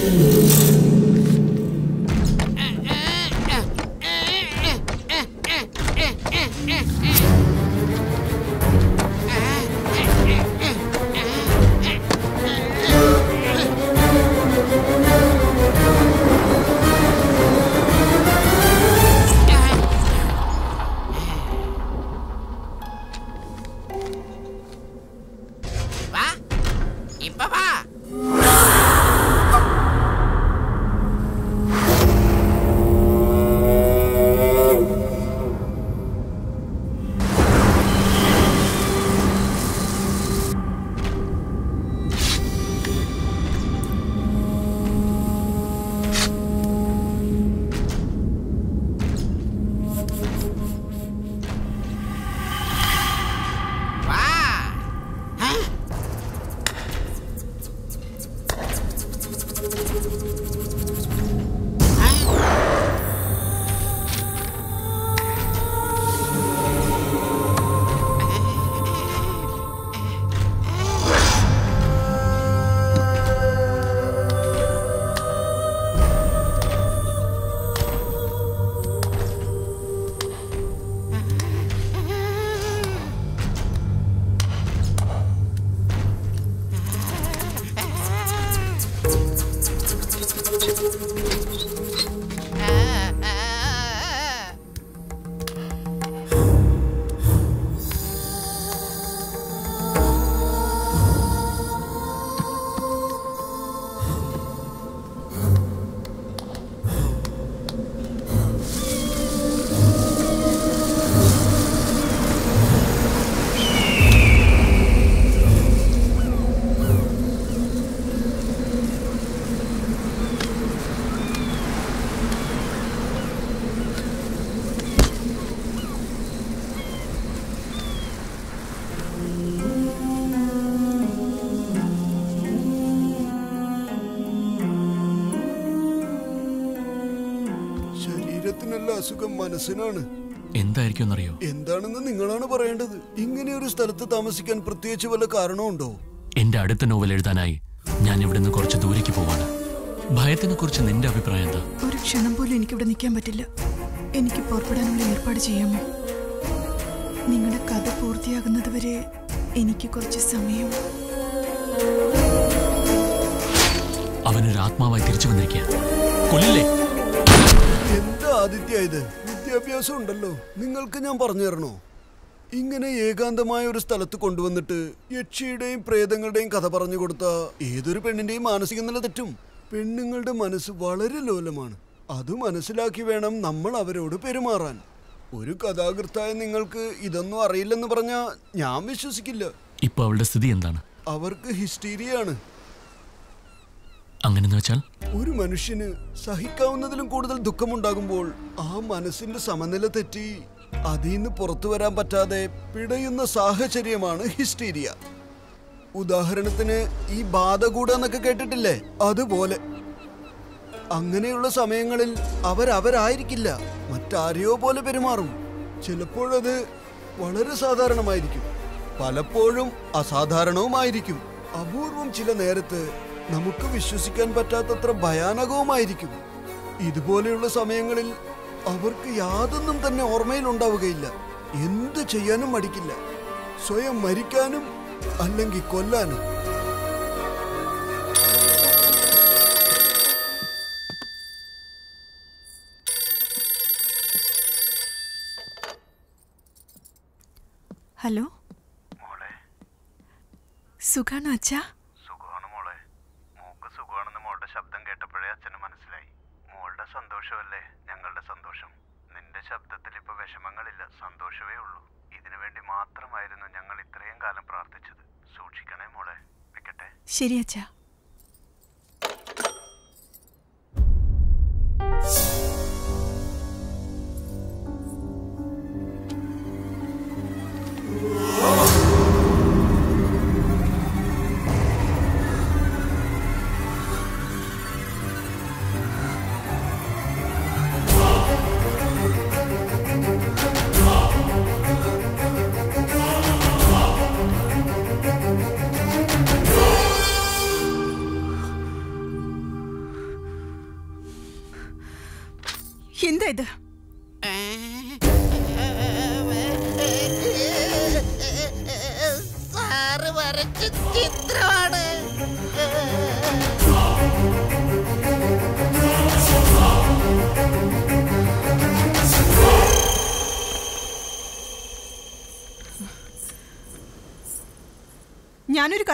അസുഖം എന്തായിരിക്കും അറിയോ എന്താണെന്ന് നിങ്ങളാണ് പറയേണ്ടത്. ഇങ്ങനെ ഒരു സ്ഥലത്ത് താമസിക്കാൻ പ്രത്യേകിച്ച് വല്ല കാരണമുണ്ടോ? എന്റെ അടുത്ത നോവൽ എഴുതാനായി ഞാൻ ഇവിടെ നിന്ന് കുറച്ച് ദൂരേക്ക് പോവാണ്. ഭയത്തിനെ കുറിച്ച് നിന്റെ അഭിപ്രായം എന്താ? ഒരു ക്ഷണം പോലും എനിക്ക് ഇവിടെ നിൽക്കാൻ പറ്റില്ല. എനിക്ക് പുറപ്പെടാനുള്ള ഏർപ്പാട് ചെയ്യാമോ? നിങ്ങളുടെ കഥ പൂർത്തിയാകുന്നത് വരെ എനിക്ക് കുറച്ച് സമയം. അവനൊരു ആത്മാവായി തിരിച്ചു വന്നിരിക്കുക കൊല്ലില്ലേ? എന്താ ആദിത്യ ഇത്? വിദ്യാഭ്യാസം ഉണ്ടല്ലോ. നിങ്ങൾക്ക് ഞാൻ പറഞ്ഞു തരണോ? ഇങ്ങനെ ഏകാന്തമായ ഒരു സ്ഥലത്ത് കൊണ്ടുവന്നിട്ട് യക്ഷിയുടെയും പ്രേതങ്ങളുടെയും കഥ പറഞ്ഞു കൊടുത്ത ഏതൊരു പെണ്ണിന്റെയും മാനസിക നില തെറ്റും പെണ്ണുങ്ങളുടെ മനസ്സ് വളരെ ലോലമാണ്. അത് മനസ്സിലാക്കി വേണം നമ്മൾ അവരോട് പെരുമാറാൻ. ഒരു കഥാകൃത്തായ നിങ്ങൾക്ക് ഇതൊന്നും അറിയില്ലെന്ന് പറഞ്ഞാ ഞാൻ വിശ്വസിക്കില്ല. ഇപ്പൊ അവളുടെ സ്ഥിതി എന്താണ്? അവർക്ക് ഹിസ്റ്റീരിയാണ് അങ്ങനെന്ന് വെച്ചാൽ? ഒരു മനുഷ്യന് സഹിക്കാവുന്നതിലും കൂടുതൽ ദുഃഖമുണ്ടാകുമ്പോൾ ആ മനസ്സിന്റെ സമനില തെറ്റി അതിൽ നിന്ന് പുറത്തു വരാൻ പറ്റാതെ പിടയുന്ന സാഹചര്യമാണ് ഹിസ്റ്റീരിയ. ഉദാഹരണത്തിന് ഈ ബാധ കൂടാന്നൊക്കെ കേട്ടിട്ടില്ലേ? അതുപോലെ. അങ്ങനെയുള്ള സമയങ്ങളിൽ അവരവരായിരിക്കില്ല. മറ്റാരെയോ പോലെ പെരുമാറും. ചിലപ്പോഴത് വളരെ സാധാരണമായിരിക്കും. പലപ്പോഴും അസാധാരണവുമായിരിക്കും. അപൂർവം ചില നേരത്ത് നമുക്ക് വിശ്വസിക്കാൻ പറ്റാത്തത്ര ഭയാനകവുമായിരിക്കും ഇതുപോലെയുള്ള സമയങ്ങളിൽ അവർക്ക് യാതൊന്നും തന്നെ ഓർമ്മയിൽ ഉണ്ടാവുകയില്ല. എന്ത് ചെയ്യാനും മടിക്കില്ല. സ്വയം മരിക്കാനും അല്ലെങ്കിൽ കൊല്ലാനും. ഹലോ? സുഖാണോ അച്ഛാ സുഖമാണ് മോളെ മോക്ക് സുഖമാണെന്ന് മോളുടെ ശബ്ദം കേട്ടപ്പോഴേ അച്ഛന് മനസ്സിലായി. മോളുടെ സന്തോഷമല്ലേ? ഞങ്ങളുടെ സന്തോഷം. നിന്റെ ശബ്ദത്തിൽ ഇപ്പൊ വിഷമങ്ങളില്ല. സന്തോഷമേ ഉള്ളൂ. ഇതിനു വേണ്ടി മാത്രമായിരുന്നു ഞങ്ങൾ ഇത്രയും കാലം പ്രാർത്ഥിച്ചത്. സൂക്ഷിക്കണേ മോളെ. വെക്കട്ടെ? ശരി അച്ഛാ.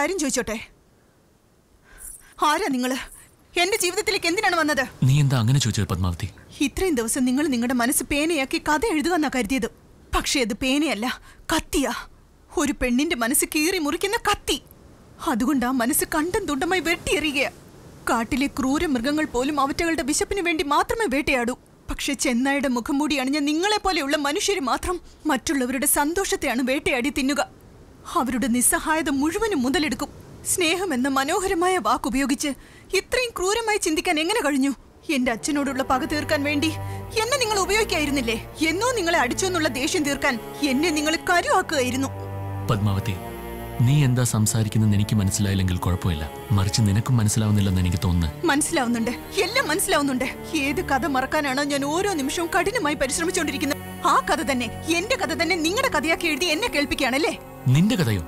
കാര്യം ചോദിച്ചോട്ടെ? ആരാ നിങ്ങൾ? എന്റെ ജീവിതത്തിലേക്ക് എന്തിനാണ് വന്നത്? നീ എന്താ അങ്ങനെ ചോദിച്ചത് പത്മാവതി? ഇത്രയും ദിവസം നിങ്ങൾ നിങ്ങളുടെ മനസ്സ് പേനയാക്കി കഥ എഴുതുക കരുതിയത്. പക്ഷേ അത് പേനയല്ല കത്തിയാ. ഒരു പെണ്ണിന്റെ മനസ്സ് കീറി മുറിക്കുന്ന കത്തി. അതുകൊണ്ട് ആ മനസ്സ് കണ്ടും തുണ്ടമായി വെട്ടിയെറിയുക കാട്ടിലെ ക്രൂര മൃഗങ്ങൾ പോലും അവറ്റകളുടെ വിശപ്പിന് വേണ്ടി മാത്രമേ വേട്ടയാടൂ. പക്ഷെ ചെന്നായുടെ മുഖം മൂടി അണിഞ്ഞ നിങ്ങളെ പോലെയുള്ള മനുഷ്യര് മാത്രം മറ്റുള്ളവരുടെ സന്തോഷത്തെയാണ് വേട്ടയാടി തിന്നുക. അവരുടെ നിസ്സഹായത മുഴുവനും മുതലെടുക്കും. സ്നേഹം എന്ന മനോഹരമായ വാക്കുപയോഗിച്ച് ഇത്രയും ക്രൂരമായി ചിന്തിക്കാൻ എങ്ങനെ കഴിഞ്ഞു? എന്റെ അച്ഛനോടുള്ള പക തീർക്കാൻ വേണ്ടി എന്നെ നിങ്ങൾ ഉപയോഗിക്കായിരുന്നില്ലേ? എന്നോ നിങ്ങളെ അടിച്ചു എന്നുള്ള ദേഷ്യം തീർക്കാൻ എന്നെ നിങ്ങൾ കരുവാക്കുകയായിരുന്നു. പത്മാവതി നീ എന്താ സംസാരിക്കുന്നത് എനിക്ക് മനസ്സിലായില്ലെങ്കിൽ കുഴപ്പമില്ല. മറിച്ച് നിനക്കും മനസ്സിലാവുന്നില്ലെന്ന് എനിക്ക് തോന്നുന്നു. മനസ്സിലാവുന്നുണ്ട്. എല്ലാം മനസ്സിലാവുന്നുണ്ട്. ഏത് കഥ മറക്കാനാണോ ഞാൻ ഓരോ നിമിഷവും കഠിനമായി പരിശ്രമിച്ചുകൊണ്ടിരിക്കുന്നത്. ആ കഥ തന്നെ എന്റെ കഥ തന്നെ നിങ്ങളുടെ കഥയാക്കി എഴുതി എന്നെ കേൾപ്പിക്കുകയാണല്ലേ? നിന്റെ കഥയോ?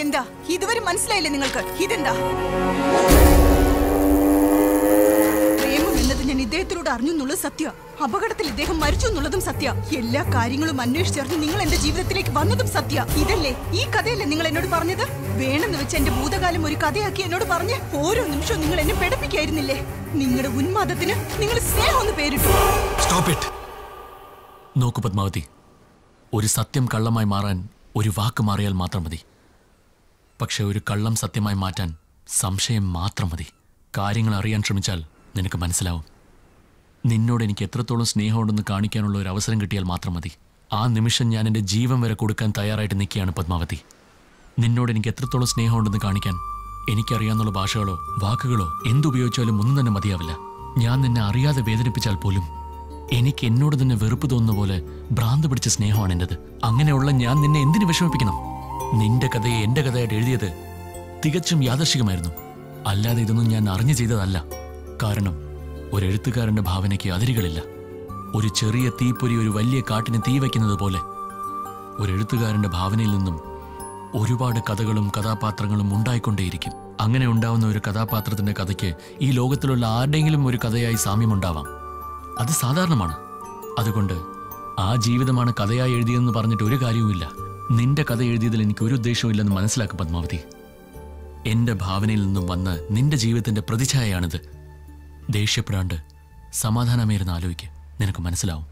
എന്താ? ഇതുവരെ മനസ്സിലായില്ലേ നിങ്ങൾക്ക്? ഇതെന്താ? ഇദ്ദേഹത്തിലൂടെ അറിഞ്ഞു എന്നുള്ളത് സത്യ. അപകടത്തിൽ ഇദ്ദേഹം മരിച്ചു എന്നുള്ളതും സത്യ. എല്ലാ കാര്യങ്ങളും അന്വേഷിച്ചറിഞ്ഞ് നിങ്ങൾ എന്റെ ജീവിതത്തിലേക്ക് വന്നതും സത്യ. ഇതല്ലേ? ഈ കഥയല്ലേ നിങ്ങൾ എന്നോട് പറഞ്ഞത്? വേണമെന്ന് വെച്ച് എന്റെ ഭൂതകാലം ഒരു കഥയാക്കി എന്നോട് പറഞ്ഞ് ഓരോ നിമിഷവും നിങ്ങൾ എന്നെ പെടപ്പിക്കായിരുന്നില്ലേ? നിങ്ങളുടെ ഉന്മാദത്തിന് നിങ്ങൾ സ്നേഹം ഒന്ന് സ്റ്റോപ്പ് ഇറ്റ് നോക്കു പത്മാവതി. ഒരു സത്യം കള്ളമായി മാറാൻ ഒരു വാക്ക് മാറിയാൽ മാത്രം മതി. പക്ഷെ ഒരു കള്ളം സത്യമായി മാറ്റാൻ സംശയം മാത്രം മതി. കാര്യങ്ങൾ അറിയാൻ ശ്രമിച്ചാൽ നിനക്ക് മനസ്സിലാവും. നിന്നോട് എനിക്ക് എത്രത്തോളം സ്നേഹമുണ്ടെന്ന് കാണിക്കാനുള്ള ഒരു അവസരം കിട്ടിയാൽ മാത്രം മതി. ആ നിമിഷം ഞാൻ എന്റെ ജീവൻ വരെ കൊടുക്കാൻ തയ്യാറായിട്ട് നിൽക്കുകയാണ് പത്മാവതി. നിന്നോട് എനിക്ക് എത്രത്തോളം സ്നേഹമുണ്ടെന്ന് കാണിക്കാൻ എനിക്കറിയാവുന്ന ഭാഷകളോ വാക്കുകളോ എന്തുപയോഗിച്ചാലും ഒന്നും തന്നെ മതിയാവില്ല. ഞാൻ നിന്നെ അറിയാതെ വേദനിപ്പിച്ചാൽ പോലും എനിക്ക് എന്നോട് തന്നെ വെറുപ്പ് തോന്നുന്ന പോലെ ഭ്രാന്ത് പിടിച്ച സ്നേഹമാണ് എന്റെത്. അങ്ങനെയുള്ള ഞാൻ നിന്നെ എന്തിനു വിഷമിപ്പിക്കണം? നിന്റെ കഥയെ എന്റെ കഥയായിട്ട് എഴുതിയത് തികച്ചും യാദർശികമായിരുന്നു. അല്ലാതെ ഇതൊന്നും ഞാൻ അറിഞ്ഞു ചെയ്തതല്ല. കാരണം ഒരു എഴുത്തുകാരന്റെ ഭാവനയ്ക്ക് അതിരുകളില്ല. ഒരു ചെറിയ തീപ്പൊരി ഒരു വലിയ കാട്ടിന് തീ വയ്ക്കുന്നത് പോലെ. ഒരു എഴുത്തുകാരന്റെ ഭാവനയിൽ നിന്നും ഒരുപാട് കഥകളും കഥാപാത്രങ്ങളും ഉണ്ടായിക്കൊണ്ടേയിരിക്കും. അങ്ങനെ ഉണ്ടാവുന്ന ഒരു കഥാപാത്രത്തിന്റെ കഥയ്ക്ക് ഈ ലോകത്തിലുള്ള ആരുടെയെങ്കിലും ഒരു കഥയായി സാമ്യമുണ്ടാവാം. അത് സാധാരണമാണ്. അതുകൊണ്ട് ആ ജീവിതമാണ് കഥയായി എഴുതിയതെന്ന് പറഞ്ഞിട്ട് ഒരു കാര്യവുമില്ല. നിന്റെ കഥ എഴുതിയതിൽ എനിക്ക് ഒരു ഉദ്ദേശവും ഇല്ലെന്ന് മനസ്സിലാക്കും പത്മാവതി. എന്റെ ഭാവനയിൽ നിന്നും വന്ന് നിന്റെ ജീവിതത്തിന്റെ പ്രതിച്ഛായയാണിത്. ദേഷ്യപ്പെടാണ്ട് സമാധാനമേരുന്ന് ആലോചിക്ക്. നിനക്ക് മനസ്സിലാവും.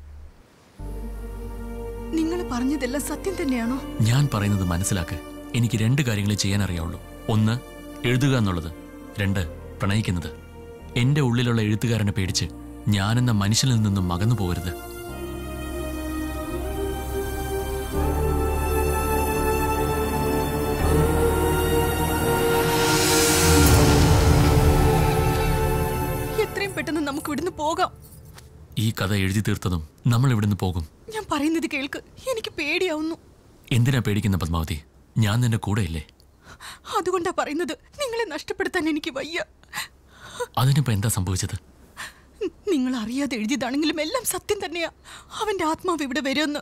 നിങ്ങൾ പറഞ്ഞതെല്ലാം സത്യം തന്നെയാണോ? ഞാൻ പറയുന്നത് മനസ്സിലാക്ക്. എനിക്ക് രണ്ട് കാര്യങ്ങൾ ചെയ്യാൻ അറിയാവുള്ളൂ ഒന്ന് എഴുതുക എന്നുള്ളത്. രണ്ട് പ്രണയിക്കുന്നത്. എന്റെ ഉള്ളിലുള്ള എഴുത്തുകാരനെ പേടിച്ച് ഞാനെന്ന മനുഷ്യനിൽ നിന്നും മകന്നു പോകരുത് ഈ കഥ എഴുതി തീർത്തതും നമ്മൾ ഇവിടുന്ന് പോകും. ഞാൻ പറയുന്നത് കേൾക്ക്. എനിക്ക് പേടിയാവുന്നു. എന്തിനാ പേടിക്കുന്ന പത്മാവതി? ഞാൻ നിന്റെ കൂടെയില്ലേ? അതുകൊണ്ടാ പറയുന്നത്. നിങ്ങളെ നഷ്ടപ്പെടുത്താൻ എനിക്ക് വയ്യ. അതിനിപ്പോ എന്താ സംഭവിച്ചത്? നിങ്ങൾ അറിയാതെ എഴുതിയതാണെങ്കിലും എല്ലാം സത്യം തന്നെയാ. അവന്റെ ആത്മാവ് ഇവിടെ വരുമെന്ന്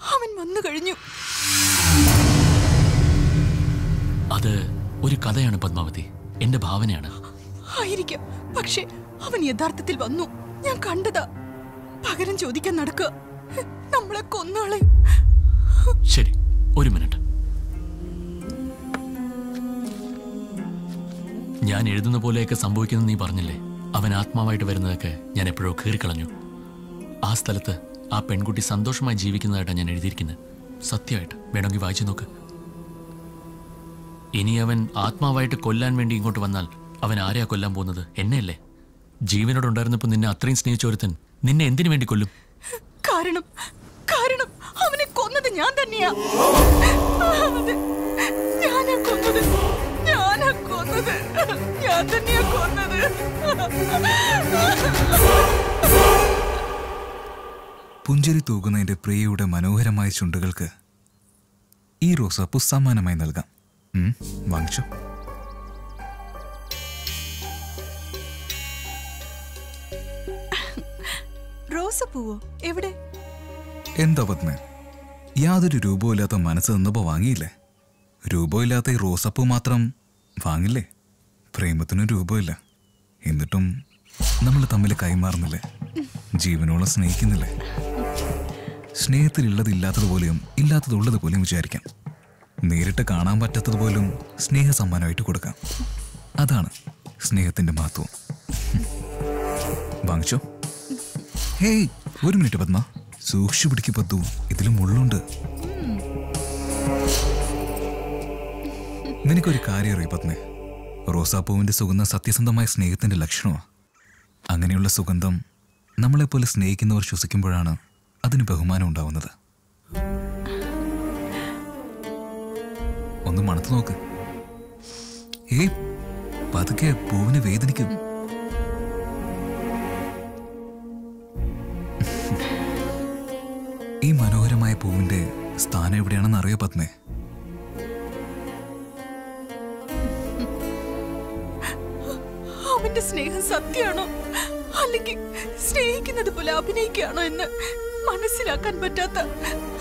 അവൻ വന്നു കഴിഞ്ഞു. അത് ഒരു കഥയാണ് പത്മാവതി. എന്റെ ഭാവനയാണ്. ആയിരിക്കാം. പക്ഷേ അവൻ യഥാർത്ഥത്തിൽ വന്നു. ഞാൻ കണ്ടതാ. പകരം ചോദിക്കാൻ നടക്കുക നമ്മളെ കൊന്നാളെ. ശരി ഒരു മിനിറ്റ്. ഞാൻ എഴുതുന്ന പോലെയൊക്കെ സംഭവിക്കുന്നത് നീ പറഞ്ഞില്ലേ? അവൻ ആത്മാവായിട്ട് വരുന്നതൊക്കെ ഞാൻ എപ്പോഴോ കീറിക്കളഞ്ഞു. ആ സ്ഥലത്ത് ആ പെൺകുട്ടി സന്തോഷമായി ജീവിക്കുന്നതായിട്ടാണ് ഞാൻ എഴുതിയിരിക്കുന്നത്. സത്യമായിട്ട് വേണമെങ്കിൽ വായിച്ചു നോക്ക്. ഇനി അവൻ ആത്മാവായിട്ട് കൊല്ലാൻ വേണ്ടി ഇങ്ങോട്ട് വന്നാൽ അവൻ ആരെയാ കൊല്ലാൻ പോകുന്നത്? എന്നെയല്ലേ? ജീവനോടുണ്ടായിരുന്നപ്പോൾ നിന്നെ അത്രയും സ്നേഹിച്ച ഒരുത്തൻ നിന്നെ എന്തിനു വേണ്ടി കൊല്ലും? കാരണം കാരണം അവനെ കൊന്നത് ഞാൻ തന്നെയാ. പുഞ്ചരി ഞാനാ കൊന്നത്. ഞാനാ കൊന്നത്. ഞാൻ തന്നെയാ കൊന്നത്. പുഞ്ചിരി തൂകുന്ന എന്റെ പ്രിയയുടെ മനോഹരമായ ചുണ്ടുകൾക്ക് ഈ റോസാപ്പൂ സമ്മാനമായി നൽകാം. വാങ്ങിച്ചോ? റോസപ്പൂവോ? എവിടെ? എന്താ പത്മ? യാതൊരു രൂപമില്ലാത്ത മനസ്സ് നിന്നപ്പോ വാങ്ങിയില്ലേ? രൂപമില്ലാത്ത ഈ റോസപ്പൂ മാത്രം വാങ്ങില്ലേ? പ്രേമത്തിനും രൂപമില്ല എന്നിട്ടും നമ്മൾ തമ്മിൽ കൈമാറുന്നില്ലേ? ജീവനോളം സ്നേഹിക്കുന്നില്ലേ? സ്നേഹത്തിലുള്ളത് ഇല്ലാത്തതുപോലെയും ഇല്ലാത്തതുള്ളത് പോലെയും വിചാരിക്കാം. നേരിട്ട് കാണാൻ പറ്റാത്തത് പോലും സ്നേഹ സമ്മാനമായിട്ട് കൊടുക്കാം. അതാണ് സ്നേഹത്തിന്റെ മഹത്വം. വാങ്ങിച്ചോ? ഹേയ് ഒരു മിനിറ്റ് പത്മ. സൂക്ഷിച്ചു പിടിക്ക് പത്തു. ഇതിലും മുള്ളുണ്ട്. നിനക്കൊരു കാര്യം അറിയ പത്മേ? റോസാപ്പൂവിന്റെ സുഗന്ധം സത്യസന്ധമായ സ്നേഹത്തിന്റെ ലക്ഷണമാ. അങ്ങനെയുള്ള സുഗന്ധം നമ്മളെപ്പോലെ സ്നേഹിക്കുന്നവർ ശ്വസിക്കുമ്പോഴാണ് അതിന് ബഹുമാനം ഉണ്ടാവുന്നത്. ഒന്ന് മണത്ത് നോക്ക്. ഏയ് പതുക്കെ പൂവിനെ വേദനിക്കും. പൂവിന്റെ സ്ഥാനം എവിടെയാണെന്ന് അറിയോ പത്മേ? അവന്റെ സ്നേഹം സത്യമാണോ? അല്ലെങ്കിൽ സ്നേഹിക്കുന്നത് പോലെ അഭിനയിക്കുകയാണോ എന്ന് മനസ്സിലാക്കാൻ പറ്റാത്ത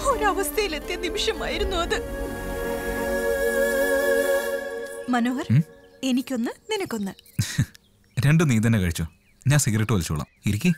ഒരവസ്ഥയിലെത്തിയ നിമിഷമായിരുന്നു അത്. മനോഹർ എനിക്കൊന്ന് നിനക്കൊന്ന്. രണ്ടും നീ തന്നെ കഴിച്ചു. ഞാൻ സിഗരറ്റ് വലിച്ചോളാം. ഇരിക്കേ.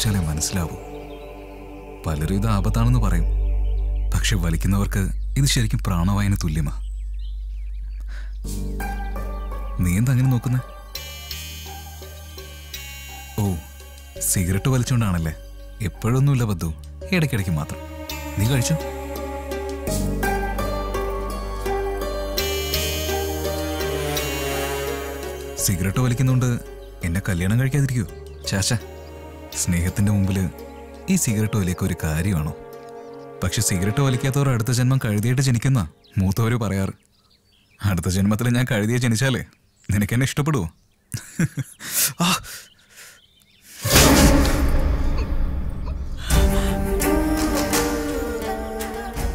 അനുഭവിച്ചാലേ മനസ്സിലാവൂ. പലരും ഇത് ആപത്താണെന്ന് പറയും. പക്ഷെ വലിക്കുന്നവർക്ക് ഇത് ശരിക്കും പ്രാണവായന തുല്യമാ. നീ എന്താ അങ്ങനെ നോക്കുന്നേ? ഓ സിഗരറ്റ് വലിച്ചോണ്ടാണല്ലേ? എപ്പോഴൊന്നുമില്ല ബദ്ധു. ഇടയ്ക്കിടയ്ക്ക് മാത്രം. നീ കഴിച്ചോ? സിഗരറ്റ് വലിക്കുന്നുണ്ട് എന്നെ കല്യാണം കഴിക്കാതിരിക്കോ ചാച്ച. സ്നേഹത്തിന്റെ മുമ്പിൽ ഈ സിഗരറ്റ് വലിയൊക്കെ ഒരു കാര്യമാണോ? പക്ഷെ സിഗരറ്റ് വലിക്കാത്തവർ അടുത്ത ജന്മം കഴുതിയിട്ട് ജനിക്കുന്ന മൂത്തവർ പറയാറ്. അടുത്ത ജന്മത്തിൽ ഞാൻ കഴുതിയെ ജനിച്ചാലേ നിനക്ക് എന്നെ ഇഷ്ടപ്പെടുവോ? ആ.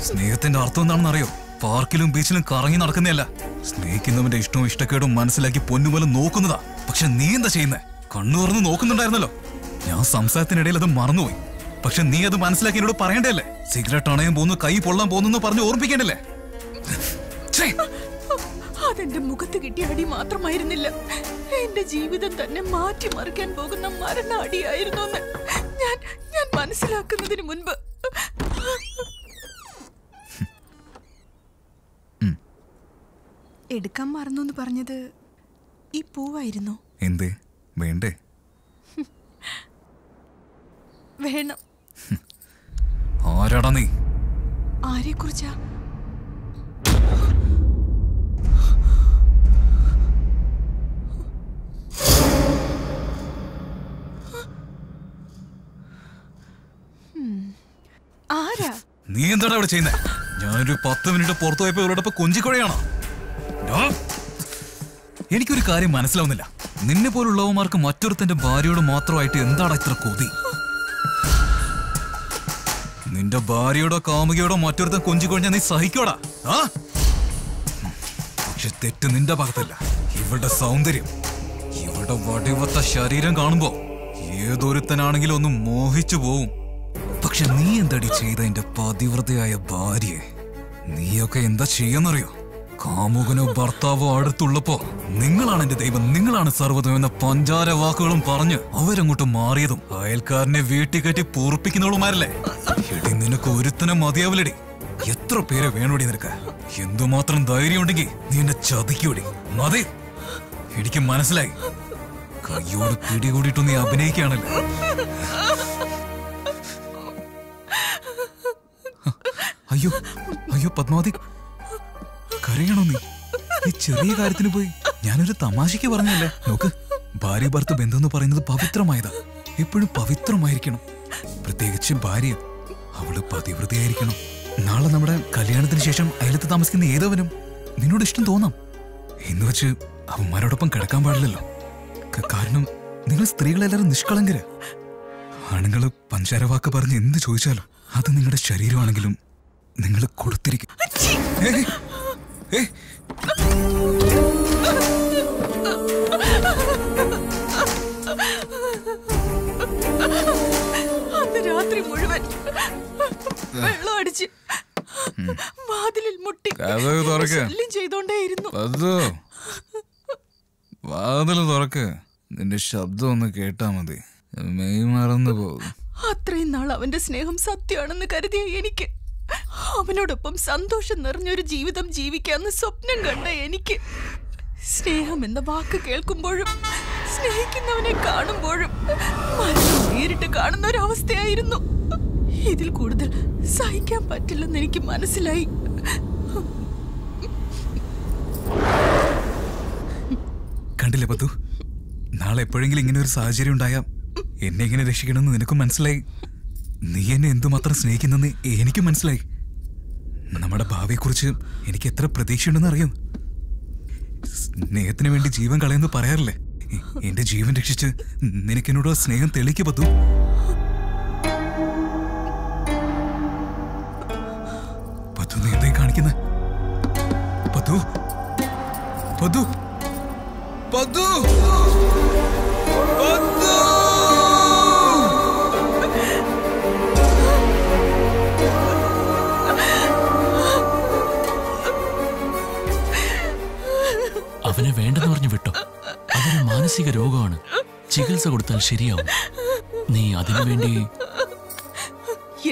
സ്നേഹത്തിന്റെ അർത്ഥം എന്താണെന്ന് അറിയോ പാർക്കിലും ബീച്ചിലും കറങ്ങി നടക്കുന്നതല്ല. സ്നേഹിക്കുന്നവന്റെ ഇഷ്ടവും ഇഷ്ടക്കേടും മനസ്സിലാക്കി പൊന്നുപോലെ നോക്കുന്നതാ. പക്ഷെ നീ എന്താ ചെയ്യുന്നേ? കണ്ണു തുറന്ന് നോക്കുന്നുണ്ടായിരുന്നല്ലോ. ഞാൻ സംസാരത്തിനിടയിൽ അത് മറന്നുപോയി. പക്ഷെ നീ അത് മനസ്സിലാക്കി എന്നോട് പറയണ്ടല്ലേ സിഗരറ്റ് അണയാൻ പോകുന്നു കൈ പൊള്ളാൻ പോകുന്നു പറഞ്ഞ് ഓർമ്മിക്കണ്ടല്ലേ! അതെന്റെ മുഖത്ത് കിട്ടിയ അടി മാത്രമായിരുന്നില്ല. എന്റെ ജീവിതം തന്നെ മാറ്റിമറിക്കാൻ പോകുന്ന മരണ അടിയായിരുന്നു ഞാൻ ഞാൻ മനസ്സിലാക്കുന്നതിന് മുൻപ്. എടുക്കാൻ മറന്നു എന്ന് പറഞ്ഞത് ഈ പൂവായിരുന്നു. എന്തേ? വേണ്ടേ? വേണം. ആരാടാ നീ? ആരെക്കുറിച്ചാ? കുറിച്ചാ ആരാ? നീ എന്താടാ അവിടെ ചെയ്യുന്നത് ഞാനൊരു പത്ത് മിനിറ്റ് പുറത്തു പോയപ്പോ ഇവരോടൊപ്പം കൊഞ്ചിക്കുഴയാണോ? എനിക്കൊരു കാര്യം മനസ്സിലാവുന്നില്ല. നിന്നെ പോലുള്ളവന്മാർക്ക് മറ്റൊരുത്തന്റെ ഭാര്യയോട് മാത്രമായിട്ട് എന്താടാ ഇത്ര കൊതി? നിന്റെ ഭാര്യയോടോ കാമുകിയോടോ മറ്റൊരുത്തം കൊഞ്ചിക്കൊഴിഞ്ഞാൽ നീ സഹിക്കോടാ. പക്ഷെ തെറ്റ് നിന്റെ ഭാഗത്തല്ല. ഇവളുടെ സൗന്ദര്യം. ഇവളുടെ വടിവത്ത ശരീരം കാണുമ്പോ ഏതൊരുത്തനാണെങ്കിലും ഒന്ന് മോഹിച്ചു പോവും. പക്ഷെ നീ എന്തടി ചെയ്ത എന്റെ പതിവ്രതയായ ഭാര്യയെ? നീയൊക്കെ എന്താ ചെയ്യാന്നറിയോ? കാമുകനോ ഭർത്താവോ അടുത്തുള്ളപ്പോ നിങ്ങളാണ് എന്റെ ദൈവം നിങ്ങളാണ് സർവതും എന്ന പഞ്ചാര വാക്കുകളും പറഞ്ഞ് അവരങ്ങോട്ട് മാറിയതും അയൽക്കാരനെ വീട്ടിൽ കയറ്റി പൂർപ്പിക്കുന്നവളുമാരല്ലേ എടി നിനക്ക് ഒരുത്തനെ മതിയാവില്ലടി. എത്ര പേരെ വേണോടി നിനക്ക്? എന്തുമാത്രം ധൈര്യം ഉണ്ടെങ്കിൽ നീ എന്നെ ചതിക്കൂടി. മതി. എനിക്ക് മനസ്സിലായി. കയ്യോട് പിടികൂടിയിട്ടു നീ അഭിനയിക്കുകയാണല്ലോ? അയ്യോ അയ്യോ പത്മാവതി. കരയണോ നീ? ഈ ചെറിയ കാര്യത്തിന് പോയി ഞാനൊരു തമാശയ്ക്ക് പറഞ്ഞല്ലേ നോക്ക് ഭാര്യ ഭർത്ത ബന്ധം എന്ന് പറയുന്നത് പവിത്രമായതാ. എപ്പോഴും പവിത്രമായിരിക്കണം. പ്രത്യേകിച്ച് ഭാര്യ അവൾ പതിവൃതയായിരിക്കണം നാളെ നമ്മുടെ കല്യാണത്തിന് ശേഷം അയലത്ത് താമസിക്കുന്ന ഏതവനും നിന്നോട് ഇഷ്ടം തോന്നാം. എന്ന് വെച്ച് അവന്മാരോടൊപ്പം കിടക്കാൻ പാടില്ലല്ലോ. കാരണം നിങ്ങൾ സ്ത്രീകളെല്ലാവരും നിഷ്കളങ്കര്. ആണുങ്ങൾ പഞ്ചാരവാക്ക് പറഞ്ഞ് എന്ത് ചോദിച്ചാലും അത് നിങ്ങളുടെ ശരീരമാണെങ്കിലും നിങ്ങൾ കൊടുത്തിരിക്കും. അന്ന് രാത്രി മുഴുവൻ വെള്ളം അടിച്ച് വാതിലിൽ മുട്ടി. ശല്യം ചെയ്തോണ്ടേയിരുന്നു. വാതിൽ തുറക്ക്. നിന്റെ ശബ്ദം ഒന്ന് കേട്ടാ മതി. മെയ് മറന്നു പോകും അത്രയും നാൾ അവന്റെ സ്നേഹം സത്യമാണെന്ന് കരുതിയ എനിക്ക്. അവനോടൊപ്പം സന്തോഷം നിറഞ്ഞൊരു ജീവിതം ജീവിക്കാന്ന് സ്വപ്നം കണ്ട എനിക്ക്. സ്നേഹം എന്ന വാക്ക് കേൾക്കുമ്പോഴും സ്നേഹിക്കുന്നവനെ കാണുമ്പോഴും നേരിട്ട് കാണുന്ന ഒരു അവസ്ഥയായിരുന്നു ഇതിൽ കൂടുതൽ സഹിക്കാൻ പറ്റില്ലെന്ന് എനിക്ക് മനസ്സിലായി. കണ്ടില്ലേ പത്തു? നാളെ എപ്പോഴെങ്കിലും ഇങ്ങനെ ഒരു സാഹചര്യം ഉണ്ടായാ എന്നെ എങ്ങനെ രക്ഷിക്കണമെന്ന് നിനക്കും മനസ്സിലായി. നീ എന്നെ എന്തുമാത്രം സ്നേഹിക്കുന്നെന്ന് എനിക്ക് മനസ്സിലായി. നമ്മുടെ ഭാവിയെക്കുറിച്ച് എനിക്ക് എത്ര പ്രതീക്ഷയുണ്ടെന്ന് അറിയാം? സ്നേഹത്തിന് വേണ്ടി ജീവൻ കളയെന്ന് പറയാറില്ലേ? എന്റെ ജീവൻ രക്ഷിച്ച് നിനക്കെന്നോട് സ്നേഹം തെളിക്ക് പത്തു. പത്തു കാണിക്കുന്ന? പത്തു. പത്തു. പത്തു. ചികിത്സ കൊടുത്താൽ ശരിയാവും. നീ അതിനു വേണ്ടി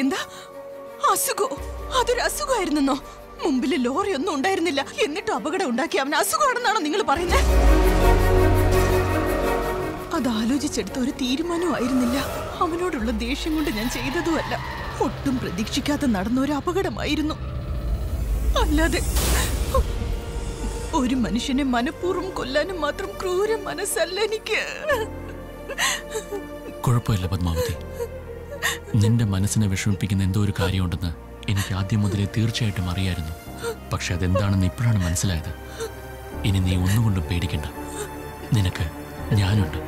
എന്താ? അസുഖോ? അതൊരു അസുഖമായിരുന്നോ മുമ്പിൽ ലോറി ഒന്നും ഉണ്ടായിരുന്നില്ല. എന്നിട്ട് അപകടം ഉണ്ടാക്കി അവൻ അസുഖമാണെന്നാണോ നിങ്ങൾ പറയുന്നത് അത് ആലോചിച്ചെടുത്ത ഒരു തീരുമാനമായിരുന്നില്ല അവനോടുള്ള ദേഷ്യം കൊണ്ട് ഞാൻ ചെയ്തതുമല്ല. ഒട്ടും പ്രതീക്ഷിക്കാതെ നടന്ന ഒരു അപകടമായിരുന്നു. അല്ലാതെ ഒരു മനുഷ്യനെ മനഃപൂർവം കൊല്ലാനും മാത്രം ക്രൂര മനസ്സല്ല എനിക്ക്. കുഴപ്പമില്ല പത്മാവതി. നിന്റെ മനസ്സിനെ വിഷമിപ്പിക്കുന്ന എന്തോ ഒരു കാര്യമുണ്ടെന്ന് എനിക്ക് ആദ്യം മുതലേ തീർച്ചയായിട്ടും അറിയായിരുന്നു. പക്ഷെ അതെന്താണെന്ന് ഇപ്പോഴാണ് മനസ്സിലായത്. ഇനി നീ ഒന്നുകൊണ്ടും പേടിക്കണ്ട. നിനക്ക് ഞാനുണ്ട്.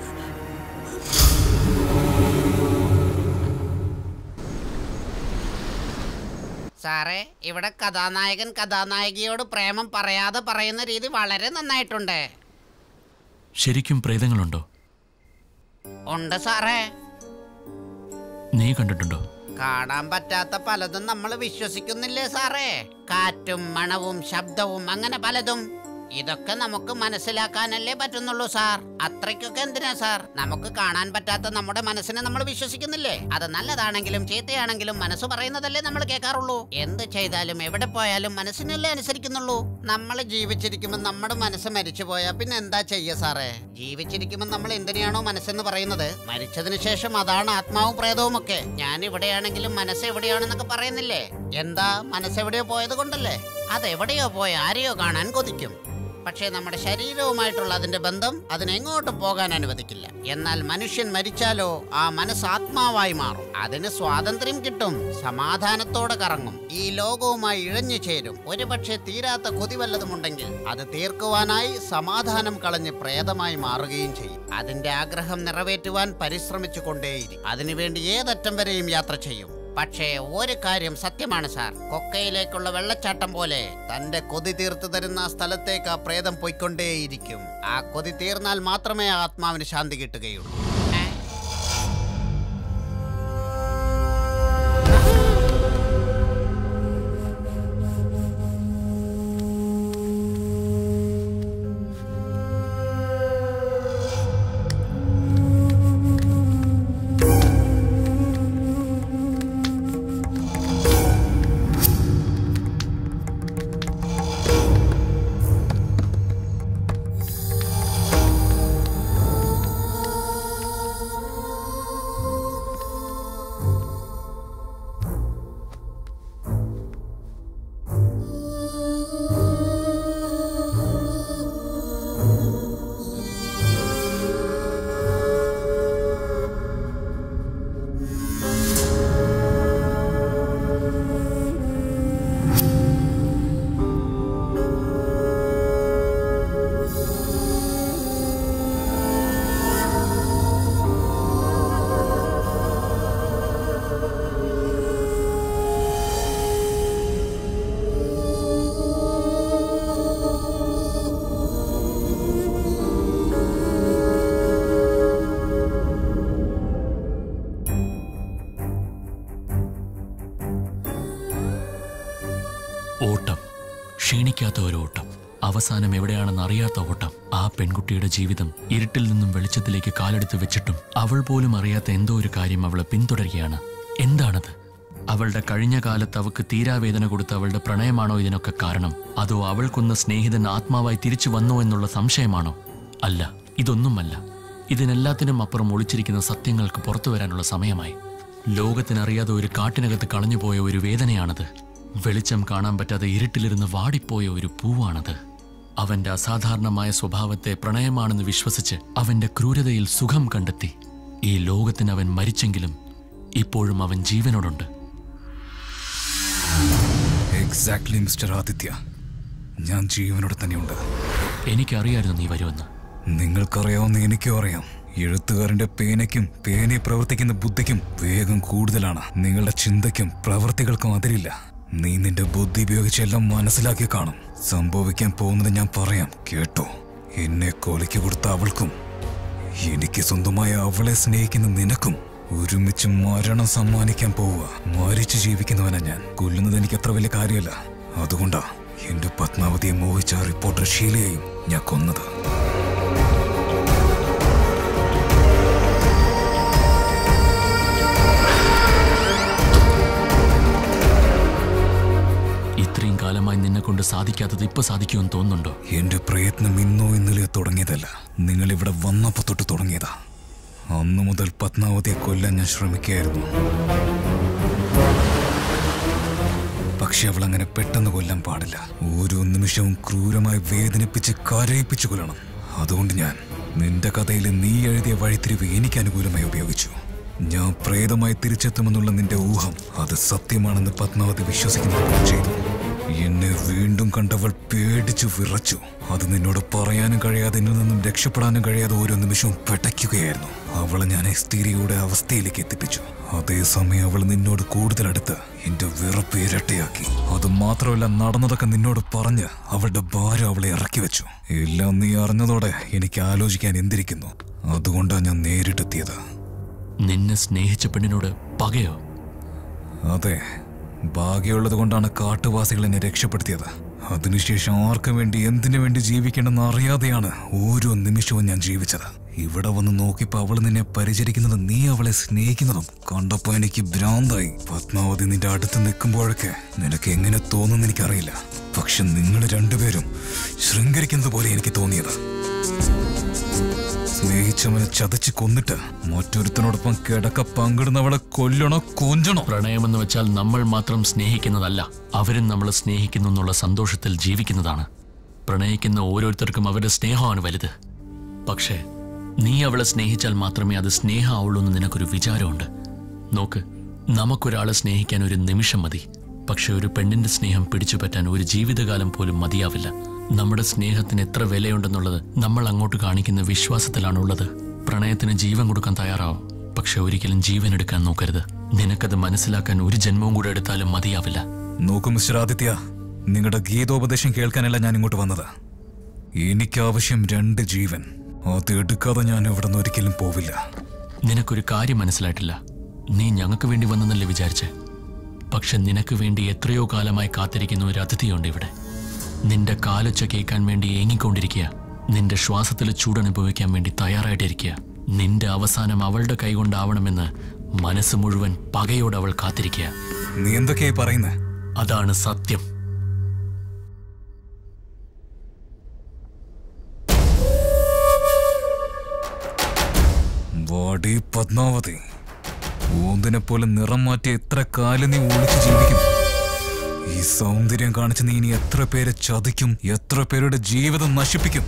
സാറേ ഇവിടെ കഥാനായകൻ കഥാനായികയോട് പ്രേമം പറയാതെ പറയുന്ന രീതി വളരെ നന്നായിട്ടുണ്ട്. ശരിക്കും പ്രേതങ്ങളുണ്ടോ? ഉണ്ട് സാറേ. നീ കണ്ടിട്ടുണ്ടോ? കാണാൻ പറ്റാത്ത പലതും നമ്മൾ വിശ്വസിക്കുന്നില്ലേ സാറേ? കാറ്റും മണവും ശബ്ദവും അങ്ങനെ പലതും. ഇതൊക്കെ നമുക്ക് മനസ്സിലാക്കാനല്ലേ പറ്റുന്നുള്ളൂ സാർ. അത്രയ്ക്കൊക്കെ എന്തിനാ സാർ? നമുക്ക് കാണാൻ പറ്റാത്ത നമ്മുടെ മനസ്സിനെ നമ്മൾ വിശ്വസിക്കുന്നില്ലേ? അത് നല്ലതാണെങ്കിലും ചീത്തയാണെങ്കിലും മനസ്സ് പറയുന്നതല്ലേ നമ്മൾ കേൾക്കാറുള്ളൂ. എന്ത് ചെയ്താലും എവിടെ പോയാലും മനസ്സിനല്ലേ അനുസരിക്കുന്നുള്ളൂ. നമ്മൾ ജീവിച്ചിരിക്കുമ്പോൾ നമ്മുടെ മനസ്സ് മരിച്ചു പോയാൽ പിന്നെ എന്താ ചെയ്യ സാറേ? ജീവിച്ചിരിക്കുമ്പോൾ നമ്മൾ എന്തിനാണോ മനസ്സെന്ന് പറയുന്നത്? മരിച്ചതിന് ശേഷം അതാണ് ആത്മാവും പ്രേതവും ഒക്കെ. ഞാൻ ഇവിടെയാണെങ്കിലും മനസ്സ് എവിടെയാണെന്നൊക്കെ പറയുന്നില്ലേ? എന്താ മനസ്സെവിടെയോ പോയത് കൊണ്ടല്ലേ? അതെവിടെയോ പോയി ആരെയോ കാണാൻ കൊതിക്കും. പക്ഷേ നമ്മുടെ ശരീരവുമായിട്ടുള്ള അതിന്റെ ബന്ധം അതിനെങ്ങോട്ടും പോകാൻ അനുവദിക്കില്ല. എന്നാൽ മനുഷ്യൻ മരിച്ചാലോ ആ മനസ്സ് ആത്മാവായി മാറും. അതിന് സ്വാതന്ത്ര്യം കിട്ടും സമാധാനത്തോടെ കറങ്ങും. ഈ ലോകവുമായി ഇഴഞ്ഞു ചേരും. ഒരുപക്ഷെ തീരാത്ത കൊതി വല്ലതുമുണ്ടെങ്കിൽ അത് തീർക്കുവാനായി സമാധാനം കളഞ്ഞ് പ്രേതമായി മാറുകയും ചെയ്യും. അതിന്റെ ആഗ്രഹം നിറവേറ്റുവാൻ പരിശ്രമിച്ചു കൊണ്ടേയിരിക്കും അതിനുവേണ്ടി ഏതറ്റം വരെയും യാത്ര ചെയ്യും. പക്ഷേ ഒരു കാര്യം സത്യമാണ് സാർ. കൊക്കയിലേക്കുള്ള വെള്ളച്ചാട്ടം പോലെ തന്റെ കൊതി തീർത്തു തരുന്ന സ്ഥലത്തേക്ക് ആ പ്രേതം പോയിക്കൊണ്ടേയിരിക്കും. ആ കൊതി തീർന്നാൽ മാത്രമേ ആത്മാവിന് ശാന്തി കിട്ടുകയുള്ളൂ. അവസാനം എവിടെയാണെന്ന് അറിയാത്ത ഓട്ടം ആ പെൺകുട്ടിയുടെ ജീവിതം ഇരുട്ടിൽ നിന്നും വെളിച്ചത്തിലേക്ക് കാലെടുത്ത് വെച്ചിട്ടും അവൾ പോലും അറിയാത്ത എന്തോ ഒരു കാര്യം അവളെ പിന്തുടരുകയാണ്. എന്താണത്? അവളുടെ കഴിഞ്ഞ കാലത്ത് അവൾക്ക് തീരാവേദന കൊടുത്ത അവളുടെ പ്രണയമാണോ ഇതിനൊക്കെ കാരണം? അതോ അവൾക്കൊന്ന സ്നേഹിതൻ ആത്മാവായി തിരിച്ചു വന്നോ എന്നുള്ള സംശയമാണോ? അല്ല ഇതൊന്നുമല്ല. ഇതിനെല്ലാത്തിനും അപ്പുറം ഒളിച്ചിരിക്കുന്ന സത്യങ്ങൾക്ക് പുറത്തു വരാനുള്ള സമയമായി. ലോകത്തിനറിയാതെ ഒരു കാട്ടിനകത്ത് കളഞ്ഞുപോയ ഒരു വേദനയാണത്. വെളിച്ചം കാണാൻ പറ്റാതെ ഇരുട്ടിലിരുന്ന് വാടിപ്പോയ ഒരു പൂവാണത്. അവന്റെ അസാധാരണമായ സ്വഭാവത്തെ പ്രണയമാണെന്ന് വിശ്വസിച്ച് അവന്റെ ക്രൂരതയിൽ സുഖം കണ്ടെത്തി. ഈ ലോകത്തിന് അവൻ മരിച്ചെങ്കിലും ഇപ്പോഴും അവൻ ജീവനോടുണ്ട്. Exactly mister Aditya. ഞാൻ ജീവനോട് തന്നെയുണ്ട്. എനിക്കറിയായിരുന്നു നീ വരുമെന്ന്. നിങ്ങൾക്കറിയാവുന്ന എനിക്കും അറിയാം. എഴുത്തുകാരന്റെ പേനയ്ക്കും പേനയെ പ്രവർത്തിക്കുന്ന ബുദ്ധിക്കും വേഗം കൂടുതലാണ്. നിങ്ങളുടെ ചിന്തയ്ക്കും പ്രവൃത്തികൾക്കും അതിരില്ല. നീ നിന്റെ ബുദ്ധി ഉപയോഗിച്ചെല്ലാം മനസ്സിലാക്കി കാണും. സംഭവിക്കാൻ പോകുന്നത് ഞാൻ പറയാം കേട്ടോ. എന്നെ കൊലയ്ക്ക് കൊടുത്ത അവൾക്കും എനിക്ക് സ്വന്തമായ അവളെ സ്നേഹിക്കുന്ന നിനക്കും ഒരുമിച്ച് മരണം സമ്മാനിക്കാൻ പോവുക. മരിച്ചു ജീവിക്കുന്നവനാ ഞാൻ. കൊല്ലുന്നത് എനിക്ക് അത്ര വലിയ കാര്യമല്ല. അതുകൊണ്ടാ എന്റെ പത്മാവതിയെ മോഹിച്ച റിപ്പോർട്ടർ ഷീലയെയും ഞാൻ കൊന്നത്. കാലമായി നിന്നെ കൊണ്ട് സാധിക്കാത്തത് ഇപ്പൊ സാധിക്കുമെന്ന് തോന്നുന്നുണ്ടോ? എന്റെ പ്രയത്നം ഇന്നോ ഇന്നലെ തുടങ്ങിയതല്ല. നിങ്ങൾ ഇവിടെ വന്നപ്പോ തൊട്ട് തുടങ്ങിയതാ. അന്നു മുതൽ പത്മാവതിയെ കൊല്ലാൻ ഞാൻ ശ്രമിക്കുകയായിരുന്നു. പക്ഷെ അവൾ അങ്ങനെ പെട്ടെന്ന് കൊല്ലാൻ പാടില്ല. ഓരോ നിമിഷവും ക്രൂരമായി വേദനിപ്പിച്ച് കരയിപ്പിച്ചു കൊല്ലണം. അതുകൊണ്ട് ഞാൻ നിന്റെ കഥയിൽ നീ എഴുതിയ വഴിത്തിരിവ് എനിക്ക് അനുകൂലമായി ഉപയോഗിച്ചു. ഞാൻ പ്രേതമായി തിരിച്ചെത്തുമെന്നുള്ള നിന്റെ ഊഹം അത് സത്യമാണെന്ന് പത്മാവതി വിശ്വസിക്കുന്നത് ചെയ്തു. എന്നെ വീണ്ടും കണ്ടവൾ പേടിച്ചു വിറച്ചു. അത് നിന്നോട് പറയാനും കഴിയാതെ എന്നിൽ നിന്നും രക്ഷപ്പെടാനും കഴിയാതെ ഓരോ നിമിഷവും പെട്ടയ്ക്കുകയായിരുന്നു. അവളെ ഞാൻ സ്ഥിരയുടെ അവസ്ഥയിലേക്ക് എത്തിപ്പിച്ചു. അതേസമയം അവൾ നിന്നോട് കൂടുതൽ അടുത്ത് എന്റെ വിറപ്പ് ഇരട്ടയാക്കി. അത് മാത്രമല്ല നടന്നതൊക്കെ നിന്നോട് പറഞ്ഞ് അവളുടെ ഭാരം അവളെ ഇറക്കി വെച്ചു. എല്ലാം നീ അറിഞ്ഞതോടെ എനിക്ക് ആലോചിക്കാൻ എന്തിരിക്കുന്നു? അതുകൊണ്ടാണ് ഞാൻ നേരിട്ടെത്തിയത്. നിന്നെ സ്നേഹിച്ച പെണ്ണിനോട് പകയോ? അതെ. ഭാഗ്യമുള്ളത് കൊണ്ടാണ് കാട്ടുവാസികൾ എന്നെ രക്ഷപ്പെടുത്തിയത്. അതിനുശേഷം ആർക്കു വേണ്ടി എന്തിനു വേണ്ടി ജീവിക്കണമെന്ന് അറിയാതെയാണ് ഓരോ നിമിഷവും ഞാൻ ജീവിച്ചത്. ഇവിടെ വന്ന് നോക്കിയപ്പോൾ അവൾ നിന്നെ പരിചരിക്കുന്നതും നീ അവളെ സ്നേഹിക്കുന്നതും കണ്ടപ്പോ എനിക്ക് ഭ്രാന്തായി. പത്മാവതി നിന്റെ അടുത്ത് നിൽക്കുമ്പോഴൊക്കെ നിനക്ക് എങ്ങനെ തോന്നുന്നു എനിക്കറിയില്ല. പക്ഷെ നിങ്ങൾ രണ്ടുപേരും ശൃംഗരിക്കുന്നത് പോലെ എനിക്ക് തോന്നിയത്. സ്നേഹിച്ചവനെ ചതച്ച് കൊന്നിട്ട് മറ്റൊരുത്തനോടൊപ്പം കിടക്ക പങ്കിടുന്നവളെ കൊല്ലണോ കൊഞ്ചണോ? പ്രണയമെന്ന് വെച്ചാൽ നമ്മൾ മാത്രം സ്നേഹിക്കുന്നതല്ല. അവരും നമ്മളെ സ്നേഹിക്കുന്നു എന്നുള്ള സന്തോഷത്തിൽ ജീവിക്കുന്നതാണ്. പ്രണയിക്കുന്ന ഓരോരുത്തർക്കും അവരുടെ സ്നേഹമാണ് വലുത്. പക്ഷേ നീ അവളെ സ്നേഹിച്ചാൽ മാത്രമേ അത് സ്നേഹമാവുള്ളൂ എന്ന് നിനക്കൊരു വിചാരമുണ്ട്. നോക്ക് നമുക്കൊരാളെ സ്നേഹിക്കാൻ ഒരു നിമിഷം മതി. പക്ഷെ ഒരു പെണ്ണിന്റെ സ്നേഹം പിടിച്ചുപറ്റാൻ ഒരു ജീവിതകാലം പോലും മതിയാവില്ല. നമ്മുടെ സ്നേഹത്തിന് എത്ര വിലയുണ്ടെന്നുള്ളത് നമ്മൾ അങ്ങോട്ട് കാണിക്കുന്ന വിശ്വാസത്തിലാണുള്ളത്. പ്രണയത്തിന് ജീവൻ കൊടുക്കാൻ തയ്യാറാവും. പക്ഷെ ഒരിക്കലും ജീവൻ എടുക്കാൻ നോക്കരുത്. നിനക്കത് മനസ്സിലാക്കാൻ ഒരു ജന്മവും കൂടെ എടുത്താലും മതിയാവില്ല. നോക്കൂ മിസ്റ്റർ ആദിത്യ. നിങ്ങളുടെ ഗീതോപദേശം കേൾക്കാനല്ല ഞാൻ ഇങ്ങോട്ട് വന്നത്. എനിക്കാവശ്യം രണ്ട് ജീവൻ. അത് എടുക്കാതെ ഞാൻ ഇവിടെ നിന്ന് ഒരിക്കലും പോവില്ല. നിനക്കൊരു കാര്യം മനസ്സിലായിട്ടില്ല. നീ ഞങ്ങൾക്ക് വേണ്ടി വന്നെന്നല്ലേ വിചാരിച്ചേ? പക്ഷെ നിനക്ക് വേണ്ടി എത്രയോ കാലമായി കാത്തിരിക്കുന്ന ഒരു അതിഥിയുണ്ട് ഇവിടെ. നിന്റെ കാലൊച്ച കേൾക്കാൻ വേണ്ടി ഏങ്ങിക്കൊണ്ടിരിക്കുക. നിന്റെ ശ്വാസത്തിൽ ചൂടനുഭവിക്കാൻ വേണ്ടി തയ്യാറായിട്ടിരിക്കുക. നിന്റെ അവസാനം അവളുടെ കൈകൊണ്ടാവണമെന്ന് മനസ്സ് മുഴുവൻ പകയോട് അവൾ കാത്തിരിക്കുക. നീ എന്തൊക്കെയായി പറയുന്നത് അതാണ് സത്യം. വാടി പത്മാവതി. ഊന്തിനെ പോലെ നിറം മാറ്റി എത്ര കാലം നീ ഒളിച്ചു ജീവിക്കും ഈ സൗന്ദര്യം കാണിച്ച് നീ ഇനി എത്ര പേരെ ചതിക്കും എത്ര പേരുടെ ജീവിതം നശിപ്പിക്കും?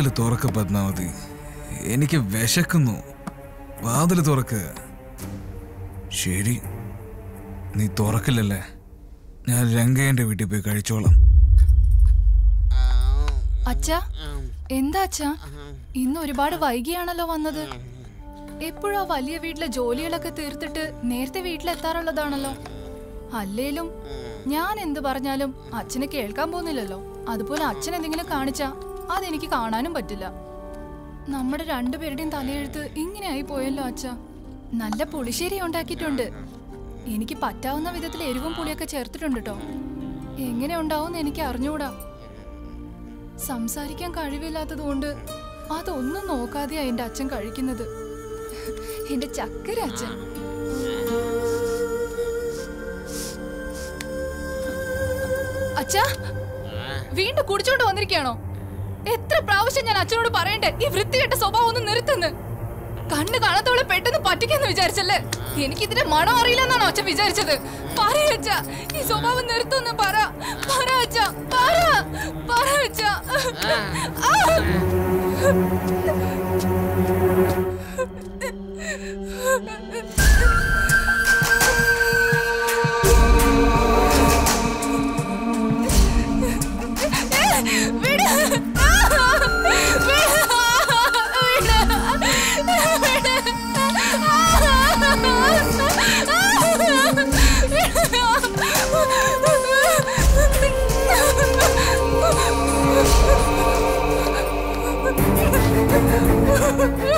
വാതിൽ തുറക്ക് പത്മാവതി. എനിക്ക് വിശക്കുന്നു. വാതിൽ തുറക്ക്. ശരി. നീ തുറക്കില്ലല്ലേ? ഞാൻ രംഗയന്റെ വീട്ടിൽ പോയി കഴിച്ചോളാം. അച്ഛാ എന്താ അച്ഛാ? ഇന്ന് ഒരുപാട് വൈകിയാണല്ലോ വന്നത്. എപ്പോഴും ആ വലിയ വീട്ടിലെ ജോലികളൊക്കെ തീർത്തിട്ട് നേരത്തെ വീട്ടിലെത്താറുള്ളതാണല്ലോ? അല്ലേലും ഞാൻ എന്ത് പറഞ്ഞാലും അച്ഛനെ കേൾക്കാൻ പോകുന്നില്ലല്ലോ. അതുപോലെ അച്ഛൻ എന്തെങ്കിലും കാണിച്ചാ അതെനിക്ക് കാണാനും പറ്റില്ല. നമ്മുടെ രണ്ടുപേരുടെയും തലയെഴുത്ത് ഇങ്ങനെയായി പോയല്ലോ അച്ഛ. നല്ല പുളിശ്ശേരി ഉണ്ടാക്കിയിട്ടുണ്ട്. എനിക്ക് പറ്റാവുന്ന വിധത്തിൽ എരിവും പുളിയൊക്കെ ചേർത്തിട്ടുണ്ട് കേട്ടോ എങ്ങനെ ഉണ്ടാവും എനിക്ക് അറിഞ്ഞുകൂടാ സംസാരിക്കാൻ കഴിവില്ലാത്തത് കൊണ്ട് അതൊന്നും നോക്കാതെയാ എന്റെ അച്ഛൻ കഴിക്കുന്നത്. എന്റെ ചക്കര അച്ഛൻ. അച്ഛാ വീണ്ടും കുടിച്ചോണ്ട് വന്നിരിക്കുകയാണോ? എത്ര പ്രാവശ്യം ഞാൻ അച്ഛനോട് പറയണ്ടേ ഈ വൃത്തികെട്ട സ്വഭാവം ഒന്ന് നിർത്തുന്നു? കണ്ണ് കാണാത്തവളെ പെട്ടെന്ന് പറ്റിക്കാന്ന് വിചാരിച്ചല്ലേ? എനിക്ക് ഇതിന്റെ മണം അറിയില്ലെന്നാണോ അച്ഛൻ വിചാരിച്ചത്? പറയ അച്ഛ ഈ സ്വഭാവം നിർത്തുന്നു പറ. പറ അച്ഛ പറ. പറ അച്ഛ. Ha Oh,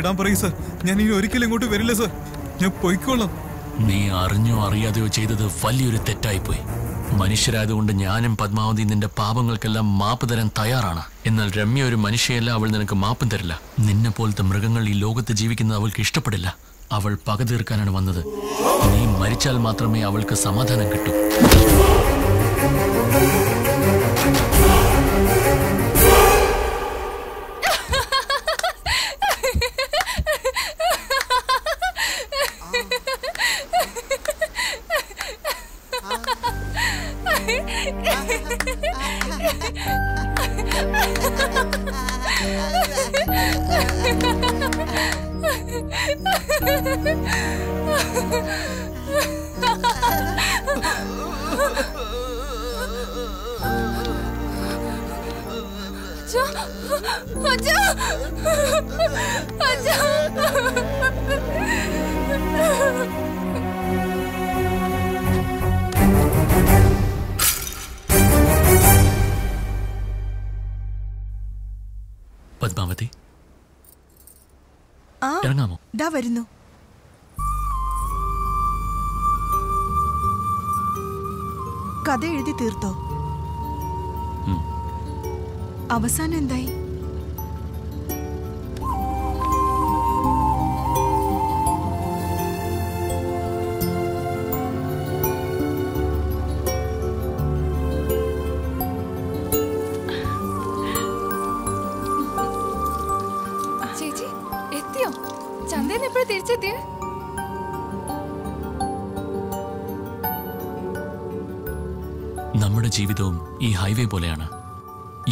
വിടാൻ പറയും സർ. ഞാൻ ഇനി ഒരിക്കലും ഇങ്ങോട്ട് വരില്ല സർ. ഞാൻ പൊയ്ക്കോളാം. നീ അറിഞ്ഞോ അറിയാതെയോ ചെയ്തത് വലിയൊരു തെറ്റായിപ്പോയി. മനുഷ്യരായതുകൊണ്ട് ഞാനും പത്മാവതി നിന്റെ പാപങ്ങൾക്കെല്ലാം മാപ്പ് തരാൻ തയ്യാറാണ്. എന്നാൽ രമ്യ ഒരു മനുഷ്യയല്ല അവൾ നിനക്ക് മാപ്പും തരില്ല. നിന്നെ പോലത്തെ മൃഗങ്ങൾ ഈ ലോകത്ത് ജീവിക്കുന്നത് അവൾക്ക് ഇഷ്ടപ്പെടില്ല. അവൾ പക തീർക്കാനാണ് വന്നത്. നീ മരിച്ചാൽ മാത്രമേ അവൾക്ക് സമാധാനം കിട്ടൂ.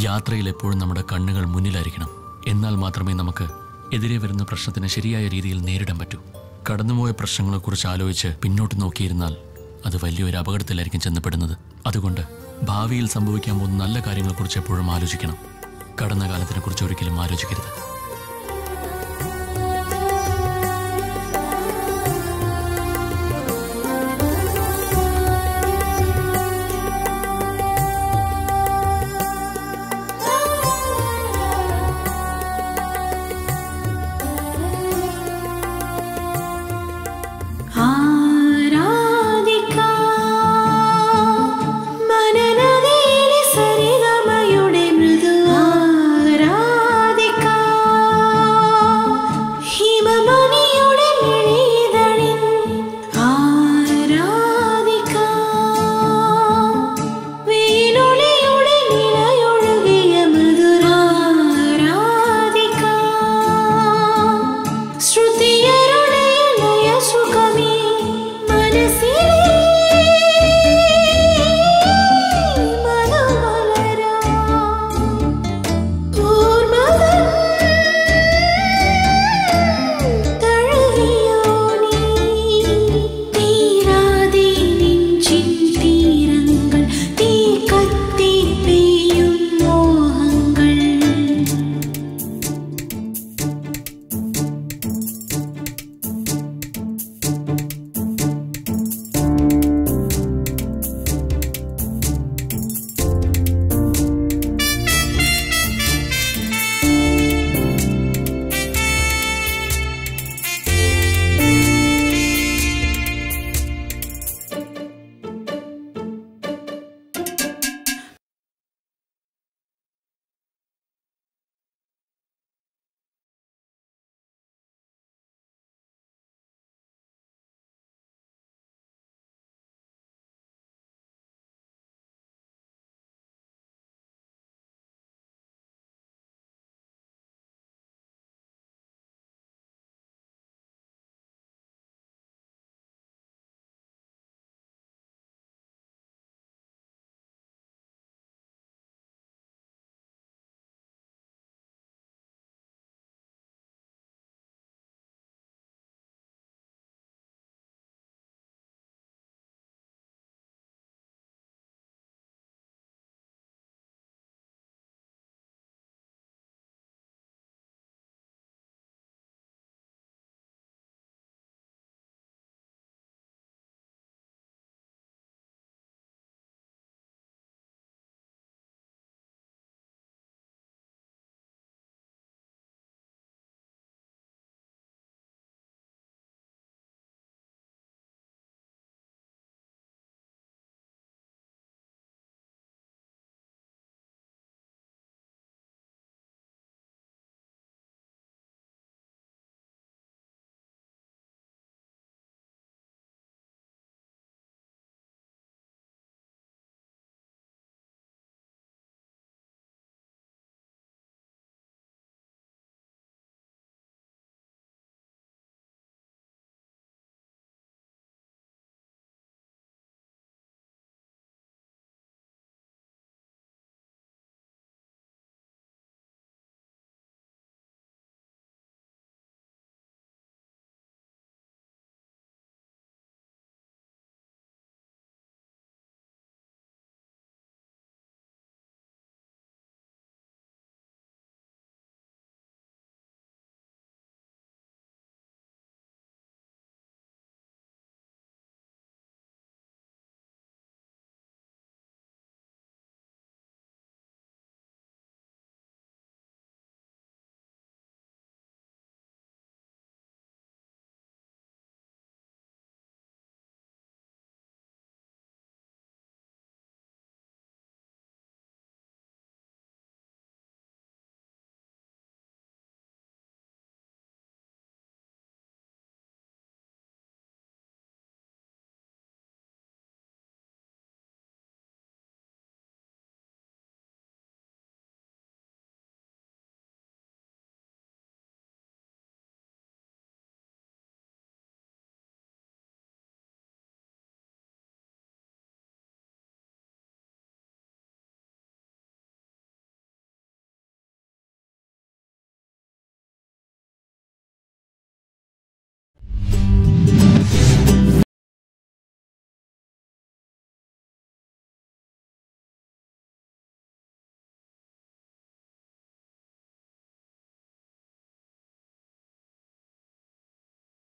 യാത്രയിൽ എപ്പോഴും നമ്മുടെ കണ്ണുകൾ മുന്നിലായിരിക്കണം. എന്നാൽ മാത്രമേ നമുക്ക് എതിരെ വരുന്ന പ്രശ്നത്തിന് ശരിയായ രീതിയിൽ നേരിടാൻ പറ്റൂ. കടന്നുപോയ പ്രശ്നങ്ങളെക്കുറിച്ച് ആലോചിച്ച് പിന്നോട്ട് നോക്കിയിരുന്നാൽ അത് വലിയൊരു അപകടത്തിലായിരിക്കും ചെന്നപ്പെടുന്നത്. അതുകൊണ്ട് ഭാവിയിൽ സംഭവിക്കാൻ പോകുന്ന നല്ല കാര്യങ്ങളെക്കുറിച്ച് എപ്പോഴും ആലോചിക്കണം. കടന്ന കാലത്തിനെക്കുറിച്ച് ഒരിക്കലും ആലോചിക്കരുത്.